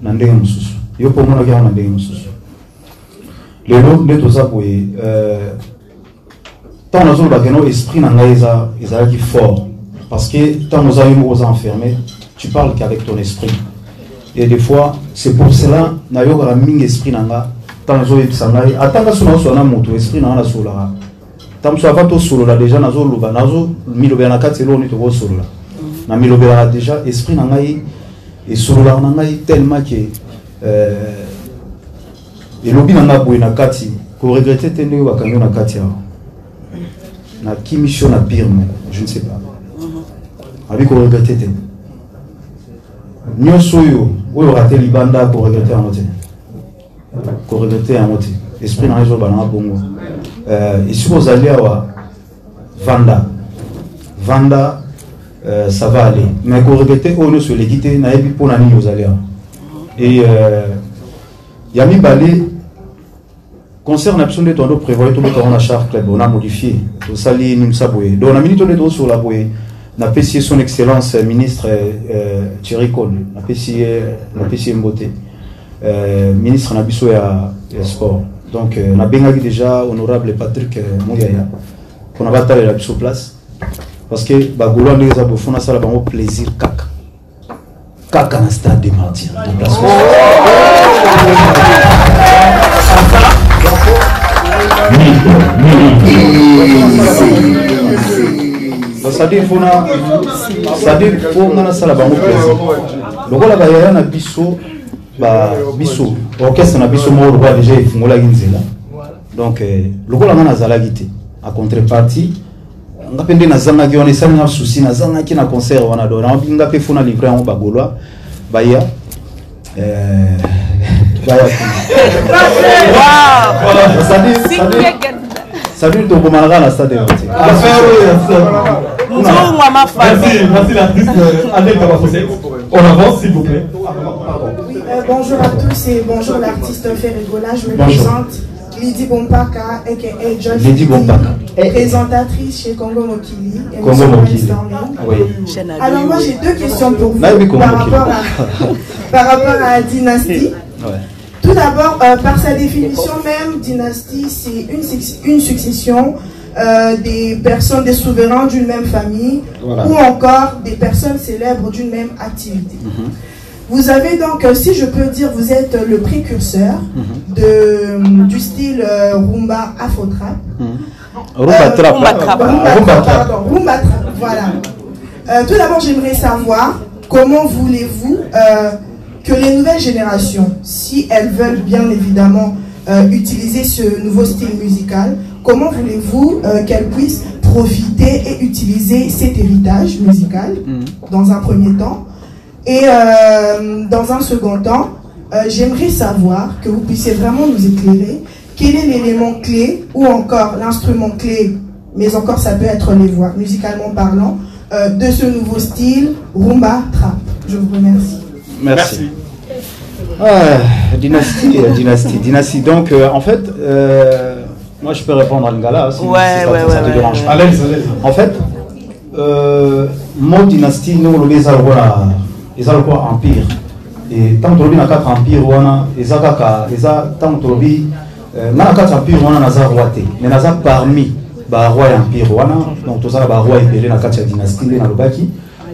Speaker 1: na ndenge mosusu yo mpo omonaki yango na ndenge mosusu lelo nde toza boye euh, ntango nazolobaka no esprit na ngai eza ezalaki fort. Parce que ntango oza yo moko oza enfermé tu parles qu'avec ton esprit. Et des fois c'est pour cela nayokaka mingi esprit na nga ntango ezoyebisa ngai. Atanga so naosola na moto esprit na nga ntango mosu ava tosolola déjà nazoloba nazomilobela na kati eloko nini tokosolola na milobelaka déjà esprit na ngai esololaka na ngai tellement ke euh, elobi na nga boye na kati. Koregrete te ndenge bakangi na kati awa. Nakimisi yo na pire moko je ne sais pas. Abi koregrete te. Nyonso oyo oyo rate libanda koregrete yango te. Koregrete yango te. Esprit na ngai ezoba nanga bongo esika ozali awa vanda. Vanda euh, ça va aller. Mais koregrete oyo nyonso eleki te nayebi mpo na nini ozali awa et euh, ya mibale concert na biso nde toando prévoye tobeta ngo na char club. On a modifié. Tosali nimisa boye donc na minute nde tozosola boye napesi ye son excellence euh, ministre euh, thierry col napesi ye napesi ye mbote. Euh, ministre na biso ya, ya sport donc euh, nabengaki déjà honorable patrick euh, mouyaya mpona batalela biso place. Parce que bagolwa ndenge eza boye fo nasala bango plaisir kaka. Kaka na stade de martyr na place. C'est-à-dire mpona c'est-à-dire mpo nga nasala bango plaisir. Lokola bayaya na biso biso. Orchestre na biso moko lokola déjà efungolaki nzela. Donc eh, lokola nga nazalaki te a contrepartie nga mpe nde nazangaki wana esalinga susi nazangaki na concert wana. Do nga mpe fona livre yango bagolwa baya eh, tokomanaka na stade.
Speaker 15: On avance, s'il vous plaît.
Speaker 32: Euh, bonjour à tous et bonjour l'artiste Ferregola. Je me
Speaker 1: Bonjour.
Speaker 32: présente Lydie Bompaka, aka
Speaker 1: Lydie
Speaker 32: Fidi,
Speaker 1: Bompaka.
Speaker 32: présentatrice chez Congo Mokili. et
Speaker 1: Congo
Speaker 32: Monsieur
Speaker 1: Mokili. Oui.
Speaker 32: Alors moi j'ai deux questions pour vous
Speaker 1: Congo
Speaker 32: par, rapport à, par rapport à Dynasty.
Speaker 1: Ouais.
Speaker 32: Tout d'abord, euh, par sa définition même, dynastie, c'est une, suc- une succession euh, des personnes, des souverains d'une même famille,
Speaker 1: Voilà.
Speaker 32: ou encore des personnes célèbres d'une même activité. Vous avez donc, euh, si je peux dire, vous êtes euh, le précurseur de, du style euh, rumba afro-trap.
Speaker 1: Rumba
Speaker 32: Euh,
Speaker 1: trap.
Speaker 32: Rumba trap,
Speaker 1: Rumba trap.
Speaker 32: trap, pardon, Rumba trap, voilà. Euh, tout d'abord, j'aimerais savoir comment voulez-vous euh, que les nouvelles générations, si elles veulent bien évidemment euh, utiliser ce nouveau style musical, comment voulez-vous euh, qu'elles puissent profiter et utiliser cet héritage musical dans un premier temps et euh, dans un second temps, euh, j'aimerais savoir que vous puissiez vraiment nous éclairer quel est l'élément clé ou encore l'instrument clé, mais encore ça peut être les voix, musicalement parlant, euh, de ce nouveau style rumba trap. Je vous remercie.
Speaker 1: Merci. Ah, dynastie, dynastie, dynastie. Donc, euh, en fait, euh, moi, je peux répondre à Lingala si,
Speaker 14: Ouais,
Speaker 1: si ça,
Speaker 14: ouais,
Speaker 1: ça
Speaker 14: ouais,
Speaker 1: te
Speaker 14: ouais,
Speaker 1: dérange
Speaker 14: ouais.
Speaker 1: pas. En fait, euh, mon dynastie, nous, on ils ont quoi empire. Tant que na quatre empire wana, ont kaka, ont tant que euh, na quatre empire wana naza roi te, mais naza parmi ba roi ya empire wana, donc tous ça ba roi epelé na quatre dynastie nde na lobaki.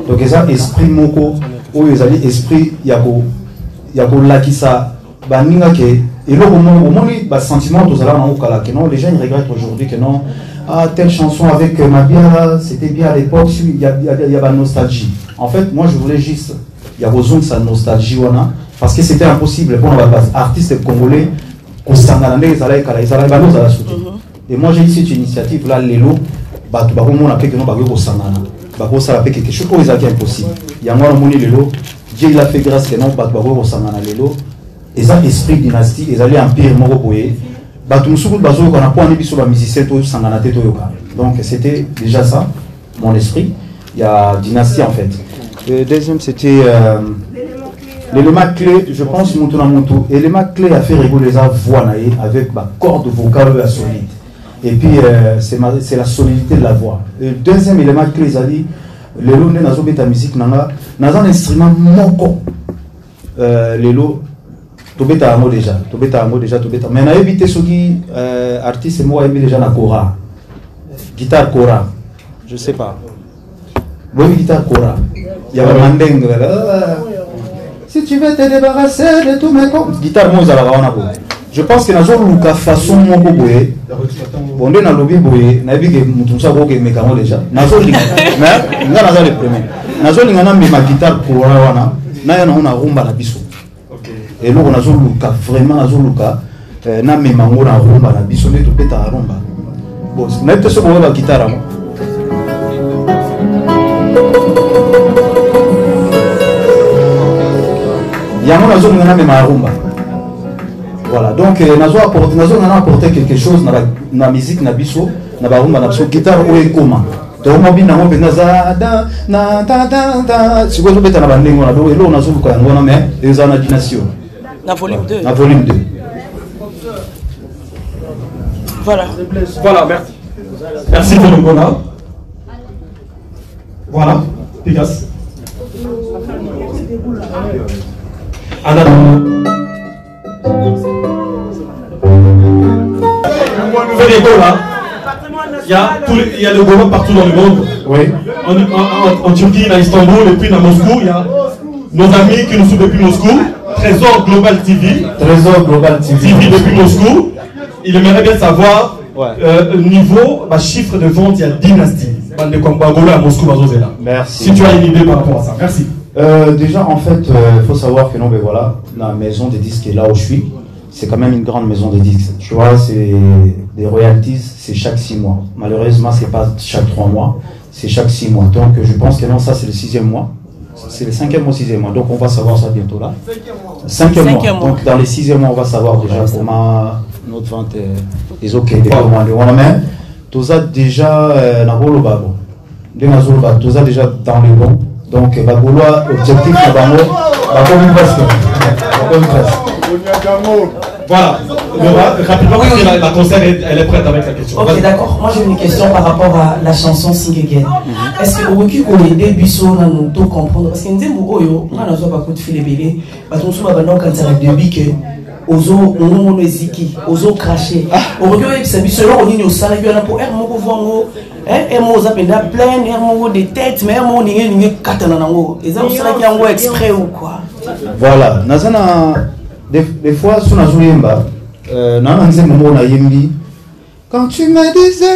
Speaker 1: Donc eza esprit moko oyo ezali esprit ya ko ya kolakisa baninga ke eloko moko omoni basentiment tozalaka nango kala ke non les gens ils regrettent aujourd'hui que non. Ah telle chanson avec euh, Mabia c'était bien à l'époque. Il y a, y a, y a ba nostalgie. En fait moi je voulais juste il y a sa nostalgie wana parce que c'était impossible. Pour ba artistes congolais kosangana ndenge ezalaki kala ezalaki bano ozala soki et moi j'ai eu cette initiative là lelo bato bakomona mpe keno bakoki kosangana bakosala mpe quelque chose oyo ezalaki impossible. Yango wana omoni lelo dieu il a fait grâce ke non bato bakoki kosangana lelo. Eza esprit dynastie ezali empire moko boye. Bato mosuku bazoyokana mpo wana biso bamusicien tosangana te toyoka. Donc c'était déjà ça mon esprit. Il y a dynastie en fait le deuxième c'était euh, l'élément clé je pense moto na moto élément clé à faire rigoler eza voix avec bacorde vocale oyo ya solide et puis euh, c'est ma- la solidité de la voix le deuxième élément clé ezali lelo nde nazobeta musique na nga naza na instrument moko euh, lelo tobeta yango déjà tobeta yango déjà tobeta mais nayebi te soki euh, artiste moko ayebi déjà na kora guitare Cora. Je sais pas. Bon, guitare Cora. Il y a vraiment dingue. là. Si tu veux te débarrasser de tous mes comptes. Guitare moi ezalaka wana boye. Je pense que nazoluka façon moko boye. Bon nde nalobi boye nayebi ke motu mosu akoki emeka yango déjà. Nazolinga mais nga naza le premier. Nazolinga namema guitare Cora wana naya nango na rumba na biso. eloko nazoluka vraiment nazoluka eh, namema yango na rumba na biso nde tobetaka rumba bon nayebi te soki oyeba gitare yango yango nazolinga namema ya rumba voilà donc eh, nazo apporte nazolinga na apporte quelque chose na, ba- na musique na biso na barumba na biso gitare oyo ekoma mpenza za na ezobeta bandenge wana donc eloko nazoluka yango wana mais eza na dinasio
Speaker 28: Na volume 2.
Speaker 1: na volume 2
Speaker 28: Voilà.
Speaker 15: Voilà, merci. Merci pour le Gola. Voilà, Pigas. Il y, a les- il y a le Gola partout dans le monde.
Speaker 1: Oui.
Speaker 15: En, en- en- en Turquie, à Istanbul et puis à Moscou. Il y a nos amis qui nous suivent depuis Moscou. Trésor Global TV.
Speaker 1: Trésor Global TV.
Speaker 15: TV depuis Moscou. Il aimerait bien savoir euh, niveau, bah, chiffre de vente, il y a dynastie. Bande Bagolo à Moscou.
Speaker 1: Merci.
Speaker 15: Si tu as une idée par rapport à ça. Merci.
Speaker 1: Euh, déjà, en fait, il faut savoir que non, mais voilà, la maison de disques est là où je suis. C'est quand même une grande maison de disques. Tu vois, c'est des royalties, c'est chaque six mois. Malheureusement, c'est pas chaque trois mois, c'est chaque six mois. Donc, je pense que non, ça, c'est le sixième mois. C'est le cinquième ou sixième mois. Donc, on va savoir ça bientôt là. Cinquième,
Speaker 28: Cinquième
Speaker 1: mois.
Speaker 28: mois.
Speaker 1: Donc, dans les sixième mois, on va savoir déjà comment notre vente est, est OK. Des commandes. On a même, tout ça déjà, euh, na bolo babo. toza déjà dans le bon donc bagoloa objectif na bango bakomi presque bakomi presque
Speaker 15: Voilà. Laura, rapidement, parce que la, la concert, elle, elle est prête avec la question.
Speaker 14: Ok,
Speaker 15: Vas-y.
Speaker 14: d'accord. Moi, j'ai une question par rapport à la chanson Sing Again. Est-ce que vous pouvez aider Bissot à nous tout comprendre Parce que nous disons, Oyo, on a besoin de fil belé. Parce que nous sommes maintenant quand ça début que ozo ngono eziki ozo cracher okoki oyebisa biso eloko nini osalaki wana mpo ere moko vango ere moko oza mpenza pleine ere moko de tête mais ere moko ninge ninge ekatana nango. Eza osalaki yango exprès ou quoi?
Speaker 1: Voilà naza na des, des fois so nazoyemba euh, naa na nzembo moko nayembi quand tu me disais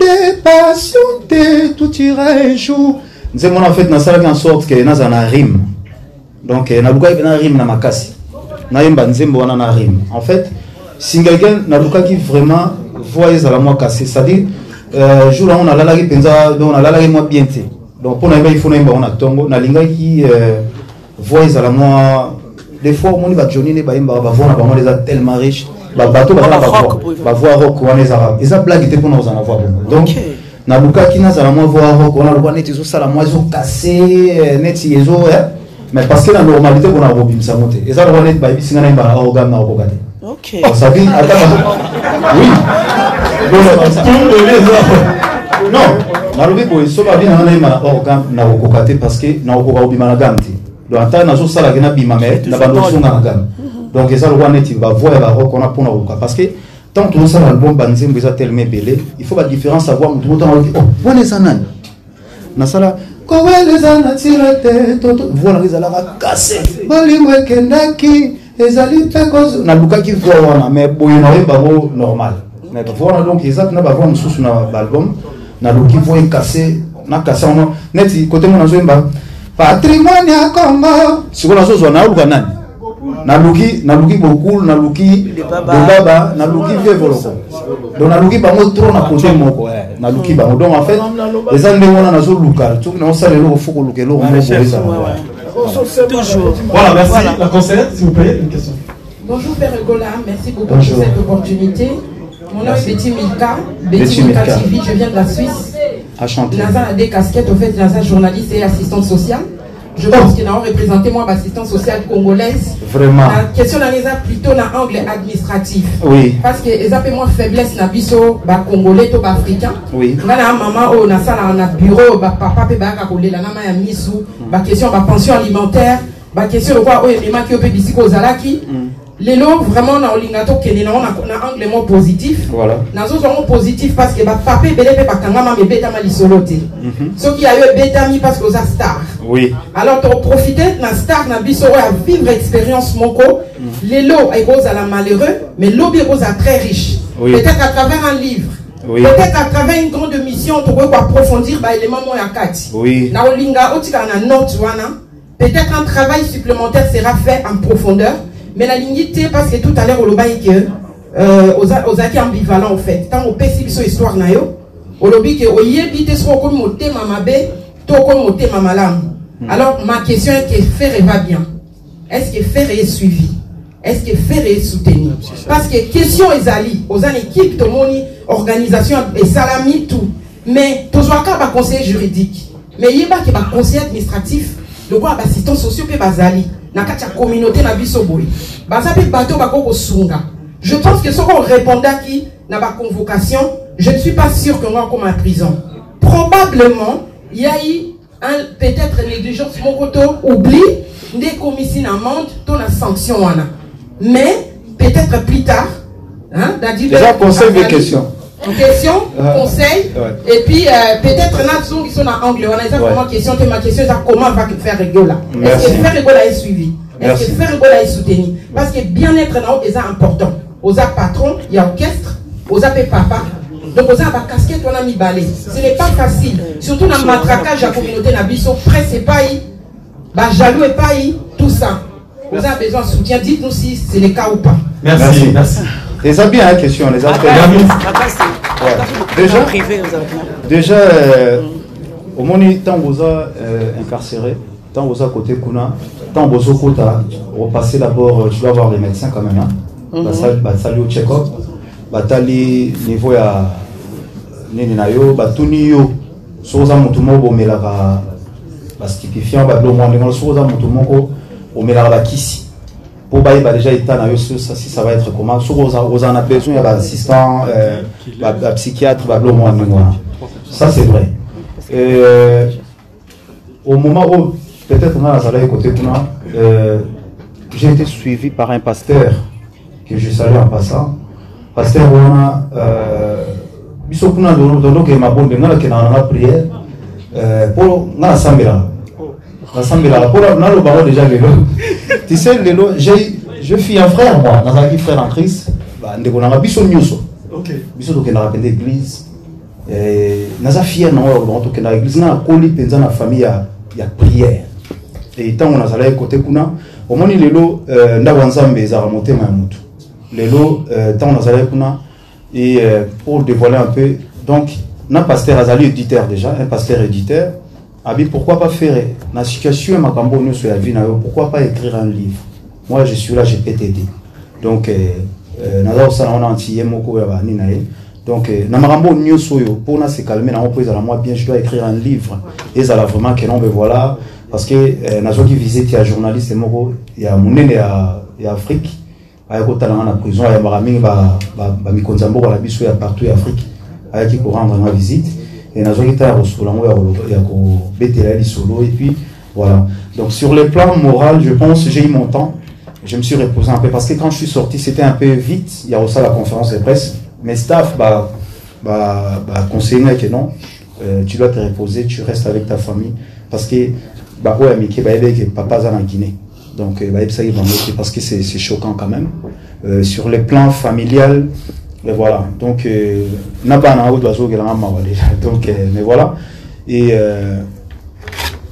Speaker 1: de patienter tout ira un jour. Nzembo wana en fait nasalaki en sorte ke nazala na rime. Donc eh, nalukaki mpe na rime na makasi. Nayemba nzembo wana na rime. En fait singegen nalukaki vraiment voi ezala mwa kase c'est-à-dire euh, jour yango nalalaki mpenza donc nalalaki mwa bien te donc mpo nayeba ifo nayemba yango na ntongo nalingaki euh, voi ezala mwa des fois omoni bajoni nde bayembaka bavoi na bango eza tellement riche Ba- bato baza na bavoi bavoi rock wana ezala eza blage te mpona kozala na voi bongo donc nalukaki nazala mwa voi rock wana lokwa neti ezosala mwa ezokase eh, neti ezo eh, mais parce que na normalité mpona kobimisa yango te eza lokwa neti bayebisinga nayemba na orgame na kokoka te
Speaker 28: Ok.
Speaker 1: sabi ata ba- oui. Non nalobi boye so babi nanga nayemba na orgame na kokoka te parce que na kokoka kobima na game te donc ata nazosalaki nabima mais na bando osonga na game donc eza lokwa neti bavoi ya barok wana mpona kokoka parce que tant tozosala album banzembo eza tellement ebele il faut badiférence avoir motu motanga oki oh wana eza nani? Nasala kowele eza na tire te toto. Voilà ezalaka kase. Bolingo ekendaki ezali kozo nalukaki voi wana mais boye naoyeba yango normal. Mais voi wana donc eza na bavoi mosusu na baalbum naluki voi ekase nakase yango neti kote ngo nazoyemba patrimoine ya congo. Sikoyo nazozwa naluka nani? Naluki naluki bokul naluki bobaba naluki vie voloko. Donc naluki bango trop na kote moko. Naluki bango. Donc en fait eza ndenge wana nazoluka. Soki naosala eloko fo koluka eloko moko boye ezala
Speaker 28: Toujours.
Speaker 15: Voilà, merci. La concert, s'il vous plaît, une question.
Speaker 33: Bonjour Père Egola, merci beaucoup
Speaker 1: Bonjour.
Speaker 33: pour cette opportunité. Mon nom
Speaker 1: Merci.
Speaker 33: est Betty Milka,
Speaker 1: Betty
Speaker 33: Betty Milka
Speaker 1: Milka.
Speaker 33: TV, je viens de la Suisse.
Speaker 1: enchanté
Speaker 33: Naza a des casquettes, au fait, Naza journaliste et assistante sociale. je pense que nous avons représenté moi l'assistance sociale congolaise.
Speaker 1: Vraiment.
Speaker 33: La question là, plutôt dans l'angle administratif.
Speaker 1: Oui.
Speaker 33: Parce que les appellent moins faiblesse na biso ba congolais to ba africain.
Speaker 1: Oui.
Speaker 33: On a maman on a ça on a bureau ba papa pe ba kakolé la nama ya misu ba question ba pension alimentaire ba question le quoi oh et maman qui au pays zalaki. Lelo vraiment na olinga tokende nango na na angle mo positif
Speaker 1: Voilà.
Speaker 33: nazozwa ngo positif parce que bapapa ebele mpe bakangama ebetama lisolo te
Speaker 1: Mhm.
Speaker 33: soki ya yo ebetami parce que oza star
Speaker 1: Oui.
Speaker 33: alors toprofite na star na biso oyo avivre expérience moko lelo ekozala malheureux mais lobi ekozala très riche
Speaker 1: Oui.
Speaker 33: peut-être à travers un livre
Speaker 1: Oui.
Speaker 33: peut-être à travers une grande mission tokoki koapprofondir baélément moko ya kati
Speaker 1: Oui.
Speaker 33: na olinga otikala na note wana peut-être un travail supplémentaire sera fait en profondeur mais nalingi te parce que tout à l'heure olobaki ke euh, oza- ozalaki ambivalent en fait. Ntango opesi biso histoire na yo olobi ke oyebi te soki okomi motema mabe to okomi motema malamu alors ma question est que faire va bien. Est-ce que faire est suivi? Est-ce que faire est soutenu? Parce que question ezali oza na équipe tomoni organisation esalami tout. Mais tozwaka baconseiller juridique. Mais yebaki baconseiller administratif lokola bassistant sociaux mpe bazali. Na kati ya communauté na biso boye baza mpe bato bakoki kosunga. Je pense que soki orépondaki na baconvocation je ne suis pas sûr que nga okoma na prison. Probablement yai un peut-être négligence moko to oubli nde ekomisi na amende to na sanction wana. Mais peut-être plus tard hein, dadi
Speaker 1: Déjà, conseil de question.
Speaker 33: Question
Speaker 1: Ah.
Speaker 33: conseil
Speaker 1: Ouais.
Speaker 33: et puis euh, peut-être nazongi so na angle wana eza
Speaker 1: Ouais.
Speaker 33: vraiment question te ma question eza comment va faire rigola est-ce que faire rigola est suivi? Est-ce que faire rigola est soutenu parce que bien-être yo eza important. Oza patron ya orchestre. Oza mpe papa. Donc oza na bacasquette wana mibale ce n'est pas facile. Surtout na matraquage ya communauté na biso presse epai bajaloux epai tout ça. Oza na besoin de soutien. Dites-nous si c'est le cas ou pas.
Speaker 1: Merci. Merci. Les a bien la question, les a très bien. Ouais. Déjà, déjà euh, au moment tant vous a euh, incarcéré, tant vous a côté Kuna, tant vous a côté, repasser d'abord, euh, tu vas voir les médecins quand même. Hein.
Speaker 28: Mhm.
Speaker 1: Basali- au check-up, batali niveau ya nini na yo, batuni yo, soza mutu moko bomelaka bastupéfiant babilo mwa ndenge soki oza moto moko omelaka bakisi mpo bayeba déjà état na si ça- va être comment. Oza- ozala na besoin ya baassistant euh, ba- bapsychiatre babilo mwa ndenge wana ça c'est vrai. Euh, au moment où peut-être nga nazalaki côté kuna euh, j'ai été suivi par un pasteur que je salue en passant. Pasteur wana euh, biso kuna tondokee mabonde nga nakendaka nanga prière euh, mpo nga nasambelaka nasambelaka mpo nalobango déjà tu sais je suis un frère moi. Nazalaki frère en christ. Bandeko nanga biso nyonso. Biso tokendaka mpenza église. Eh, naza fier tokendaka église. Nga nakoli mpenza na famille ya, ya prière. E ntango nazalaki kote kuna omoni lelo euh, ndako ya nzambe ezalaka motema ya motu. Lelo euh, ntango nazalaki kuna et euh, pour dévoiler un peu. Donc na pasteur azali éditeur déjà un pasteur éditeur abi pourquoi pas faire na situation ya makambo nyonso ya vie na yo pourquoi pas écrire un livre? Moi je suis là je peux t'aider. Donc euh, euh, naza kosala wana anti ye moko ya bani na donc na makambo nyonso oyo mpona se calme nango mpo ezala mwa bien je dois écrire un livre. Ezala vraiment que non mais voilà. Parce que nazwaki visite ya journaliste moko ya monene ya, afrique. Aya kotala nga na prison ayambaka mingi bamikonzi ya mboka na biso ya partout ya afrique. Ayaki korendre nga visite et nazwaki ta ya kosola yango ya kobetela lisolo et puis voilà. Donc sur le plan moral je pense j'ai eu mon temps. Je me suis reposé un peu parce que quand je suis sorti c'était un peu vite. Il y a aussi la conférence de presse. Mes staff bah bah bah conseiller que non. Euh, tu dois te reposer tu restes avec ta famille. Parce que bah ouais mais bah que papa est en Guinée. Donc euh, bah, ça, il va parce que c'est choquant quand même. Euh, sur le plan familial et voilà. Donc euh, n'a pas un oiseau qui est là donc euh, mais voilà. Et euh,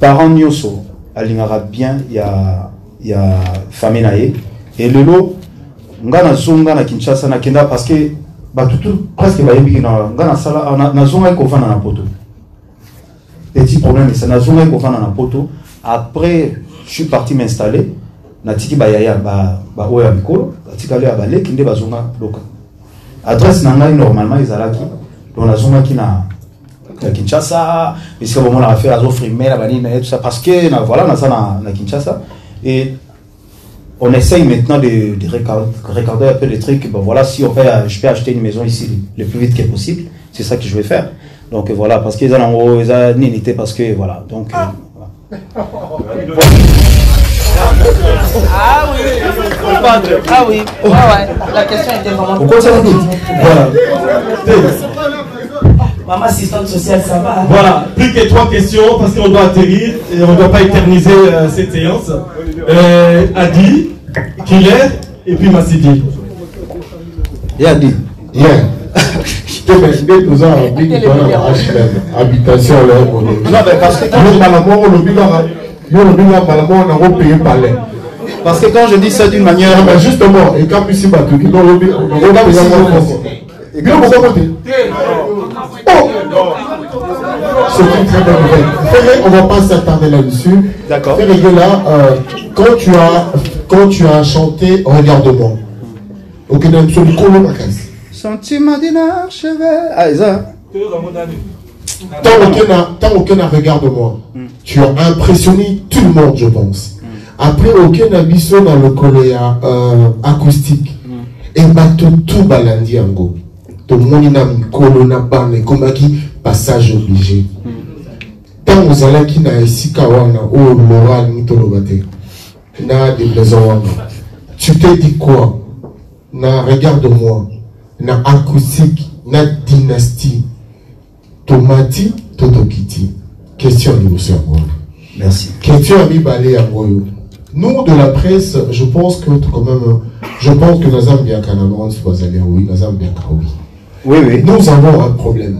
Speaker 1: parents nyonso alingaka bien ya ya famille na ye e lelo nga nazonga na kinshasa nakenda parce que bato tu presque bayebiki na nga nasala na- nazongaki kovanda na poto. Petit problème esa nazongaki kovanda na poto. Après je suis parti m'installer. Natiki bayaya ba- baoyo ya mikolo. Batikali ya baleki nde bazonga loka adresse na ngai normalement ezalaki donc nazongaki na na Kinshasa, puisque bon, on a fait la offre email, tout ça, parce que na- voilà, on a ça na, na Kinshasa. Et on essaye maintenant de, de regarder, un peu les trucs. Bon, voilà, si on peut, je peux acheter une maison ici le plus vite que possible. C'est ça que je vais faire. Donc voilà, parce qu'ils ont en gros, ils ont parce que voilà. Donc, euh,
Speaker 22: Ah oui.
Speaker 28: Ah oui, ouais, ouais. La question était vraiment.
Speaker 1: Pourquoi ça
Speaker 15: Voilà.
Speaker 14: Maman assistante sociale, ça va?
Speaker 15: Voilà, plus que trois questions parce qu'on doit atterrir et on ne doit pas éterniser euh, cette séance. Euh, Adi, Killer et puis Massidi.
Speaker 1: Et Adi
Speaker 4: Yeah. bana na hm habitation le
Speaker 1: Non, mais parce que quand
Speaker 4: moko olobi kaka yo olobi
Speaker 1: Parce que quand je dis ça d'une manière.
Speaker 4: Ah, mais justement, paye yango moko bino mokoko te C'est une très bonne nouvelle. Ferré, on va pas s'attarder là-dessus.
Speaker 1: D'accord.
Speaker 4: Ferré, là, euh, quand tu as quand tu as chanté Regarde-moi. Ok, donc sur le colo makasi.
Speaker 1: Sentiment d'une archevêque. Ah, ça.
Speaker 4: Tant aucun a- tant aucun regarde-moi. Tu as impressionné tout le monde, je pense. Après, aucun abisso dans le coléa euh, acoustique. Et bateau tout balandi yango. Tout le monde na mikolo na bana ekomaki passage obligé. Tant ozalaki na esika wana oyo lora alingi toloba te na déplaisant wana tu t'es dit quoi? Na regarde-moi. Na acoustique na dynastie. Tomati to tokiti question ya liboso
Speaker 1: Merci.
Speaker 4: question ya mibale yango oyo nous de la presse je pense que quand même je pense que naza mbiaka na bango nsi bazali oui oui
Speaker 1: Oui, oui.
Speaker 4: nous avons un problème.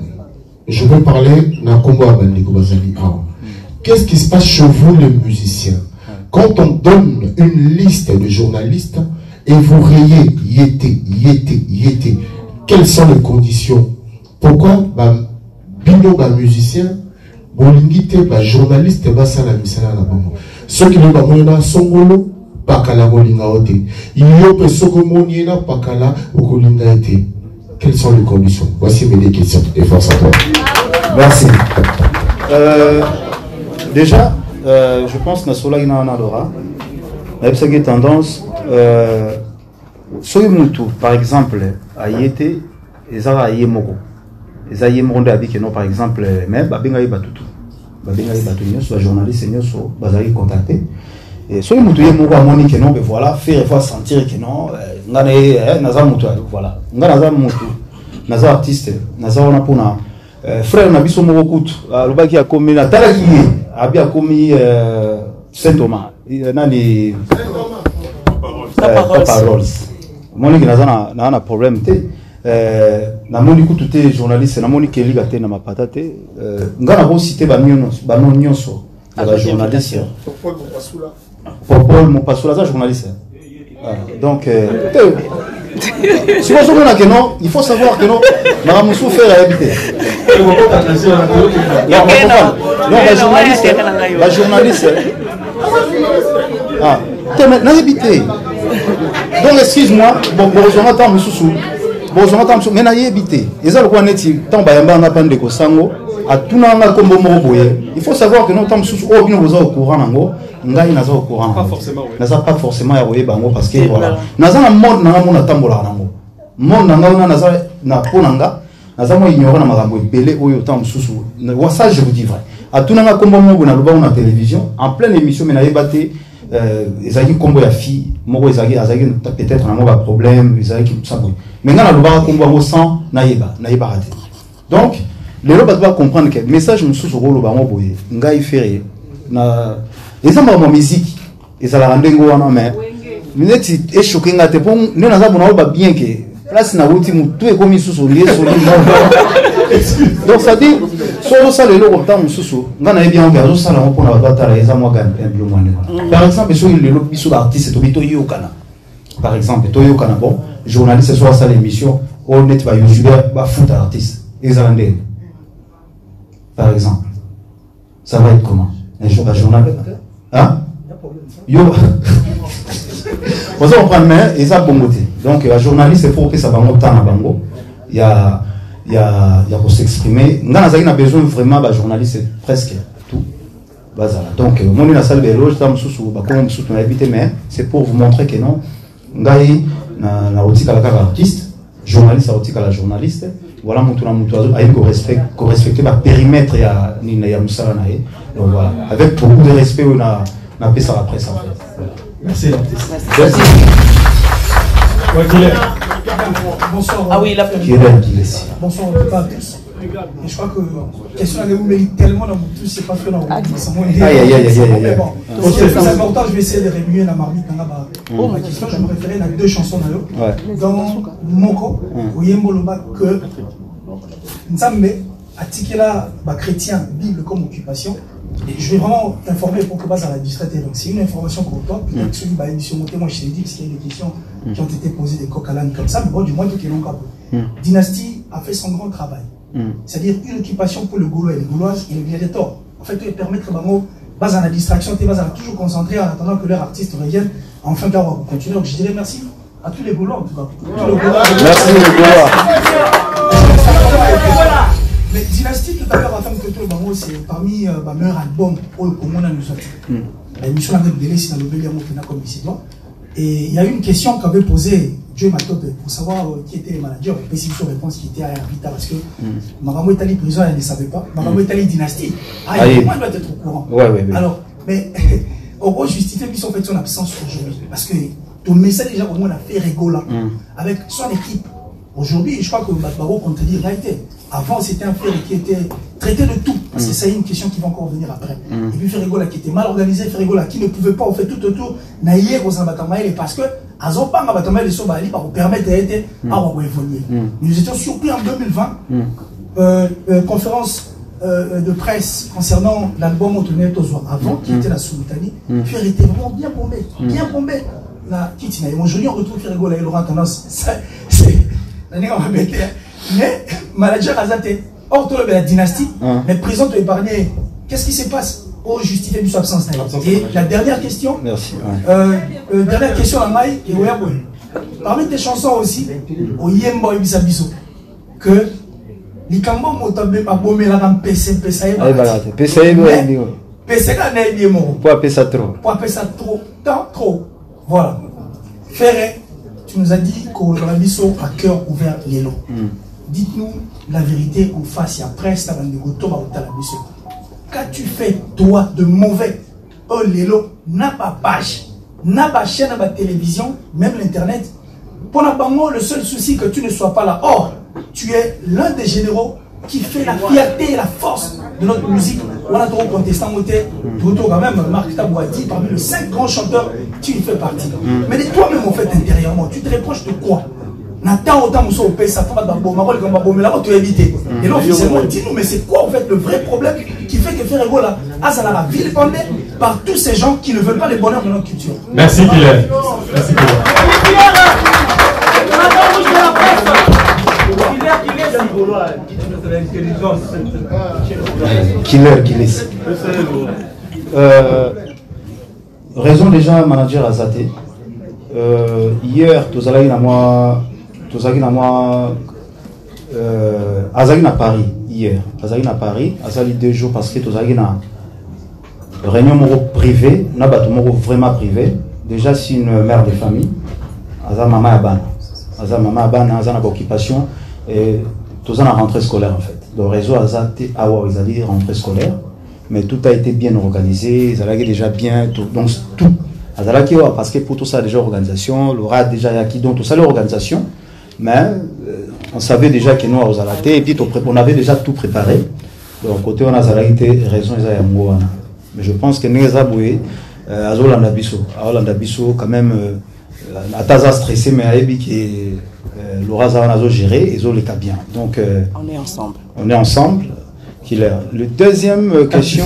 Speaker 4: Je veux parler bandeko bazali. Awa qu'est-ce qui se passe chez vous les musiciens? Quand on donne une liste de journalistes et vous rayez yété yété yété quelles sont les conditions? Pourquoi ba bino bamusicien bolingi te bajournaliste basala misala na bango. Soki lo bamoni na songolo pakala kolinga yo te. Yo mpe soki omoni ye na pakala okolinga ye quelles sont les conditions? Voici mes deux questions. Et force à toi.
Speaker 1: Merci. Euh, déjà, euh, je pense que Nasola ina wana lora. Nayebisaki tendance euh, soki mutu par exemple aye te ezaka eza ye moko nde abiki no par exemple me babengaki bato tu babengaki bato nyonso bajournaliste nyonso bazalaki contacte Et soki mutu ye moko amoni ke non be voilà faire fois sentir ke non euh, nga na ye eh, naza mutu ya- voilà. Nga naza mutu naza artiste naza wana mpona euh, frère na biso moko kutu. Alobaki akomi natalaki ye abi akomi euh, saint thomas Eh, nani? Euh, paroles omoniki naza na- naza na problème te. Euh, namoni kutu te journaliste namoni kelika te na mapata te. Euh, nga nakosite bano nyonso ya bajournaliste popol mopasula. Aza journaliste Ah, donc euh, te sikoyo ozomona ke non il faut savoir ke non. Makambo mosusu fere ayebi te Non, bakopana. Non, bajournaliste bajournaliste ah te me- nayebi te donc excuse-moi bon bozwanga ntango mosusu bozwanga ntango me nayebi te. Eza lokola neti ntango bayambanga mpa ndeko sango atunanga nkombo moko boye. Il faut savoir que no ntango mosusu oyo bino boza au courant nango ngai naza au courant nango naza pas forcément ya koyeba yango parce que voilà. naza na monde nanga mo natambolaka nango. Monde na ngai wana naza na po na nga naza mwa ignore na makambo ebele oyo ntango mosusu ça je vous dis vrai. Atunanga nkombo moko boye nalobango na télévision. En pleine émission me nayeba te ezalaki nkombo ya fille moko ezalaki azalaki peut-être nango baproblème ezalaki sa boye mais ngai nalobaka nkombo yango sans nayeba nayebaka te. Donc lelo bato bacomprendre ke message mosusu okoloba yango boye ngai fere na eza makambo ya miziki ezalaka ndenge wana mais neti eshoke nga te mpo nde naza bona oloba bien ke place nauti motu ekomi lisusu liesoli donc cetadire so ozosala eloko ntango mosusu ngai nayebi yango. ke azosala yango mpona bato batala eza mwa biloko wane wana par exemple soki lelo biso baartiste tobi toyokana. Par exemple toyokana bon journaliste so asala émission oyo neti bayoutubeur bafuta artiste. Ezala ndenge? Par exemple. Ça va être comment? Un jour un journal hein? Yo oza comprendre mais eza bongo te. Donc bajournaliste faut opesa bango temps na bango. Ya ya ya kosexprime nga nazalaki na besoin vraiment bajournaliste presque tout. Bazala donc omoni nasali baeloge ta mosusu bakongo mosusu nayebi te mais c'est pour vous montrer que non. Ngai na- nakotikala kaka artiste journaliste akotikala journaliste. Voilà motu na motu ayebi korespect- korespecte bapérimètre ya nini ya mosala na ye. Donc voilà. Avec beaucoup de respect oyo na- napesaka presse en fait.
Speaker 15: Merci l'artiste.
Speaker 28: Merci.
Speaker 15: Ouais.
Speaker 10: Bonsoir.
Speaker 28: Ah oui, la
Speaker 10: Bonsoir en tout cas à tous. Et je crois que la question elle vous mérite tellement dans mon tous, c'est pas que dans mon
Speaker 1: Aïe, aïe, aïe, aïe, aïe, aïe.
Speaker 10: bon,
Speaker 1: Ok.
Speaker 10: c'est plus important, je vais essayer de rémunérer la marmite dans la
Speaker 1: Mm.
Speaker 10: Ma question, je me référais à deux chansons.
Speaker 1: Ouais.
Speaker 10: Dans Moko,
Speaker 1: Mm.
Speaker 10: Oyembo Loba, que Nzambe atikela ba chrétien Bible comme occupation. Et je vais vraiment t'informer pour que base à la distraite. Donc c'est une information pour toi. Peut-être que celui qui émission monté, moi je t'ai dit parce qu'il y a des questions qui ont été posées des coq à l'âne comme ça, mais bon, du moins tout est long
Speaker 1: Mm.
Speaker 10: Dynastie a fait son grand travail.
Speaker 1: Mm.
Speaker 10: C'est-à-dire une occupation pour le Gaulois et les Gauloises et le Viator. En fait, tu permettre vraiment, base à la distraction, tu vas toujours concentrer en attendant que leur artiste revienne. Enfin, car on va continuer. Donc je dirais merci à tous les Gaulois en tout cas.
Speaker 1: Merci les Gaulois.
Speaker 10: Mais Dynastie, tout à l'heure, c'est parmi euh, ma meilleur album au Congo, on a nous sorti. L'émission si on comme ici. Et il y a une question qu'avait posée Joe Matope pour savoir euh, qui était le manager. Et puis, une réponse qui était à Vita parce que Maramo Etali prison, elle ne savait pas. Maramo Etali dynastie. Ah,
Speaker 1: Ah,
Speaker 10: il doit être au courant.
Speaker 1: Ouais, ouais, ouais.
Speaker 10: Alors, mais au gros, justifier puis son fait son absence aujourd'hui. Parce que ton message déjà, au moins, on a fait rigola avec son équipe. Aujourd'hui, je crois que Baro contredit réalité. Avant, c'était un frère qui était traité de tout. Parce que
Speaker 1: Mm.
Speaker 10: c'est une question qui va encore venir après.
Speaker 1: Mm.
Speaker 10: Et puis Ferregola qui était mal organisé, Ferregola qui ne pouvait pas, en fait, tout autour, naïe aux Ambatamaïle parce que, à Zopang, Ambatamaïle, sont Bali, pour permettre
Speaker 1: Mm.
Speaker 10: à évoluer.
Speaker 1: Mm.
Speaker 10: Nous étions surpris en 2020,
Speaker 1: Mm.
Speaker 10: euh, euh, conférence euh, de presse concernant l'album Otoné Tozoa avant, qui était la Soumitanie.
Speaker 1: Mm.
Speaker 10: Pierre était vraiment bien bombé, bien bombé. La. Et aujourd'hui, on retrouve Ferregola et Laurent Tendance. C'est. La nègre m'a bêté, hein. Mais, manager Azate, hors de la dynastie,
Speaker 1: Hein.
Speaker 10: mais présent te épargner. Qu'est-ce qui se passe pour justifier du absence Et la dernière question,
Speaker 1: Merci. ouais.
Speaker 10: euh, euh, dernière question à Maï et Oya Boy. Parmi tes chansons aussi, au Yembo Ibisabiso, que likambo moto abomelaka mpese mpesa ye
Speaker 1: ayebaka te pesa yebi oyebi oyo
Speaker 10: pese kaka nayebi ye moko
Speaker 1: po apesa trop
Speaker 10: pour appeler ça trop, tant, trop. Voilà. Ferré, tu nous as dit qu'on a mis ça à cœur ouvert les lots. Dites-nous la vérité en face et après, ça va nous Qu'as-tu fait, toi, de mauvais? Oh, les lots, n'a pas page, n'a pas chaîne, n'a pas télévision, même l'internet. Pour la le seul souci que tu ne sois pas là. Or, tu es l'un des généraux qui fait la fierté et la force de notre musique. On a trop contestant, Toto quand même, Marc Tabouati, parmi les cinq grands chanteurs, tu y fais partie. Mais toi-même, en fait, intérieurement, tu te reproches de quoi? Nathan autant Moussa au pays, ça fait pas d'abord, ma comme Babo, mais là, tu es évité. Et là, officiellement, dis-nous, mais c'est quoi en fait le vrai problème qui fait que Ferrego là, a ça la ville pendée par tous ces gens qui ne veulent pas le bonheur de notre culture
Speaker 15: Merci Guilhem. Merci Guilhem.
Speaker 1: Killer kilis euh, raison déjà manager aza te euh, hier tozalaki na mwa tozalaki na mwa euh, azalaki na paris hier. Azalaki na paris azali deux jours parce que tozalaki na réunion moko privé na bato moko vraiment privé déjà si une mère de famille. Aza mama ya bana. Aza mama ya bana aza na baoccupation et toza na rentrée scolaire en fait. Donc réseau aza te awa ezali rentrée scolaire. Mais tout a été bien organisé ezalaki déjà bien tout, donc tout. Parce que pour tout ça déjà organisation. Laura déjà yaki donc tout ça l'organisation. Mais euh, on savait déjà que nous te et puis on avait déjà tout préparé. Donc côté wana azalaki te raison wana mais je pense que boye euh, azolanda biso azolanda biso quand même euh, ata aza stressé mais ayebi ke euh, laura aza wana azogérer ezoleka bien. Donc euh,
Speaker 28: On est ensemble.
Speaker 1: on est ensemble. Killer le deuxième euh, question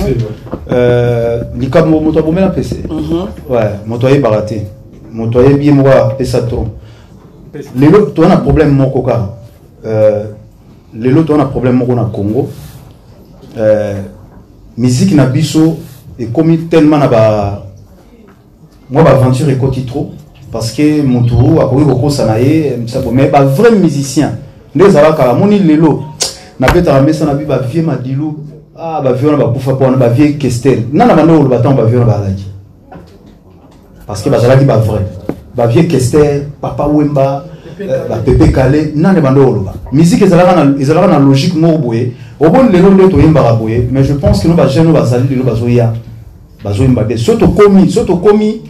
Speaker 1: euh, likambo moto abomela pese ouais moto ayebaka te moto ayebi ye moko apesa trop lelo toza na problème moko kaka euh, lelo toza na problème moko na congo. Euh, musique na biso ekomi tellement na ba mwa baaventure ekoti trop parce que motu akoki kokosa na ye misabo mais bavrai musicien nde ezalaka amoni lelo nabetaka mesa na bi bavie madilu ah bavie wana bakufa mpo wana bavie kestel. Nana bande koloba ntango bavie wana bazalaki parce que bazalaki bavrai bavie kester papa wemba euh, bapepe kale nane bande koloba musique ezalaka na- ezalaka na logique moko boye. Oboni lelo nde toyembaka boye mais je pense que no bajeune oyo bazali lelo bazoya bazoyemba bien. So tokomi so tokomi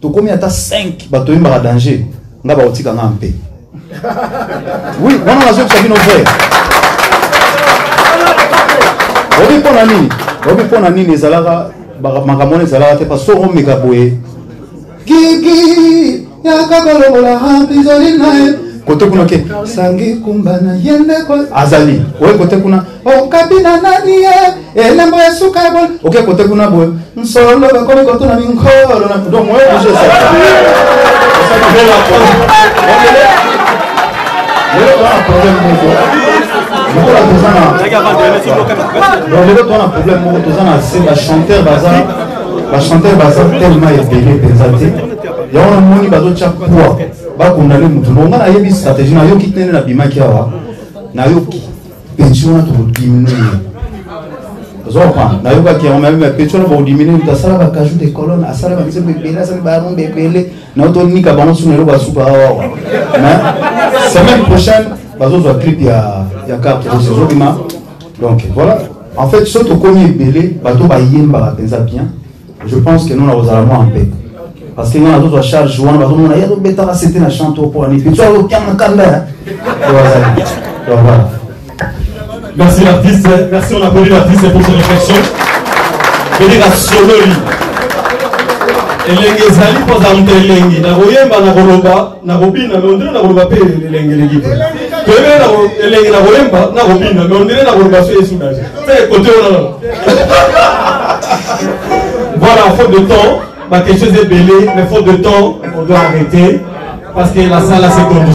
Speaker 1: tokomi ata 5 bato oyembaka danger. Nga bakotika nga mpe. Oui wana nazoyebisa bino vrai. Obi mpo na nini? Obi mpo na nini ezalaka makambo wana ezalaka te parce soko omeka boye. Gigi yaka kolongola hampizoli naye kote kuna ke sangi kumbana yende ko azali oye kote kuna okabina nani ye elembo esuka ebol oke kote kuna boye nsolo bakomi kotuna minkolo na donc oye bouge ça lelo toana problème moko lokola toza na lelo toana problème moko toza na se bachanteur baza bachanteur baza tellement ebele mpenza te yango namoni bazotya poids. Bakondane mutu nonga nayebi stratégie nayoki tene nabimaki awa. Nayoki. Pension wana tokodiminue ozokomprendre nayokaki yango mayebi pension wana bakodimine mutu asala bakaju de colonne asala banzembo ebele asala barombe ebele nao tonika bango suna eloko basuka awawa mais semaine prochaine bazozwa clip ya ya carte. Rose ezobima. Donc voilà. En fait so tokomi ebele bato bayembaka mpenza bien. Je pense que nous nakozala mwa mpe parce que nga nazozwa charge wana bazomona ye tobetaka sete na chante oponi mpe so azokianga kanda bazali donc voilà.
Speaker 15: Merci l'artiste, merci on applaudit l'artiste pour ses réflexions. Bedika sololi. elenge ezali mpoza moto elengi nakoyemba nakoloba nakobina me ondire nakoloba mpe elenge elengi te toyebele elenge nakoyemba nakobina me ondire nakoloba so esudage te kote wana voilà faute de temps ma question est belée mais faute de temps on doit arrêter. Parce que la salle a ses conditions